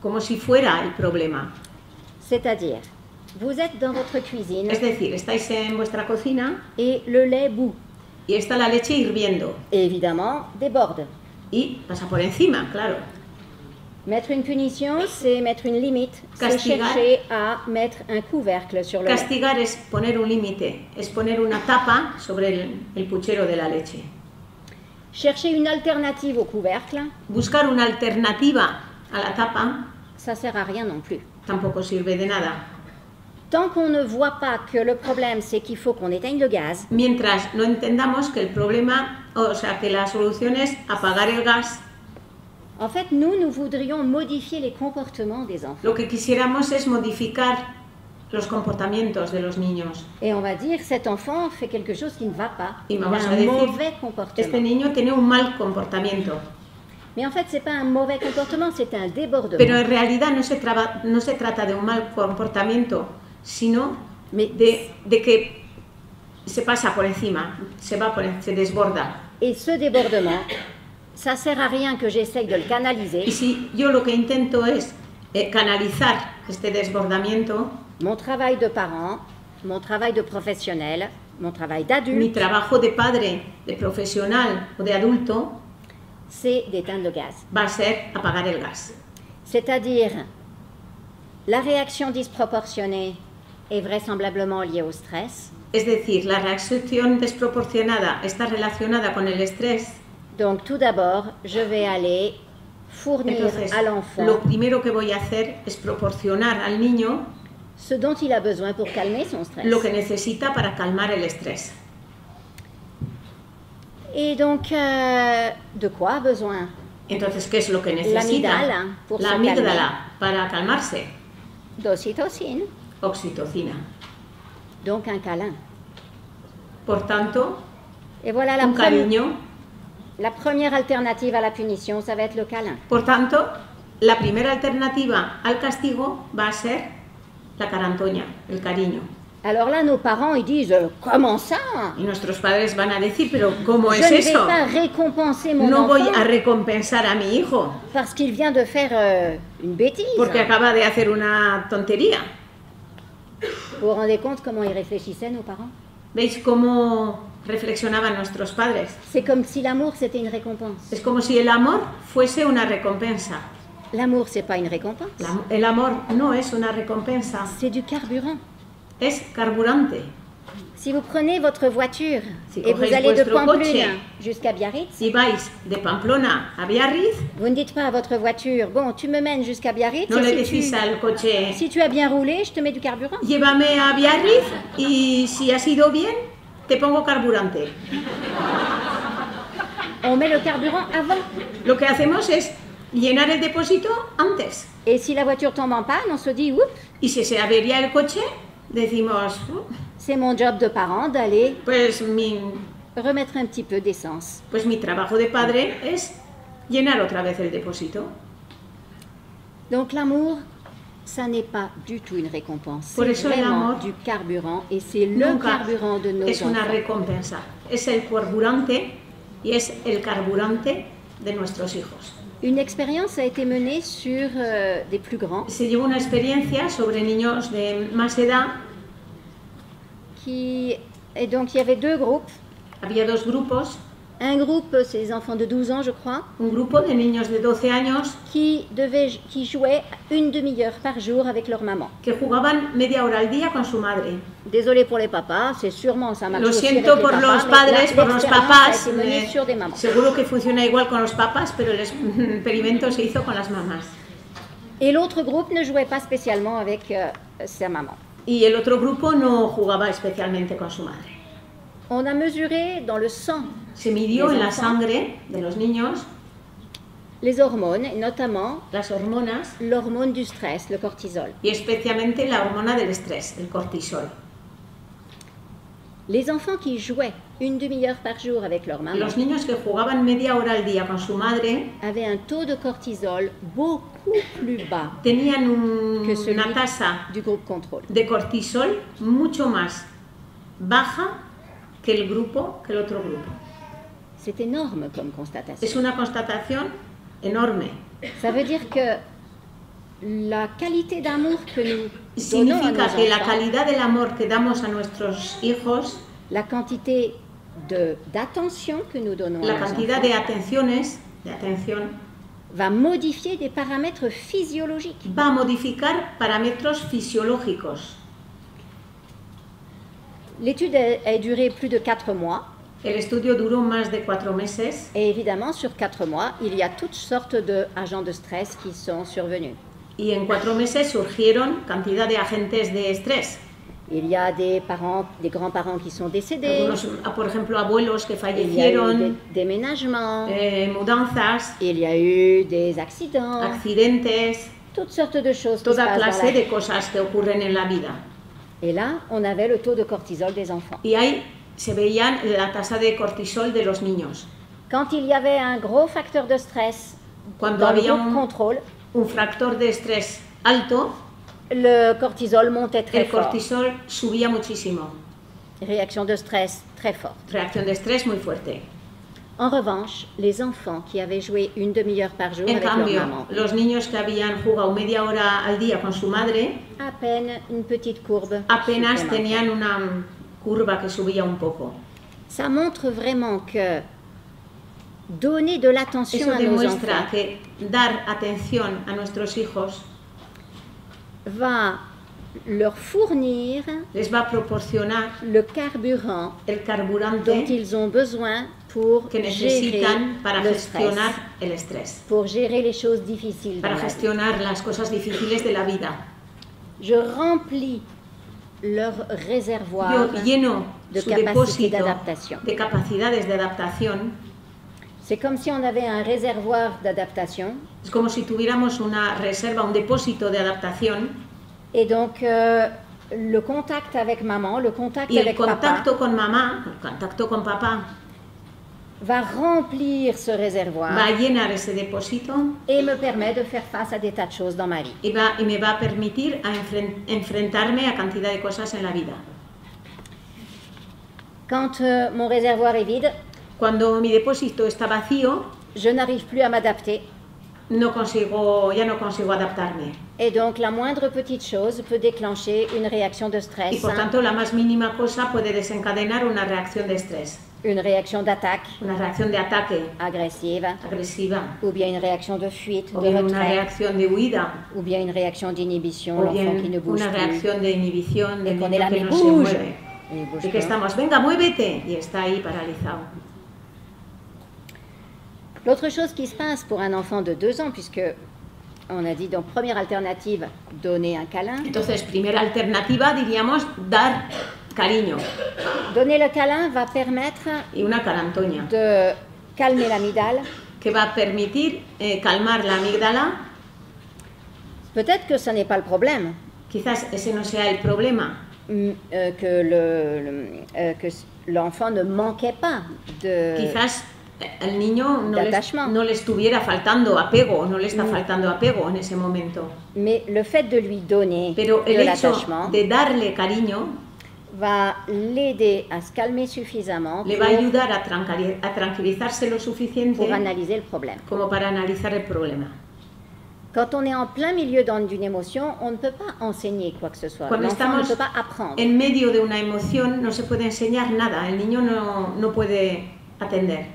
B: Como si fuera el problema.
A: C'est-à-dire, vous êtes dans votre cuisine
B: Es decir, estáis en vuestra cocina
A: et le lait bout.
B: y está la leche hirviendo
A: Et évidemment, déborde.
B: y pasa por encima, claro.
A: Mettre une punition, c'est mettre une limite, c'est chercher à mettre un couvercle sur le lait.
B: Castigar es poner un límite, es poner una tapa sobre el, el puchero de la leche.
A: Chercher une alternative au couvercle,
B: Buscar una alternativa a la tapa
A: ça sert à rien non plus.
B: tampoco sirve de nada.
A: Tant qu'on ne voit pas que le problème, c'est qu'il faut qu'on éteigne le gaz,
B: Mientras no entendamos que el problema, o sea, que la solución es apagar el gas,
A: en fait, nous, nous voudrions modifier les comportements des enfants.
B: lo que quisiéramos es modificar los comportamientos de los niños.
A: Et on va dire, cet enfant fait quelque chose qui ne va pas.
B: Y
A: Il a
B: vamos a
A: un
B: decir,
A: mauvais
B: este
A: comportement.
B: niño tiene un mal comportamiento.
A: Mais en fait, c'est pas un mauvais comportement, c'est un débordement.
B: Pero en realidad no se, traba- no se trata de un mal comportamiento, sino
A: Mais
B: de, de que se pasa por encima, se va por se desborda.
A: Et ce débordement, ça sert à rien que j'essaye de le canaliser.
B: Y si yo lo que intento es eh, canalizar este desbordamiento,
A: Mon travail de parent, mon travail de professionnel, mon travail
B: mi trabajo de padre, de profesional o de adulto
A: c'est d'éteindre le gaz.
B: va ser apagar el gas.
A: C'est-à-dire, la réaction disproportionnée est vraisemblablement liée au stress.
B: Es decir, la reacción desproporcionada está relacionada con el estrés.
A: Donc tout d'abord, je vais aller fournir
B: Entonces,
A: à l'enfant
B: lo primero que voy a hacer es proporcionar al niño
A: ce dont il a besoin pour calmer son stress.
B: lo que necesita para calmar el estrés.
A: Et donc, euh, de quoi a besoin
B: Entonces, ¿qué es lo que
A: La
B: necesita?
A: amígdala, por
B: La amígdala para calmarse.
A: D'ocytocine,
B: Oxitocina.
A: donc un câlin.
B: Por tanto,
A: Et voilà la,
B: un cariño.
A: la première alternative à la punition, ça va être le câlin.
B: Por tanto, la primera alternativa al castigo va a ser la carantoña, el cariño.
A: Alors là, nos parents, ils disent euh, Comment ça?
B: Y nuestros padres van a decir, pero ¿cómo
A: Je
B: es
A: ne vais
B: eso?
A: pas récompenser mon
B: No voy a recompensar a mi hijo
A: parce qu'il vient de faire euh, une bêtise.
B: porque acaba de hacer una tontería.
A: Vous vous rendez compte comment ils réfléchissaient, nos parents?
B: ¿Veis cómo reflexionaban nuestros padres?
A: C'est comme si l'amour, c'était une récompense.
B: Es como si el amor fuese una recompensa.
A: L'amour, c'est pas une récompense.
B: La- el amor no es una recompensa,
A: C'est du carburant.
B: Es carburante.
A: Si vous prenez votre voiture
B: Si
A: et vous allez de
B: coche.
A: jusqu'à Biarritz,
B: Si vais de Pamplona a Biarritz,
A: vous ne dites pas à votre voiture Bon, tu me mènes jusqu'à Biarritz
B: no le
A: et si tu,
B: al coche,
A: si tu as bien roulé, je te mets du carburant.
B: llévame a Biarritz y si has ido bien, te pongo carburante.
A: On met le carburant avant.
B: Lo que hacemos es llenar el depósito antes.
A: Et si la voiture tombe en panne, on se dit Oups,
B: Y si se avería el coche, decimos, "Oh,
A: c'est mon job de parent d'aller
B: pues mi,
A: remettre un petit peu d'essence.
B: pues mi trabajo de padre es llenar otra vez el depósito.
A: Donc l'amour, ça n'est pas du tout une récompense. C'est vraiment du carburant et c'est le carburant de nos
B: es una
A: enfants.
B: recompensa, es el carburante y es el carburante de nuestros hijos.
A: Une expérience a été menée sur euh, des plus grands.
B: Se llevó una experiencia sobre niños de más edad,
A: qui et donc il y avait deux groupes,
B: había dos grupos,
A: un groupe, c'est les enfants de 12 ans, je crois,
B: un grupo de niños de 12 años
A: qui, devaient, qui jouaient une demi-heure par jour avec leur maman.
B: que jugaban media hora al día con su madre.
A: Désolé pour les papas, c'est sûrement ça marche
B: Lo siento por
A: papas,
B: los padres,
A: la-
B: por los papás. eh,
A: sur des mamans.
B: seguro que funciona igual con los papás, pero el experimento se hizo con las mamás.
A: Et l'autre groupe ne jouait pas spécialement avec euh, sa maman.
B: Y el otro grupo no jugaba especialmente con su madre.
A: On a mesuré dans le sang
B: Se midió en la sangre de los niños
A: les hormones, notamment
B: las hormonas
A: l'hormone du stress, le cortisol.
B: y especialmente la hormona del estrés, el cortisol.
A: Les enfants qui jouaient une demi-heure par jour avec leur maman
B: Los niños que jugaban media hora al día con su madre
A: avaient un taux de cortisol beaucoup plus bas
B: tenían un-
A: que celui
B: una tasa
A: du groupe contrôle.
B: de cortisol mucho más baja que el grupo, que el otro grupo.
A: C'est énorme comme constatation.
B: Es una constatación enorme.
A: Ça veut dire que la qualité d'amour que nous donnons à nos
B: Significa que la calidad del amor que damos a nuestros hijos,
A: la quantité de- d'attention que nous donnons
B: la cantidad
A: enfants,
B: de atenciones, de atención,
A: va modifier des paramètres physiologiques.
B: va a modificar parámetros fisiológicos.
A: L'étude a, duré plus de 4 mois.
B: El estudio duró más de cuatro meses.
A: Et évidemment sur 4 mois, il y a toutes sortes d'agents de stress qui sont survenus.
B: y en cuatro meses surgieron cantidad de agentes de estrés.
A: Il y a des parents, des grands-parents qui sont décédés,
B: Algunos, ah, por ejemplo, abuelos que
A: il y a eu
B: fallecieron,
A: des déménagements,
B: eh, mudanzas,
A: il y a eu des accidents,
B: accidentes,
A: toutes sortes de choses qui
B: toda
A: dans
B: clase
A: la
B: de cosas que ocurren en la vida.
A: Et là, on avait le taux de cortisol des enfants.
B: Y ahí se veían la tasa de cortisol de los niños.
A: Quand il y avait un gros facteur de stress
B: Cuando
A: dans
B: había un,
A: contrôle,
B: un factor de estrés alto,
A: le cortisol montait très
B: el
A: fort.
B: cortisol subía muchísimo.
A: Réaction de stress très forte.
B: Reacción de estrés muy fuerte.
A: En revanche, les enfants qui avaient joué une demi-heure par jour
B: En
A: avec leur
B: cambio,
A: maman,
B: los niños que habían jugado media hora al día con su madre,
A: à peine une petite courbe.
B: apenas tenían una curva que subía un poco.
A: Ça montre vraiment que donner de l'attention à nos
B: demuestra
A: enfants
B: que dar atención a nuestros hijos
A: va leur fournir
B: les va proporcionar
A: le carburant
B: el carburante
A: dont ils ont besoin pour
B: que
A: gérer
B: necesitan para
A: le stress,
B: gestionar el estrés,
A: pour gérer les choses difficiles
B: para
A: la vie.
B: gestionar las cosas difíciles de la vida.
A: Je remplis leur réservoir
B: Yo lleno
A: de
B: su
A: capacité
B: depósito
A: d'adaptation.
B: de capacidades de adaptación.
A: C'est comme si on avait un réservoir d'adaptation
B: Es como si tuviéramos una reserva, un depósito de adaptación
A: et donc euh, le contact avec maman, le contact
B: y el
A: avec papa
B: contacto con mamá, el contacto con papá,
A: va remplir ce réservoir
B: va a llenar ese depósito
A: et me permet de faire face à des tas de choses dans ma vie.
B: y, va, y me va a permitir a enfren- enfrentarme a cantidad de cosas en la vida.
A: Quand euh, mon réservoir est vide,
B: Cuando mi depósito está vacío,
A: je n'arrive plus à m'adapter
B: no consigo, ya no consigo adaptarme.
A: et donc la moindre petite chose peut déclencher une réaction de
B: Y
A: stress,
B: por tanto, la más mínima cosa puede desencadenar una reacción de estrés,
A: une réaction d'attaque
B: una reacción de ataque
A: agressive
B: agresiva,
A: ou bien une réaction de fuite,
B: o
A: de
B: bien una
A: retrait
B: reacción de huida,
A: ou bien une réaction d'inhibition, l'enfant qui ne bouge
B: una
A: plus.
B: reacción de inhibición, de niño que no se
A: bouge.
B: mueve.
A: Et il bouge
B: Y que estamos, venga, muévete, y está ahí paralizado.
A: L'autre chose qui se passe pour un enfant de deux ans, puisque on a dit donc première alternative, donner un câlin.
B: Entonces, primera alternativa diríamos dar cariño
A: Donner le câlin va permettre
B: y una
A: de calmer l'amygdale.
B: que va a permitir eh, calmar la amígdala.
A: Peut-être que ce n'est pas le problème,
B: Quizás ese no sea el problema,
A: mm, euh, que le- le- euh, l'enfant ne manquait pas de...
B: Quizás al niño no le, no le estuviera faltando apego, no le está
A: Mm.
B: faltando apego en ese momento.
A: Mais le fait de lui donner
B: Pero el
A: de
B: hecho de darle cariño
A: va l'aider à se calmer suffisamment
B: le va a ayudar a, a tranquilizarse lo suficiente
A: pour analyser le problème.
B: como para analizar el problema.
A: Quand on est en plein milieu d'une émotion, on ne peut pas enseigner quoi que ce soit.
B: Cuando
A: L'enfant ne
B: estamos
A: peut pas apprendre.
B: en medio de una emoción no se puede enseñar nada, el niño no, no puede atender.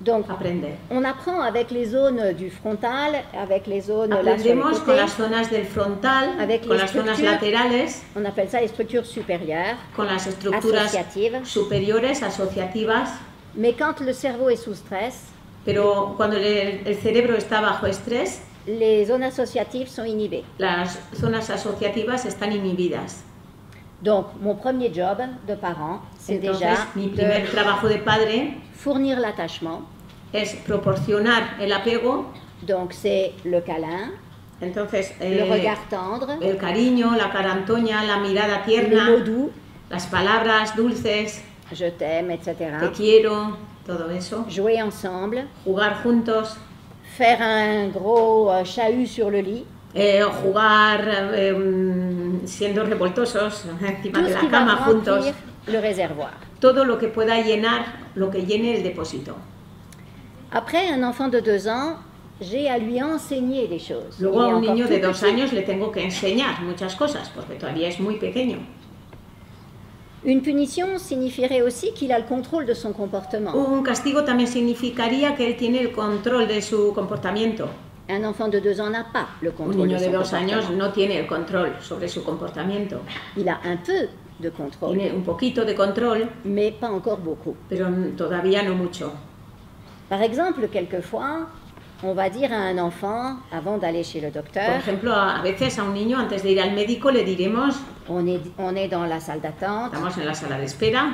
A: Donc,
B: aprender.
A: on apprend avec les zones du frontal, avec les zones
B: Aprendemos con las zonas del frontal,
A: Avec
B: con
A: les
B: las zonas laterales,
A: On appelle ça les structures supérieures,
B: con las estructuras
A: associatives.
B: superiores, asociativas,
A: Mais quand le cerveau est sous stress,
B: pero cuando el, el cerebro está bajo estrés,
A: les zones associatives sont inhibées.
B: las zonas asociativas están inhibidas.
A: Donc, mon premier job de parent,
B: Entonces,
A: déjà
B: mi primer trabajo de padre
A: fournir l'attachement.
B: es proporcionar el apego,
A: Donc, c'est le câlin,
B: entonces
A: le
B: eh,
A: regard tendre,
B: el cariño, la cara antoña, la mirada tierna,
A: doux,
B: las palabras dulces,
A: je t'aime, etc.
B: te quiero, todo eso,
A: Jouer ensemble,
B: jugar juntos,
A: faire un gros euh, chahut sur le lit.
B: eh, jugar eh, siendo revoltosos encima de la cama juntos,
A: remplir le réservoir.
B: todo lo que pueda llenar, lo que llene el depósito.
A: Après, un enfant de deux ans, j'ai à lui enseigner des choses.
B: Luego a un niño de dos años le tengo que enseñar muchas cosas, porque todavía es muy pequeño.
A: Une punition signifierait aussi qu'il a le contrôle de son comportement.
B: Un castigo también significaría que él tiene el control de su comportamiento.
A: Un enfant de deux ans n'a pas le
B: Un
A: contrôle
B: niño
A: de
B: de dos años no tiene el control sobre su comportamiento.
A: Il a un peu de contrôle,
B: Tiene un poquito de control,
A: mais pas encore beaucoup.
B: pero todavía no mucho.
A: Par exemple, quelquefois, on va dire à un enfant, avant d'aller chez le
B: Por
A: docteur,
B: ejemplo, a veces a un niño antes de ir al médico le diremos,
A: on est, on est dans la salle d'attente
B: estamos en la sala de espera,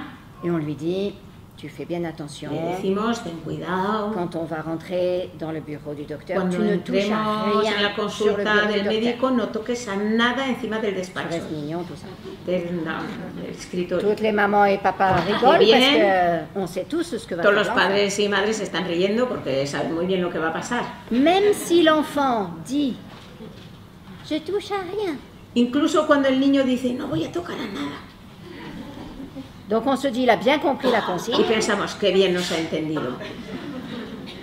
A: et on lui dit, tu fais bien attention.
B: le decimos, ten cuidado,
A: Quand on va rentrer dans le bureau du docteur,
B: cuando
A: tu ne touches à
B: entremos
A: rien
B: en la consulta del médico no toques a nada encima del despacho,
A: mignon, tout ça.
B: del, no, del escritorio.
A: Toutes les mamans et papas rigolent
B: bien.
A: parce qu'on sait tous ce que va
B: Todos los padres y madres están riendo porque saben muy bien lo que va a pasar.
A: Même si l'enfant dit Je touche à rien.
B: Incluso cuando el niño dice, no voy a tocar a nada.
A: Donc on se dit Il a bien compris la consigne.
B: pensamos, qué bien nos ha entendido.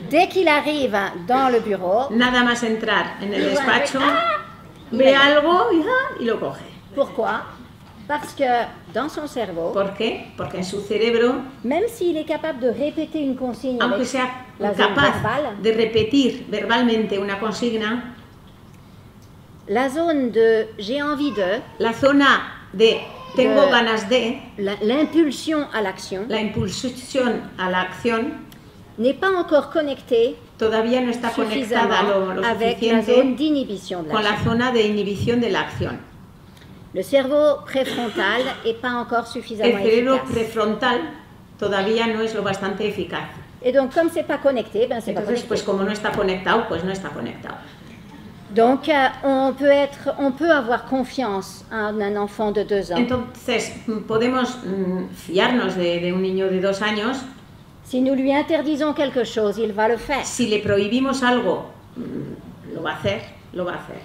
A: Dès qu'il arrive dans le bureau,
B: Nada más entrar en el despacho,
A: ah,
B: ve algo y, ah, y lo coge.
A: pourquoi? Parce que dans son cerveau,
B: ¿Por qué? Porque en su cerebro,
A: même s'il est capable de répéter une consigne
B: aunque sea capaz
A: verbale,
B: de repetir verbalmente una consigna,
A: la zone de j'ai envie de,
B: la zona de tengo
A: De-
B: ganas de,
A: la- l'impulsion à l'action,
B: la impulsión a la acción,
A: n'est pas encore connectée
B: todavía no está conectada
A: suffisamment
B: lo, lo
A: avec la zone d'inhibition de
B: con la zona de inhibición de la acción.
A: Le cerveau préfrontal n'est pas encore
B: El
A: suffisamment
B: cerebro
A: efficace.
B: prefrontal todavía no es lo bastante eficaz.
A: Et donc, comme c'est pas connecté, ben c'est pas connecté.
B: pues como no está conectado, pues no está conectado.
A: Donc, euh, on peut être, on peut avoir confiance en un enfant de deux ans
B: Entonces, podemos mm, fiarnos de, de un niño de dos años.
A: si nous lui interdisons quelque chose, il va le faire.
B: Si le prohibimos algo, mm, lo va a hacer, lo va a hacer.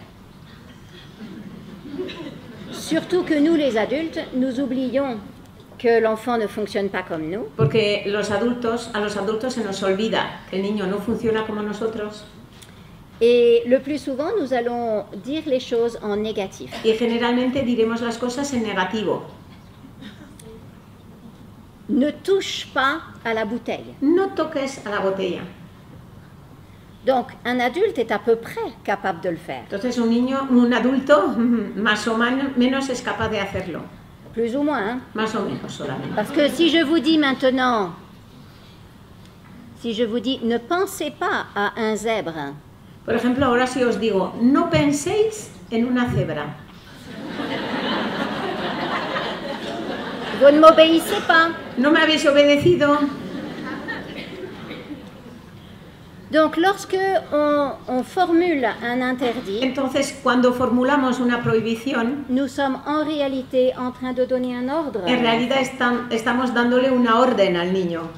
A: Surtout que nous, les adultes, nous oublions que l'enfant ne fonctionne pas comme nous
B: Porque los adultos, a los adultos se nos olvida que el niño no funciona como nosotros
A: et le plus souvent, nous allons dire les choses en négatif.
B: y generalmente diremos las cosas en negativo.
A: Ne touche pas à la bouteille.
B: No toques a la botella.
A: Donc, un adulte est à peu près capable de le faire,
B: Entonces un niño, un adulto, más o menos es capaz de hacerlo.
A: plus ou moins. hein.
B: Más o menos solamente.
A: Parce que si je vous dis maintenant, si je vous dis ne pensez pas à un zèbre,
B: Por ejemplo, ahora si os digo, no penséis en una cebra.
A: vous ne m'obéissez pas.
B: No me habéis obedecido.
A: Donc lorsque on, on formule un interdit,
B: Entonces, cuando formulamos una prohibición,
A: nous sommes en réalité en train de donner un ordre.
B: en realidad estam- estamos dándole una orden al niño.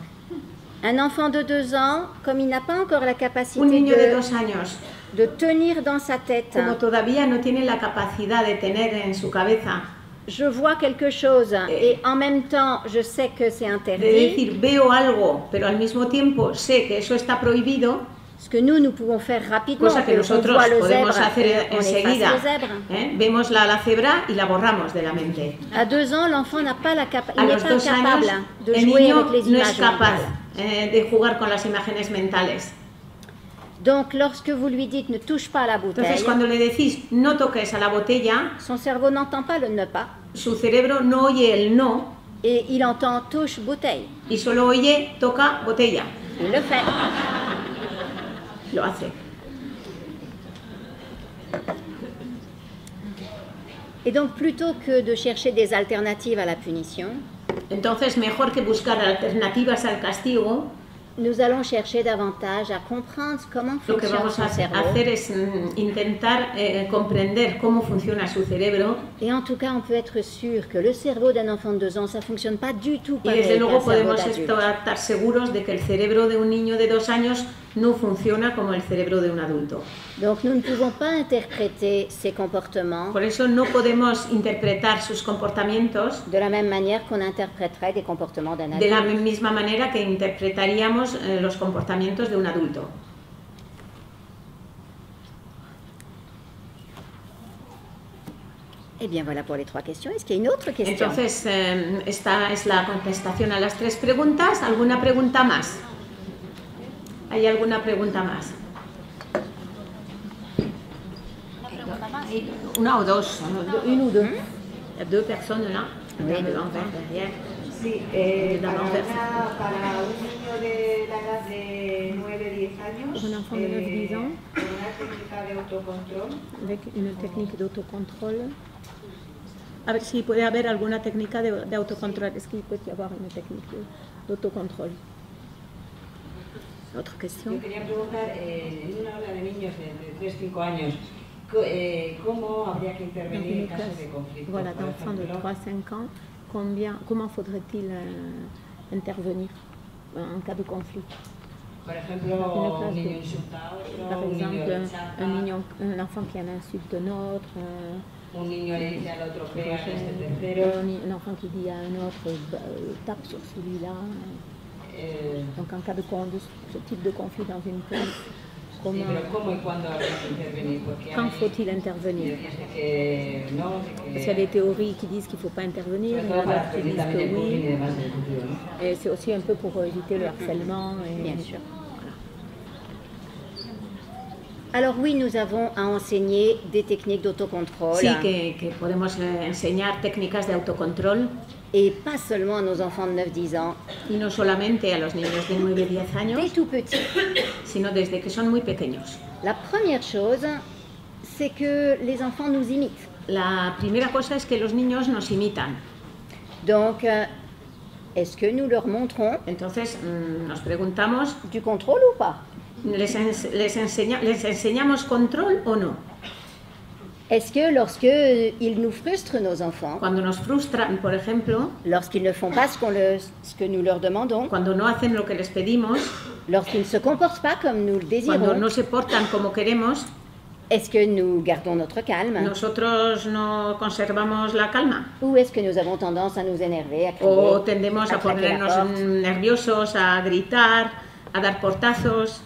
A: Un enfant de deux ans, comme il n'a pas encore la capacité
B: Un niño de
A: de,
B: dos años,
A: de tenir dans sa tête,
B: como todavía no tiene la capacidad de tener en su cabeza,
A: je vois quelque chose
B: Eh.
A: et en même temps je sais que c'est
B: de
A: interdit,
B: decir veo algo, pero al mismo tiempo sé que eso está prohibido,
A: ce que nous, nous pouvons faire rapidement,
B: cosa que
A: on
B: nosotros podemos
A: zèbre
B: hacer enseguida. ¿eh? Vemos la, la cebra y la borramos de la mente.
A: À deux ans, l'enfant n'a pas la capa-
B: A
A: il n'est
B: los
A: pas
B: dos
A: capable
B: años,
A: de jouer
B: niño
A: avec les
B: no
A: images
B: es capaz
A: mentales.
B: Eh, de jugar con las imágenes mentales.
A: Donc, lorsque vous lui dites ne touche pas à la bouteille,
B: Entonces, cuando le decís no toques a la botella,
A: son cerveau n'entend pas le ne pas
B: su cerebro no oye el no
A: et il entend touche bouteille.
B: y solo oye toca botella.
A: Il le fait.
B: Lo hace.
A: Et donc, plutôt que de chercher des alternatives à la punition,
B: Entonces, mejor que buscar alternativas al castigo,
A: nous allons chercher davantage à comprendre comment
B: lo que vamos a hacer es mm, intentar eh, comprender cómo funciona su cerebro.
A: Et en tout cas, on peut être sûr que le cerveau d'un enfant de 2 ans, ça fonctionne pas du tout
B: y desde luego podemos estar estar seguros de que el cerebro de un niño de dos años no funciona como el cerebro de un adulto.
A: Donc, nous ne pouvons pas interpréter ces comportements
B: Por eso no podemos interpretar sus comportamientos
A: de la même manière qu'on interpréterait des comportements d'un
B: de la
A: adulte.
B: misma manera que interpretaríamos eh, los comportamientos de un adulto.
A: Eh bien, voilà pour les trois questions. Est-ce qu'il y a une autre question
B: Entonces, eh, esta es la contestación a las tres preguntas. ¿Alguna pregunta más? ¿Hay alguna pregunta más? Una o dos. Une ou deux. Il y a deux personnes là.
A: Oui,
B: Dans le
A: deux.
B: l'envers, derrière.
E: Sí, eh,
B: La
E: para,
B: vamos a ver.
E: una- para un niño de la edad de 9-10 años,
F: Un enfant de 9-10 ans.
E: con una técnica de autocontrol,
F: avec une technique d'autocontrôle. A ver si puede haber alguna técnica de, de autocontrol. Est-ce qu'il peut y avoir une technique de- d'autocontrôle Autre question
G: Yo quería preguntar, eh, en una aula de niños de, de 3-5 años, co- eh, ¿cómo habría que
F: Dans
G: intervenir en
F: une
G: caso
F: classe
G: de conflicto?
F: voilà, d'enfants de
G: ejemplo,
F: 3-5 ans, combien, comment faudrait-il euh, intervenir en cas de conflit? Par exemple, un, niño- un enfant qui en insulte un autre, euh,
G: un
F: un enfant qui dit à un autre bah, euh, tape sur celui-là.
G: Eh,
F: Donc en cas de, ce type de conflit dans une classe.
G: Porque
F: quand faut-il intervenir? Parce qu'il y a des théories qui disent qu'il ne faut pas intervenir, il y en a qui disent que oui. Et c'est aussi un peu pour éviter le harcèlement. Et,
A: Bien sûr. Alors oui, nous avons à enseigner des techniques d'autocontrôle
B: Sí, que, que podemos eh, enseñar técnicas de autocontrol
A: et pas seulement à nos enfants de 9-10 ans,
B: y no solamente a los niños de 9-10
A: dès
B: años,
A: tout petits.
B: sino desde que son muy pequeños.
A: La première chose, c'est que les enfants nous imitent.
B: La primera cosa es que los niños nos imitan.
A: Donc, euh, est-ce que nous leur montrons
B: Entonces mm, nos preguntamos,
A: du contrôle ou pas?
B: ¿les, ens- les, enseña- ¿les enseñamos control o no?
A: Est-ce que lorsque euh, ils nous frustrent, nos enfants,
B: Cuando nos frustran, por ejemplo,
A: lorsqu'ils ne font pas ce, qu'on le- ce que nous leur demandons,
B: cuando no hacen lo que les pedimos,
A: lorsqu'ils ne se comportent pas comme nous le
B: cuando
A: désirons,
B: no se portan como queremos,
A: est-ce que nous gardons notre calme?
B: nosotros no conservamos la calma.
A: Ou est-ce que nous avons tendance à nous énerver, à crier,
B: o tendemos a
A: la
B: ponernos nerviosos, a gritar, a dar portazos.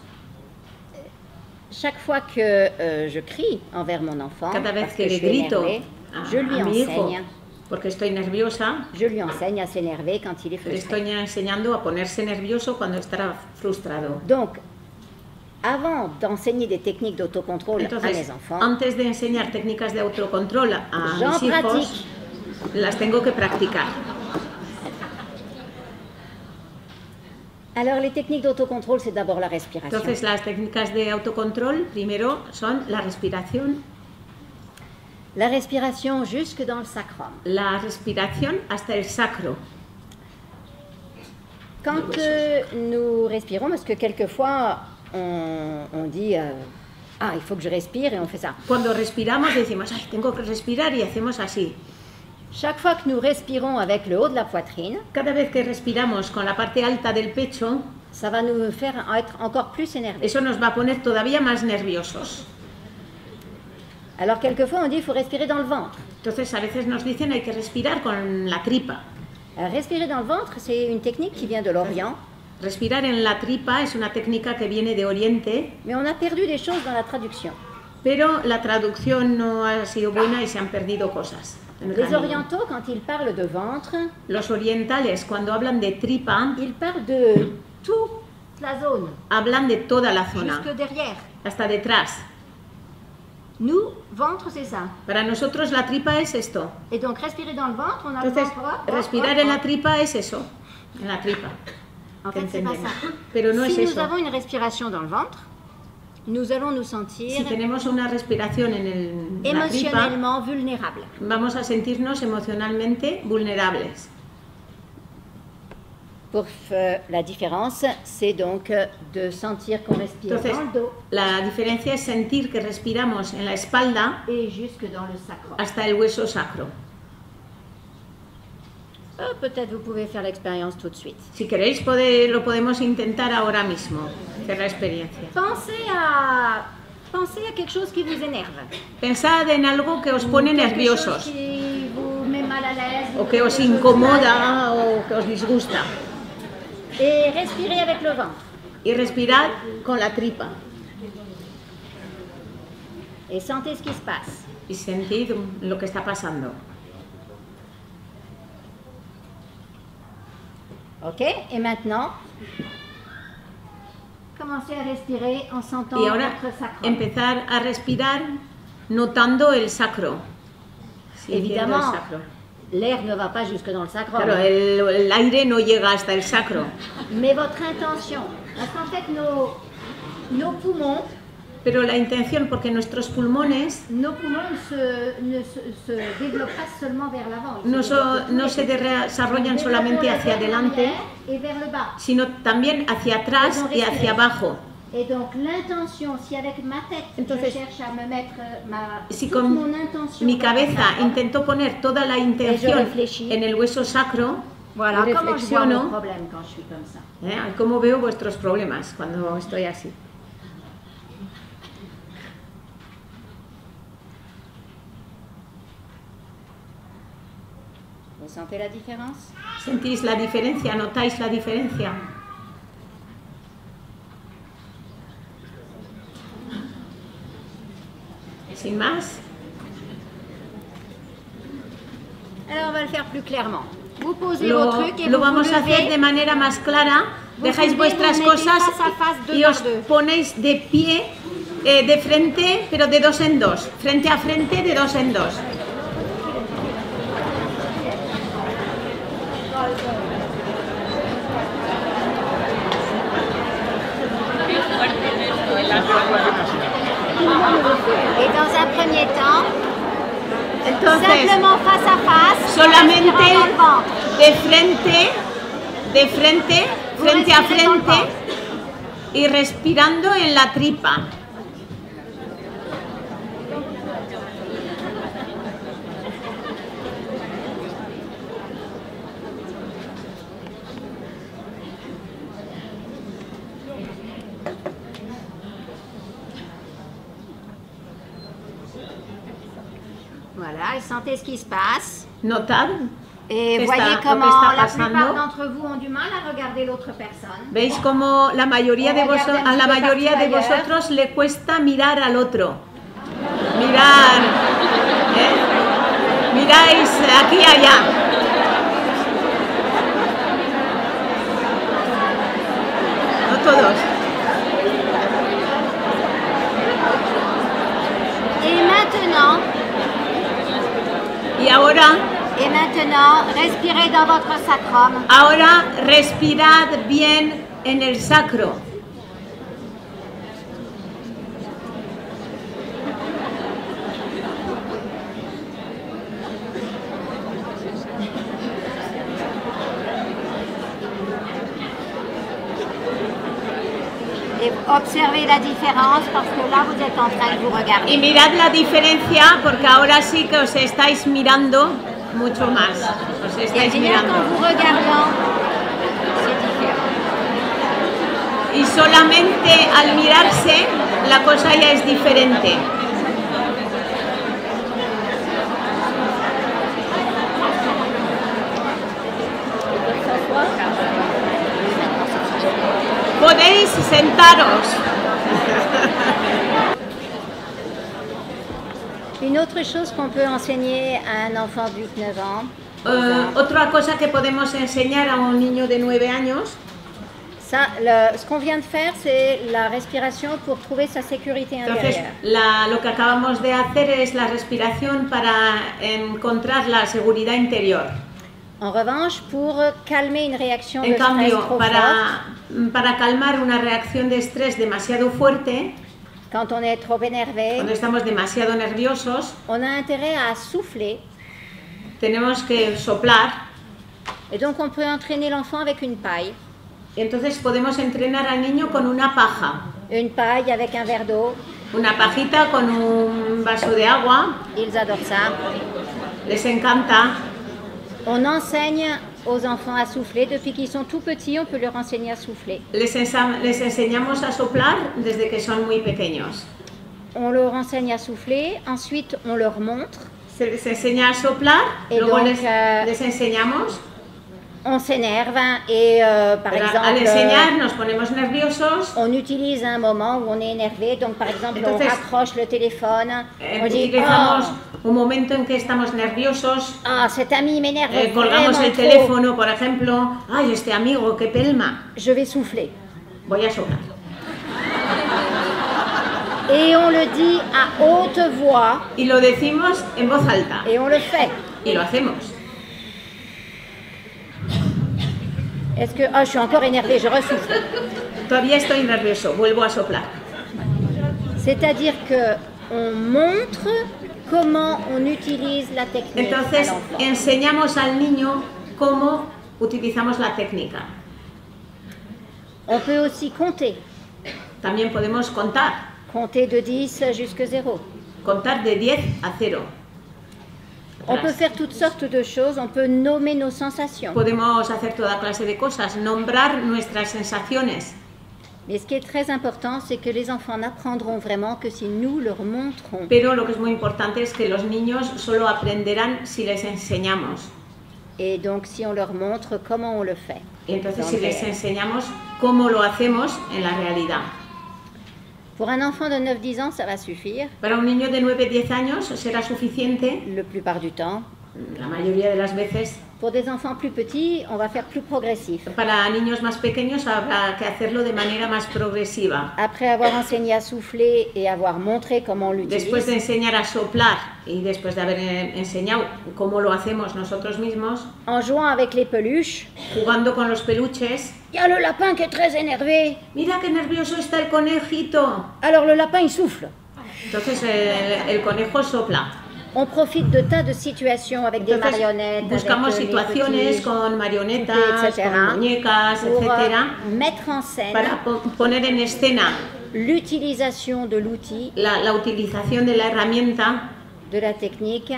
A: Chaque fois que euh, je crie envers mon enfant,
B: Cada vez
A: parce
B: que
A: je suis
B: grito
A: énervée,
B: a,
A: je lui enseigne,
B: porque estoy nerviosa,
A: je lui enseigne à s'énerver quand il est
B: le
A: frustré.
B: estoy enseñando a ponerse nervioso cuando estará frustrado.
A: Donc, avant d'enseigner des techniques d'autocontrôle à mes enfants,
B: antes de enseñar técnicas de autocontrol a
A: J'en
B: mis hijos,
A: pratique.
B: las tengo que practicar.
A: Alors les techniques d'autocontrôle, c'est d'abord la respiration.
B: Entonces, las técnicas de autocontrol, primero, son la respiración,
A: La respiration jusque dans le sacrum.
B: la respiración hasta el sacro.
A: Quand euh, nous respirons, parce que quelquefois on, on dit euh, Ah, il faut que je respire et on fait ça.
B: Cuando respiramos decimos, ay, tengo que respirar y hacemos así.
A: Chaque fois que nous respirons avec le haut de la poitrine,
B: Cada vez que respiramos con la parte alta del pecho,
A: ça va nous faire être encore plus énervés.
B: eso nos va a poner todavía más nerviosos.
A: Alors quelquefois on dit il faut respirer dans le ventre.
B: Entonces, a veces nos dicen hay que respirar con la tripa.
A: Alors, respirer dans le ventre, c'est une technique qui vient de l'Orient,
B: Respirar en la tripa es una técnica que viene de Oriente,
A: mais on a perdu des choses dans la traduction.
B: pero la traducción no ha sido buena y se han perdido cosas.
A: Les orientaux, quand ils parlent de ventre,
B: Los orientales, cuando hablan de tripa,
A: ils parlent de toute la zone,
B: hablan de toda la zona,
A: jusque derrière.
B: hasta detrás.
A: Nous, ventre, c'est ça.
B: Para nosotros la tripa es esto.
A: Et donc, respirer dans le ventre, on a
B: Entonces,
A: hop, hop,
B: respirar
A: hop,
B: en la tripa es eso, en la tripa.
A: En fait, c'est pas ça.
B: Pero no es
A: si nous
B: eso.
A: avons une respiration dans le ventre, nous allons nous sentir
B: Si tenemos una respiración en, el,
A: émotionnellement vulnérables.
B: vamos a sentirnos emocionalmente vulnerables.
A: Pour euh, la différence, c'est donc euh, de sentir qu'on respire
B: Entonces,
A: dans le dos
B: la diferencia es sentir que respiramos en la espalda
A: et jusque dans le sacrum.
B: hasta el hueso sacro.
A: Euh, Peut-être vous pouvez faire l'expérience tout de suite.
B: Si queréis, pode- lo podemos intentar ahora mismo, hacer la experiencia.
A: Pensez à, pensez à quelque chose qui vous énerve.
B: Pensad en algo que os pone
A: Quelque chose
B: nerviosos,
A: qui vous met mal à l'aise.
B: o que os
A: chose
B: incomoda o que os disgusta.
A: Et respirez avec le ventre.
B: Y respirad con la tripa
A: Et sentez ce qui se passe.
B: y sentid lo que está pasando.
A: Ok? Et maintenant, commencez à respirer en sentant
B: Y ahora
A: votre sacrum.
B: empezar a respirar notando el sacro. El
A: Évidemment,
B: sacro.
A: l'air ne va pas jusque dans le sacrum.
B: Claro, el, el aire no llega hasta el sacro,
A: Mais votre intention, parce qu'en fait, nos, nos poumons,
B: pero la intención, porque nuestros pulmones
A: nos poumons se- ne se, se développent pas seulement vers l'avant. ils
B: no,
A: se
B: so- no desarrollan solamente hacia adelante,
A: l'arrière Et vers le bas.
B: sino también hacia atrás y hacia abajo.
A: Et donc l'intention, si avec ma tête,
B: Entonces,
A: je cherche à me mettre euh, ma,
B: Si
A: toute
B: con
A: mon intention
B: mi cabeza intento poner toda la intención
A: reflejí.
B: en el hueso sacro,
A: Voilà
B: y
A: comment je vois mon
B: reflexiono,
A: problème quand je suis comme ça.
B: ¿eh? cómo veo vuestros problemas cuando estoy así.
A: Sentez la différence
B: ¿Sentís la diferencia? ¿Notáis la diferencia? Sin más,
A: Alors on va le faire plus clairement. Vous posez
B: lo,
A: vos trucs et
B: lo
A: vous
B: vamos
A: vous
B: a hacer de manera más clara.
A: Vous
B: Dejáis vuestras cosas
A: face face, deux
B: y os
A: deux.
B: ponéis de pie, eh, de frente, pero de dos en dos. Frente a frente, de dos en dos.
A: Et dans un premier temps,
B: Entonces,
A: simplement face à face,
B: solamente
A: en respirant dans le ventre.
B: de frente, de frente, frente a frente y respirando en la tripa.
A: Ce qui se passe.
B: Notad,
A: Et
B: ¿Qué
A: voyez
B: está- lo que
A: comment
B: está
A: la
B: pasando?
A: plupart d'entre vous ont du mal à regarder l'autre personne.
B: veis como la mayoría de a la mayoría de vosotros le cuesta mirar al otro. Mirar, ¿eh? miráis aquí allá. No todos.
A: Et maintenant,
B: Y ahora,
A: et maintenant, respirez dans votre sacrum.
B: ahora respirad bien en el sacro.
A: Observez la différence parce que là, vous êtes en train de vous regarder.
B: Y mirad la diferencia porque ahora sí que os estáis mirando mucho más. Estáis
A: rien qu'en vous regardant, c'est différent.
B: Y solamente al mirarse la cosa ya es diferente. Podéis sentaros.
A: Une autre chose qu'on peut enseigner à un enfant de 8-9 ans,
B: Eh, otra cosa que podemos enseñar a un niño de 9 años
A: Ça, le- ce qu'on vient de faire, c'est la respiration pour trouver sa sécurité
B: Entonces,
A: intérieure.
B: la- lo que acabamos de hacer es la respiración para encontrar la seguridad interior.
A: En revanche, pour calmer une réaction de
B: En
A: stress
B: cambio,
A: trop forte,
B: para, para calmar una reacción de estrés demasiado fuerte,
A: quand on est trop énervé,
B: cuando estamos demasiado nerviosos,
A: on a intérêt à souffler.
B: Tenemos que soplar.
A: Et donc, on peut entraîner l'enfant avec une paille.
B: Entonces podemos entrenar al niño con una paja.
A: Une paille avec un verre d'eau.
B: Una pajita con un vaso de agua.
A: Ils adorent ça.
B: Les encanta.
A: On enseigne aux enfants à souffler. Depuis qu'ils sont tout petits, on peut leur enseigner à souffler.
B: Les, ensa- les enseñamos a soplar desde que son muy pequeños.
A: On leur enseigne à souffler. Ensuite, on leur montre.
B: Se les enseña a soplar,
A: Et
B: luego
A: donc,
B: les,
A: euh,
B: les enseñamos.
A: On s'énerve et, euh, par
B: Pero
A: exemple,
B: al enseñar nos ponemos nerviosos.
A: on utilise un moment où on est énervé. Donc, par exemple,
B: Entonces,
A: on raccroche le téléphone.
B: Eh,
A: on dit oh,
B: un momento en que estamos nerviosos.
A: ah, cet ami m'énerve
B: eh, colgamos el teléfono, por ejemplo. Ay, este amigo, qué pelma.
A: Je vais souffler.
B: Voy a soplar.
A: Et on le dit à haute voix
B: Y lo decimos en voz alta.
A: et on le fait.
B: Y lo hacemos.
A: Est-ce que ah, je suis encore énervée, je ressouffle.
B: Todavía estoy nervioso, vuelvo a soplar.
A: C'est-à-dire que on montre comment on utilise la technique à
B: Entonces
A: l'enfant.
B: enseñamos al niño cómo utilizamos la técnica.
A: On peut aussi compter,
B: También podemos contar,
A: compter de 10 jusqu'à 0.
B: contar de 10 a 0.
A: On peut faire toutes sortes de choses, on peut nommer nos sensations.
B: Podemos hacer toda clase de cosas, nombrar nuestras sensaciones.
A: Mais ce qui est très important, c'est que les enfants n'apprendront vraiment que si nous leur montrons.
B: Pero lo que es muy importante es que los niños solo aprenderán si les enseñamos.
A: Et donc si on leur montre comment on le fait.
B: Entonces si
A: le
B: les enseñamos cómo lo hacemos en la realidad.
A: Pour un enfant de 9-10 ans, ça va suffire,
B: Para un niño de 9-10 años será suficiente,
A: la plupart du temps.
B: la mayoría de las veces.
A: Pour des enfants plus petits, on va faire plus progressif.
B: Para niños más pequeños habrá que hacerlo de manera más progresiva.
A: Après avoir enseigné à souffler et avoir montré comment on
B: Después de
A: l'utilise,
B: enseñar a soplar y después de haber enseñado cómo lo hacemos nosotros mismos,
A: en jouant avec les peluches,
B: jugando con los peluches,
A: il y a le lapin qui est très énervé.
B: mira qué nervioso está el conejito.
A: Alors le lapin, il souffle.
B: Entonces el, el conejo sopla.
A: On profite de tas de situations avec des
B: Entonces,
A: marionnettes,
B: buscamos
A: avec euh,
B: situaciones
A: petits-
B: con marionetas,
A: etc.
B: con muñecas,
A: pour euh,
B: etcétera,
A: mettre en scène
B: para po- poner en escena
A: l'utilisation de l'outil,
B: la, la utilización de la herramienta,
A: de la technique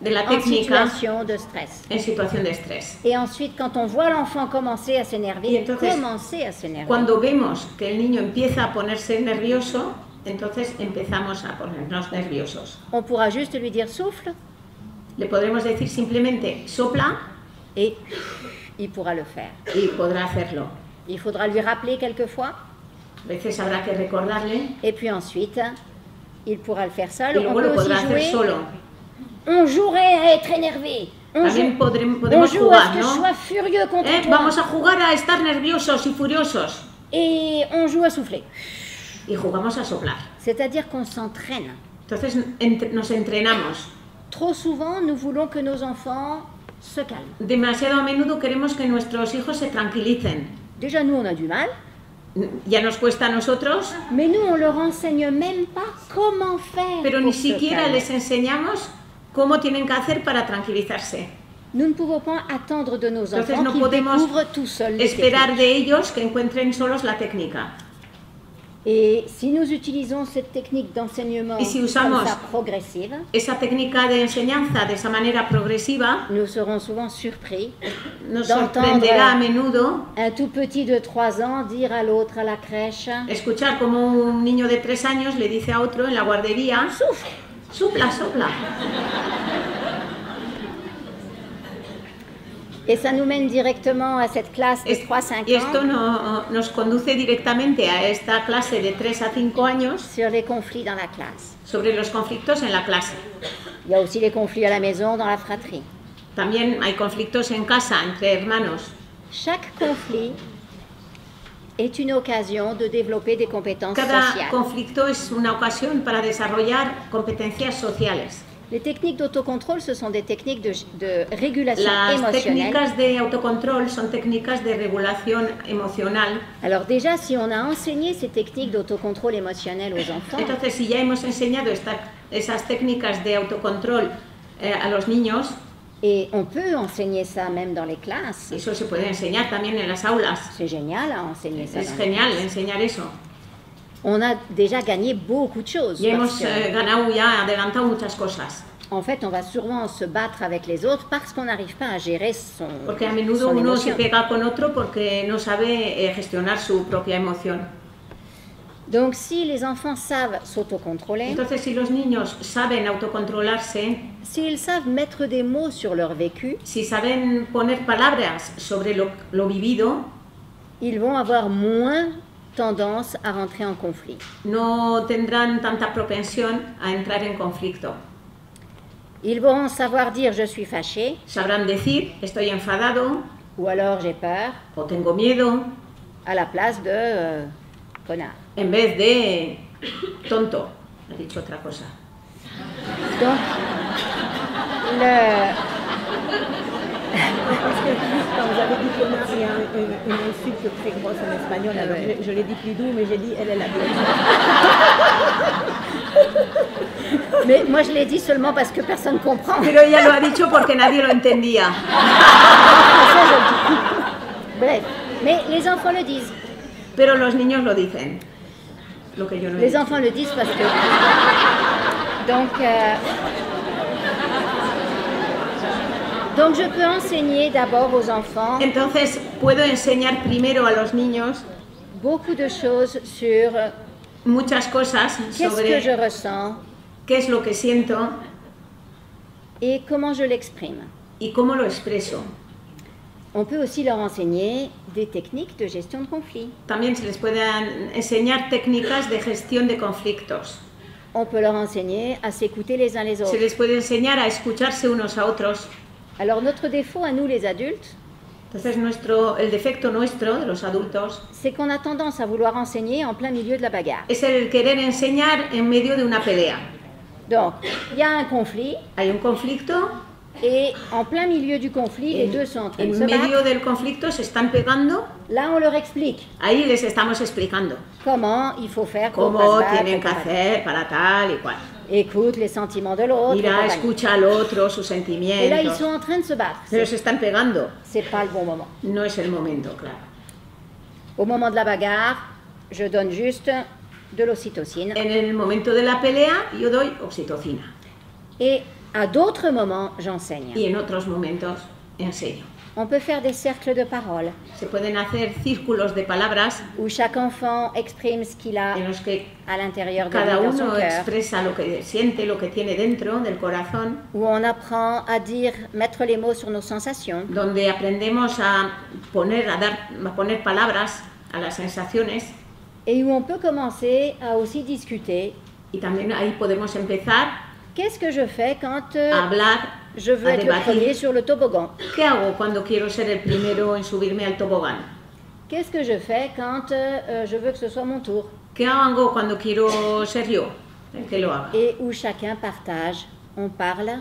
B: de la
A: en
B: técnica
A: situation de stress.
B: en situación de estrés.
A: Et ensuite, quand on voit l'enfant commencer à s'énerver, commencer à s'énerver.
B: Cuando vemos que el niño empieza a ponerse nervioso, entonces empezamos a ponernos nerviosos.
A: On pourra juste lui dire souffle
B: Le podremos decir simplemente sopla
A: et il pourra le faire.
B: y podrá hacerlo.
A: Il faudra lui rappeler quelquefois
B: A veces habrá que recordarle
A: et puis ensuite, il pourra le faire
B: y
A: seul. On
B: luego
A: peut
B: lo
A: aussi
B: hacer
A: jouer.
B: solo.
A: On jouerait à être énervé. On
B: También
A: joue,
B: podrem-
A: on
B: podemos
A: joue à ce
B: jugar,
A: que je
B: ¿no?
A: sois furieux contre
B: Eh,
A: toi.
B: Vamos a jugar a estar nerviosos y furiosos.
A: Et on joue à souffler.
B: Y jugamos a soplar.
A: C'est-à-dire qu'on s'entraîne.
B: Entonces ent- nos entrenamos.
A: Trop souvent, nous voulons que nos enfants se calment.
B: Demasiado a menudo queremos que nuestros hijos se tranquilicen.
A: Déjà, nous, on a du mal,
B: Ya nos cuesta a nosotros,
A: mais nous, on leur enseigne même pas comment faire.
B: pero ni siquiera les enseñamos cómo tienen que hacer para tranquilizarse.
A: Nous ne pouvons pas attendre de nos
B: Entonces
A: enfants
B: no
A: qu'ils découvrent tout seuls
B: Esperar de ellos que encuentren solos la técnica.
A: Et si nous utilisons cette technique d'enseignement
B: si
A: progressive,
B: Esa técnica de enseñanza de esa manera progresiva
A: nous serons souvent surpris. D'entendre-
B: sorprenderá a menudo
A: Un tout petit de 3 ans dire à l'autre à la crèche
B: escuchar como un niño de tres años le dice a otro en la guardería,
A: Souffle
B: sopla, sopla.
A: Et ça nous mène directement à cette classe de
B: Es-
A: 3-5
B: y esto no- nos conduce directamente a esta clase de 3 a 5 años
A: sur les conflits dans la classe.
B: sobre los conflictos en la clase.
A: Il y a aussi les conflits à la maison, dans la fratrie.
B: También hay conflictos en casa entre hermanos.
A: Chaque conflit est une occasion de développer des compétences
B: Cada
A: sociales.
B: conflicto es una ocasión para desarrollar competencias sociales.
A: Les techniques d'autocontrôle, ce sont des techniques de, de régulation
B: Las
A: émotionnelle.
B: técnicas de autocontrol son técnicas de regulación emocional.
A: Alors déjà, si on a enseigné ces techniques d'autocontrôle émotionnel aux enfants,
B: Entonces, si ya hemos enseñado esta- esas técnicas de autocontrol eh, a los niños,
A: et on peut enseigner ça même dans les classes,
B: eso se puede enseñar también en las aulas.
A: c'est génial à enseigner ça.
B: Es
A: dans les
B: genial enseñar eso.
A: On a déjà gagné beaucoup de choses.
B: Hemos eh,
A: que,
B: ganado, ya adelantado muchas cosas.
A: en fait, on va souvent se battre avec les autres parce qu'on n'arrive pas à gérer son,
B: Porque a menudo
A: son
B: uno se
A: émotion.
B: pega con otro porque no sabe gestionar su propia emoción.
A: Donc, si les enfants savent s'autocontrôler,
B: Entonces, si los niños saben autocontrolarse,
A: s'ils savent mettre des mots sur leur vécu,
B: si saben poner palabras sobre lo, lo vivido,
A: ils vont avoir moins tendance à rentrer en conflit.
B: no tendrán tanta propensión a entrar en conflicto.
A: Ils vont savoir dire je suis fâché
B: Sabrán decir, estoy enfadado
A: ou alors j'ai peur
B: o tengo miedo,
A: à la place de euh, connard.
B: en vez de tonto. Ha dicho otra cosa.
A: Donc, le,
F: quand vous avez dit connard, il y a un- une, une insulte très grosse en espagnol, alors je, je l'ai dit plus doux, mais j'ai dit elle est la blonde.
A: mais moi je l'ai dit seulement parce que personne ne comprend.
B: Pero ella lo ha dicho porque nadie lo entendía.
A: Bref, mais les enfants le disent.
B: Pero los niños lo dicen. Lo que yo no
A: Les enfants le disent parce que. Donc, euh, donc je peux enseigner d'abord aux enfants
B: Entonces, puedo enseñar primero a los niños
A: beaucoup de choses sur
B: muchas cosas
A: qu'est-ce que je ressens
B: qué es lo que siento
A: et comment je l'exprime.
B: y cómo lo expreso.
A: On peut aussi leur enseigner des techniques de gestion de conflits.
B: También se les puede enseñar técnicas de gestión de conflictos.
A: On peut leur enseigner à s'écouter les uns les
B: Se
A: autres.
B: les puede enseñar a escucharse unos a otros.
A: Alors notre défaut à nous les adultes,
B: Entonces, nuestro, el defecto nuestro, de los adultos,
A: c'est qu'on a tendance à vouloir enseigner en plein milieu de la bagarre.
B: es el querer enseñar en medio de una pelea.
A: Donc, il y a un conflit
B: Hay un conflicto,
A: et en plein milieu du conflit, les deux sont en train de
B: en
A: se
B: medio
A: battre.
B: del conflicto se están pegando,
A: Là, on leur explique
B: ahí les estamos explicando
A: comment il faut faire pour
B: cómo
A: pas se battre,
B: tienen que
A: etc.
B: hacer para tal y cual.
A: Écoute les sentiments de l'autre. et
B: Mira,
A: compagnie.
B: escucha al otro, sus
A: Et là, ils sont en train de se battre.
B: Pero se están pegando.
A: C'est pas le bon moment.
B: No es el momento, claro.
A: Au moment de la bagarre, je donne juste de l'ocytocine.
B: En el momento de la pelea, yo doy oxitocina.
A: Et à d'autres moments, j'enseigne.
B: Y en otros momentos, enseño.
A: On peut faire des cercles de parole.
B: Se pueden hacer círculos de palabras
A: où chaque enfant exprime ce qu'il a
B: en los que
A: à l'intérieur de lui,
B: cada
A: dans son
B: uno expresa lo que siente, lo que tiene dentro del corazón,
A: où on apprend à dire, mettre les mots sur nos sensations,
B: donde aprendemos a poner, a dar, a poner palabras a las sensaciones.
A: Et où on peut commencer à aussi discuter.
B: Y también ahí podemos empezar
A: qu'est-ce que je fais quand euh,
B: a hablar,
A: je veux être le premier sur le toboggan.
B: ¿Qué hago cuando quiero ser el primero en subirme al tobogán?
A: Qu'est-ce que je fais quand euh, euh, je veux que ce soit mon tour?
B: ¿Qué hago cuando quiero ser yo el que lo haga?
A: Et où chacun partage, on parle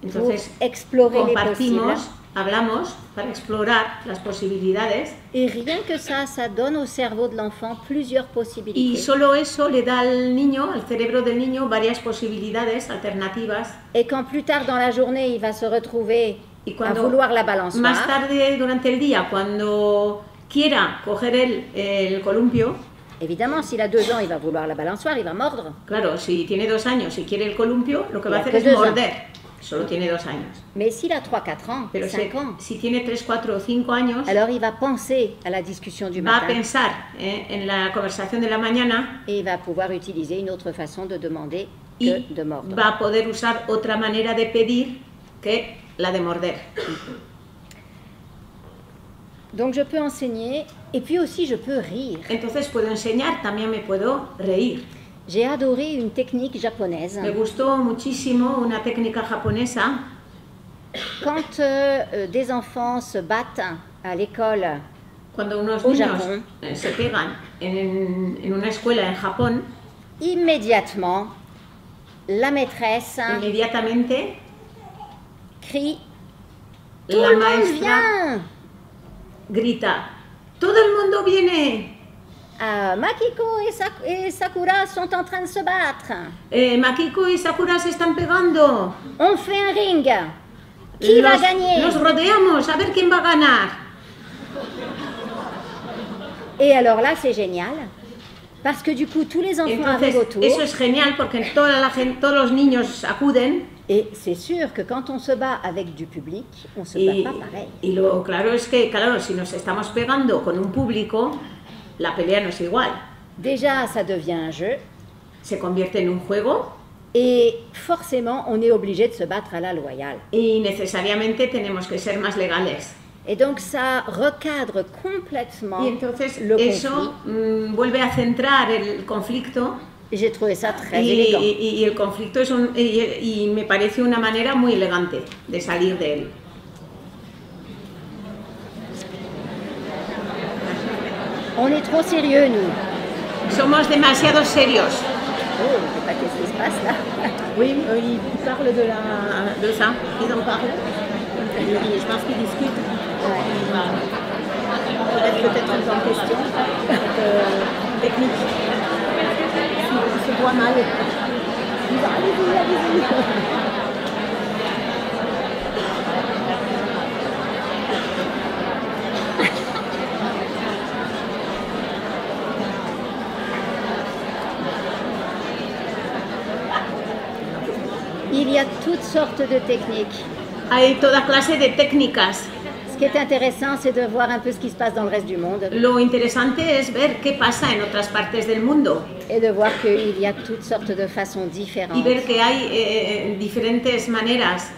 A: pour
B: Entonces,
A: explorer les possibles.
B: Hablamos para explorar las posibilidades
A: Et rien que ça, ça donne au cerveau de l'enfant plusieurs
B: y
A: possibilités.
B: solo eso le da al niño, al cerebro del niño, varias posibilidades alternativas
A: Et quand plus tard dans la journée, il va se retrouver
B: y cuando
A: vouloir la
B: más
A: balançoire,
B: tarde durante el día, cuando quiera coger el, el columpio,
A: évidemment, s'il a deux ans, il va vouloir la balançoire, il va mordre.
B: claro, si tiene dos años y quiere el columpio, lo que va a hacer es morder. Solo tiene dos años.
A: Mais s'il a 3-4 ans,
B: Pero
A: 5
B: si,
A: ans,
B: si tiene 3, 4 o 5 años,
A: alors il va penser à la discussion du
B: va
A: matin
B: pensar eh, en la conversación de la mañana
A: et il va pouvoir utiliser une autre façon de demander que de mordre.
B: va a poder usar otra manera de pedir que la de morder.
A: Donc je peux enseigner et puis aussi je peux rire.
B: Entonces puedo enseñar, también me puedo reír.
A: J'ai adoré une technique japonaise.
B: Me gustó muchísimo una técnica japonesa
A: Quand euh, euh, des enfants se battent à l'école
B: Cuando unos
A: Au
B: niños
A: Japón.
B: eh, se pegan en, en una escuela en Japón,
A: immédiatement, la maîtresse
B: inmediatamente
A: crie Tout
B: la
A: le monde
B: maestra
A: vient
B: grita, todo el mundo viene,
A: Ah, Makiko et, Sak- et Sakura sont en train de se battre.
B: Eh, Makiko y Sakura se están pegando.
A: On fait un ring. Qui va gagner?
B: los rodeamos, a ver quién va a ganar.
A: Et alors là, c'est génial. Parce que du coup, tous les enfants
B: Entonces,
A: arrivent autour.
B: eso es genial porque toda la gente, todos los niños acuden
A: Et c'est sûr que quand on se bat avec du public, on se
B: y,
A: bat pas pareil.
B: y lo claro es que, claro, si nos estamos pegando con un público, la pelea no es igual.
A: Déjà, ça devient un jeu.
B: Se convierte en un juego
A: Et forcément, on est obligé de se battre à la loyale.
B: y necesariamente tenemos que ser más legales.
A: Et donc, ça recadre complètement
B: Y entonces
A: le
B: eso
A: conflit.
B: mm, vuelve a centrar el conflicto
A: J'ai trouvé ça très
B: y,
A: élégant.
B: y- y el conflicto es un, y, y me parece una manera muy elegante de salir de él.
A: On est trop sérieux, nous.
B: Somos demasiado serios.
A: Oh, je sais pas qu'est-ce qui se passe là.
F: Oui, euh, il il parle de la.
B: de ça.
F: Ils en parlent. Je pense qu'ils discutent. Peut-être peut-être une grande question. peut-être, euh, technique. Il se voit mal. Allez-y, allez-y.
A: Y a toutes sortes de techniques.
B: Hay toda clase de técnicas.
A: Ce qui est intéressant, c'est de voir un peu ce qui se passe dans le reste du monde
B: Lo interesante es ver qué pasa en otras partes del mundo
A: et de voir qu'il y a toutes sortes de façons
B: y
A: différentes.
B: ver que hay eh, diferentes maneras.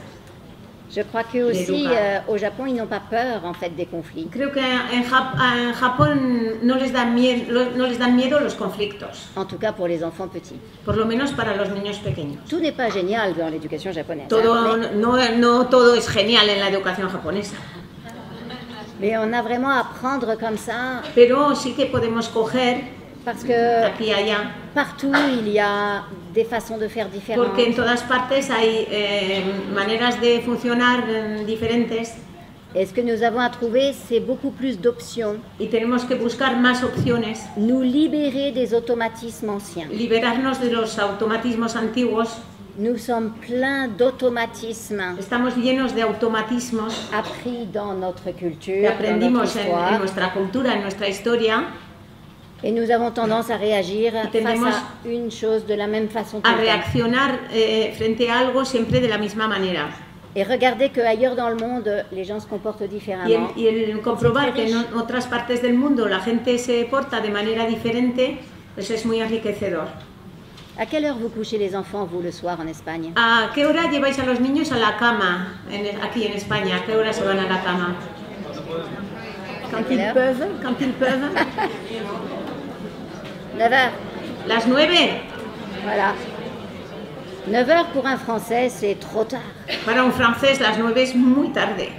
A: Je crois que aussi euh, au Japon, ils n'ont pas peur en fait des conflits.
B: Creo que en, Jap- en Japón no les, dan miedo, no les dan miedo los conflictos,
A: En tout cas pour les enfants petits.
B: por lo menos para los niños pequeños.
A: Tout n'est pas génial dans l'éducation japonaise.
B: Todo,
A: hein, mais,
B: no, no todo es genial en la educación japonesa,
A: mais on a vraiment à prendre comme ça
B: pero sí que podemos coger
A: parce que
B: aquí allá,
A: partout il y a des façons de faire différentes.
B: porque en todas partes hay eh, maneras de funcionar eh, diferentes
A: Et ce que nous avons à trouver, c'est beaucoup plus d'options.
B: y tenemos que buscar más opciones,
A: Nous libérer des automatismes anciens.
B: liberarnos de los automatismos antiguos.
A: Nous sommes pleins d'automatismes
B: Estamos llenos de automatismos
A: appris dans notre
B: que
A: culture, dans notre
B: aprendimos en, nuestra cultura, en nuestra historia,
A: et nous avons tendance à réagir
B: Y
A: face à une chose de la même façon
B: a reaccionar eh, frente a algo siempre de la misma manera.
A: Et regardez qu'ailleurs dans le monde, les gens se comportent
B: Y
A: différemment.
B: el, y el comprobar que en otras partes del mundo la gente se porta de manera diferente, pues es muy enriquecedor.
A: À quelle heure vous couchez les enfants, vous, le soir en Espagne?
B: ¿A qué hora lleváis a los niños a la cama en- aquí en España? ¿A qué hora se van a la cama?
F: Quand
A: quelle
F: ils
A: heure?
F: peuvent, quand ils peuvent.
A: 9 heures.
B: ¿Las nueve?
A: Voilà. 9 heures pour un Français, c'est trop tard.
B: Para un francés las nueve es muy tarde.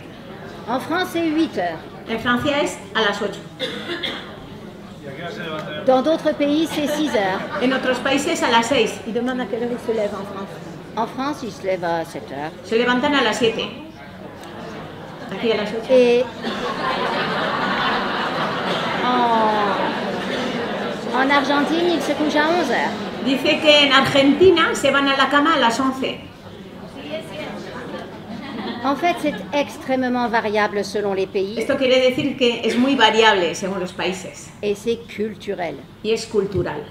A: En France, c'est 8 heures.
B: En Francia es a las ocho.
A: Dans d'autres pays, c'est 6 heures.
B: En otros países a las seis.
F: Ils demandent à quelle heure ils se lèvent en France.
A: En France, ils se lèvent à 7 heures.
B: Se levantan a las siete. Aquí a las ocho.
A: Et en, en Argentine, ils se couchent à 11 heures.
B: Dice que en Argentina se van a la cama a las once.
A: En fait, c'est extrêmement variable selon les pays
B: Esto quiere decir que es muy variable según los países
A: et c'est culturel
B: y es cultural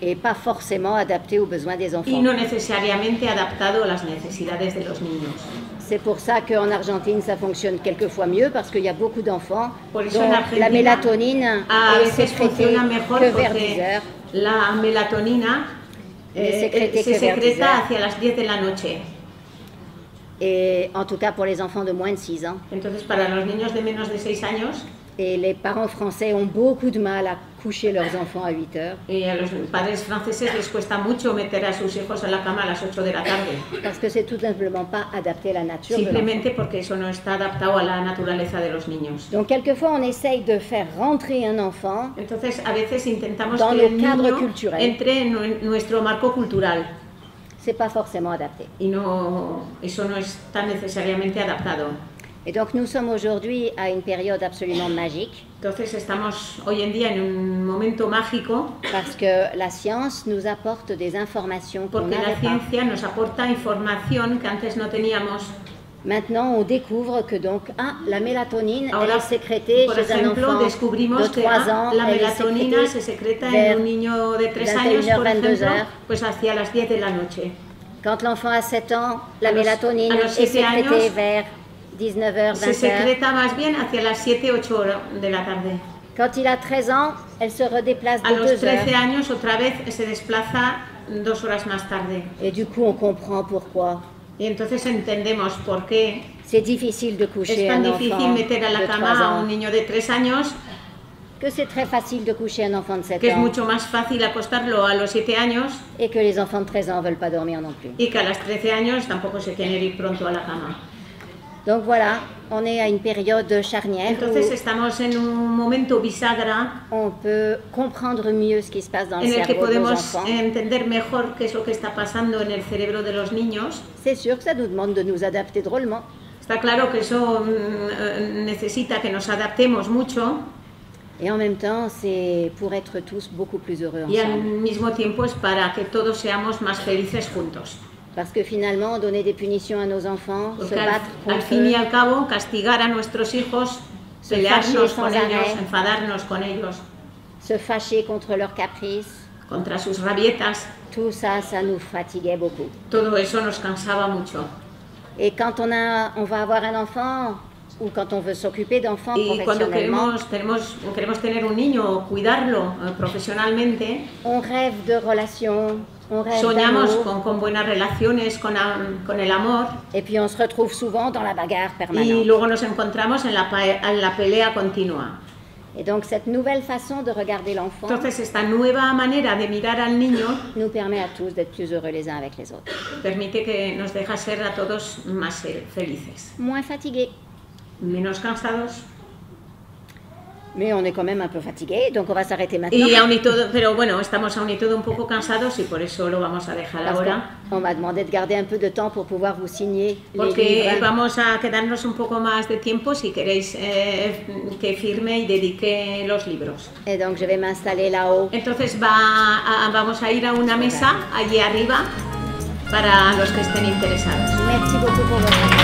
A: et pas forcément adapté aux besoins des
B: y
A: enfants.
B: no necesariamente adaptado a las necesidades de los niños.
A: C'est pour ça qu'en Argentine, ça fonctionne quelquefois mieux parce qu'il y a beaucoup d'enfants dont la mélatonine est sécrétée que vers 10
B: porque
A: heures.
B: la melatonina
A: Es
B: eh, eh, se
A: que vers 10
B: secreta
A: heures.
B: hacia las 10 de la noche.
A: Et en tout cas pour les enfants de moins de 6 ans.
B: Entonces, para los niños de menos de 6 años,
A: Et les parents français ont beaucoup de mal à coucher leurs enfants à 8 heures
B: Y a los padres franceses les cuesta mucho meter a sus hijos en la cama a las 8 de la tarde,
A: parce que c'est tout simplement pas adapté à la nature
B: simplemente porque eso no está adaptado a la naturaleza de los niños.
A: Donc quelquefois on essaye de faire rentrer un enfant
B: Entonces, a veces intentamos
A: Dans
B: que
A: le cadre
B: niño
A: culturel.
B: entre en nue- nuestro marco cultural
A: c'est pas forcément adapté.
B: y no, eso no está necesariamente adaptado.
A: Et donc nous sommes aujourd'hui à une période absolument magique
B: Entonces, estamos hoy en día en un momento mágico
A: parce que la science nous apporte des informations qu'on
B: porque la
A: n'avait pas.
B: ciencia nos aporta información que antes no teníamos.
A: Maintenant, on découvre que donc ah, la mélatonine elle
B: Ahora,
A: est sécrétée chez un
B: ejemplo,
A: enfant de
B: descubrimos que
A: 3
B: ah,
A: ans,
B: la
A: sécrétée
B: se secreta en un niño de 3
A: 21
B: años, por
A: 22
B: ejemplo,
A: heures.
B: pues hacia las 10 de la noche.
A: Quand l'enfant a 7 ans, la
B: A los-
A: mélatonine
B: a los
A: est sécrétée
B: años,
A: vers 19h,
B: Se
A: 20h.
B: secreta más bien hacia las 7, 8 horas de la tarde.
A: Quand il a 13 ans, elle se redéplace
B: A
A: de
B: los
A: 2
B: 13
A: heures.
B: años otra vez se desplaza dos horas más tarde.
A: Et du coup, on comprend pourquoi.
B: Y entonces entendemos por qué
A: C'est difficile de coucher
B: es tan
A: un
B: difícil
A: enfant
B: meter a la
A: de 3
B: cama a un
A: ans,
B: niño de 3 años,
A: que c'est très facile de coucher un enfant de 7
B: que es
A: ans
B: mucho más fácil acostarlo a los 7 años
A: et que les enfants de 13 ans veulent pas dormir non plus.
B: y que a los 13 años tampoco se quieren ir pronto a la cama.
A: Donc voilà, on est à une période charnière
B: Entonces estamos en un momento bisagra
A: on peut comprendre mieux ce qui se passe dans le
B: en el que
A: de
B: podemos
A: enfants.
B: entender mejor qué es lo que está pasando en el cerebro de los niños.
A: C'est sûr que ça nous demande de nous adapter drôlement.
B: Está claro que eso mm, eh, necesita que nos adaptemos mucho
A: Et en même temps, c'est pour être tous beaucoup plus heureux
B: y al mismo tiempo es para que todos seamos más felices juntos.
A: Parce que finalement, donner des punitions à nos enfants, se
B: Porque al,
A: battre
B: al
A: contre
B: fin y al cabo, castigar a nuestros hijos,
A: Se
B: pelearnos
A: fâcher
B: con ellos, enfadarnos con ellos,
A: se fâcher contre leurs caprices,
B: contra sus rabietas,
A: tout ça, ça nous fatiguait beaucoup.
B: todo eso nos cansaba mucho.
A: Et quand on, a, on va avoir un enfant, ou quand on veut s'occuper d'enfants
B: Y
A: professionnellement,
B: queremos, tenemos, queremos tener un niño o cuidarlo eh, profesionalmente,
A: on rêve de relations, on rêve
B: soñamos con, con buenas relaciones, con, con el amor,
A: et puis on se retrouve souvent dans la bagarre
B: y
A: permanente.
B: luego nos encontramos en la, en la pelea continua.
A: Et donc cette nouvelle façon de regarder l'enfant
B: Entonces, esta nueva manera de mirar al niño
A: nous permet à tous d'être plus heureux les uns avec les autres.
B: permite que nos deja ser a todos más eh, felices,
A: Moins fatigués,
B: menos cansados.
A: mais on est quand même un peu fatigués, donc on va s'arrêter maintenant.
B: Y aún y todo, pero bueno, estamos aún y todo un poco cansados y por eso lo vamos a dejar
A: Parce
B: ahora.
A: qu'on m'a demandé de garder un peu de temps pour pouvoir vous signer les
B: Porque
A: livres.
B: vamos a quedarnos un poco más de tiempo si queréis eh, que firme y dedique los libros.
A: Et donc je vais m'installer là-haut.
B: Entonces va a- vamos a ir a una mesa allí arriba para los que estén interesados.
A: Merci beaucoup pour votre.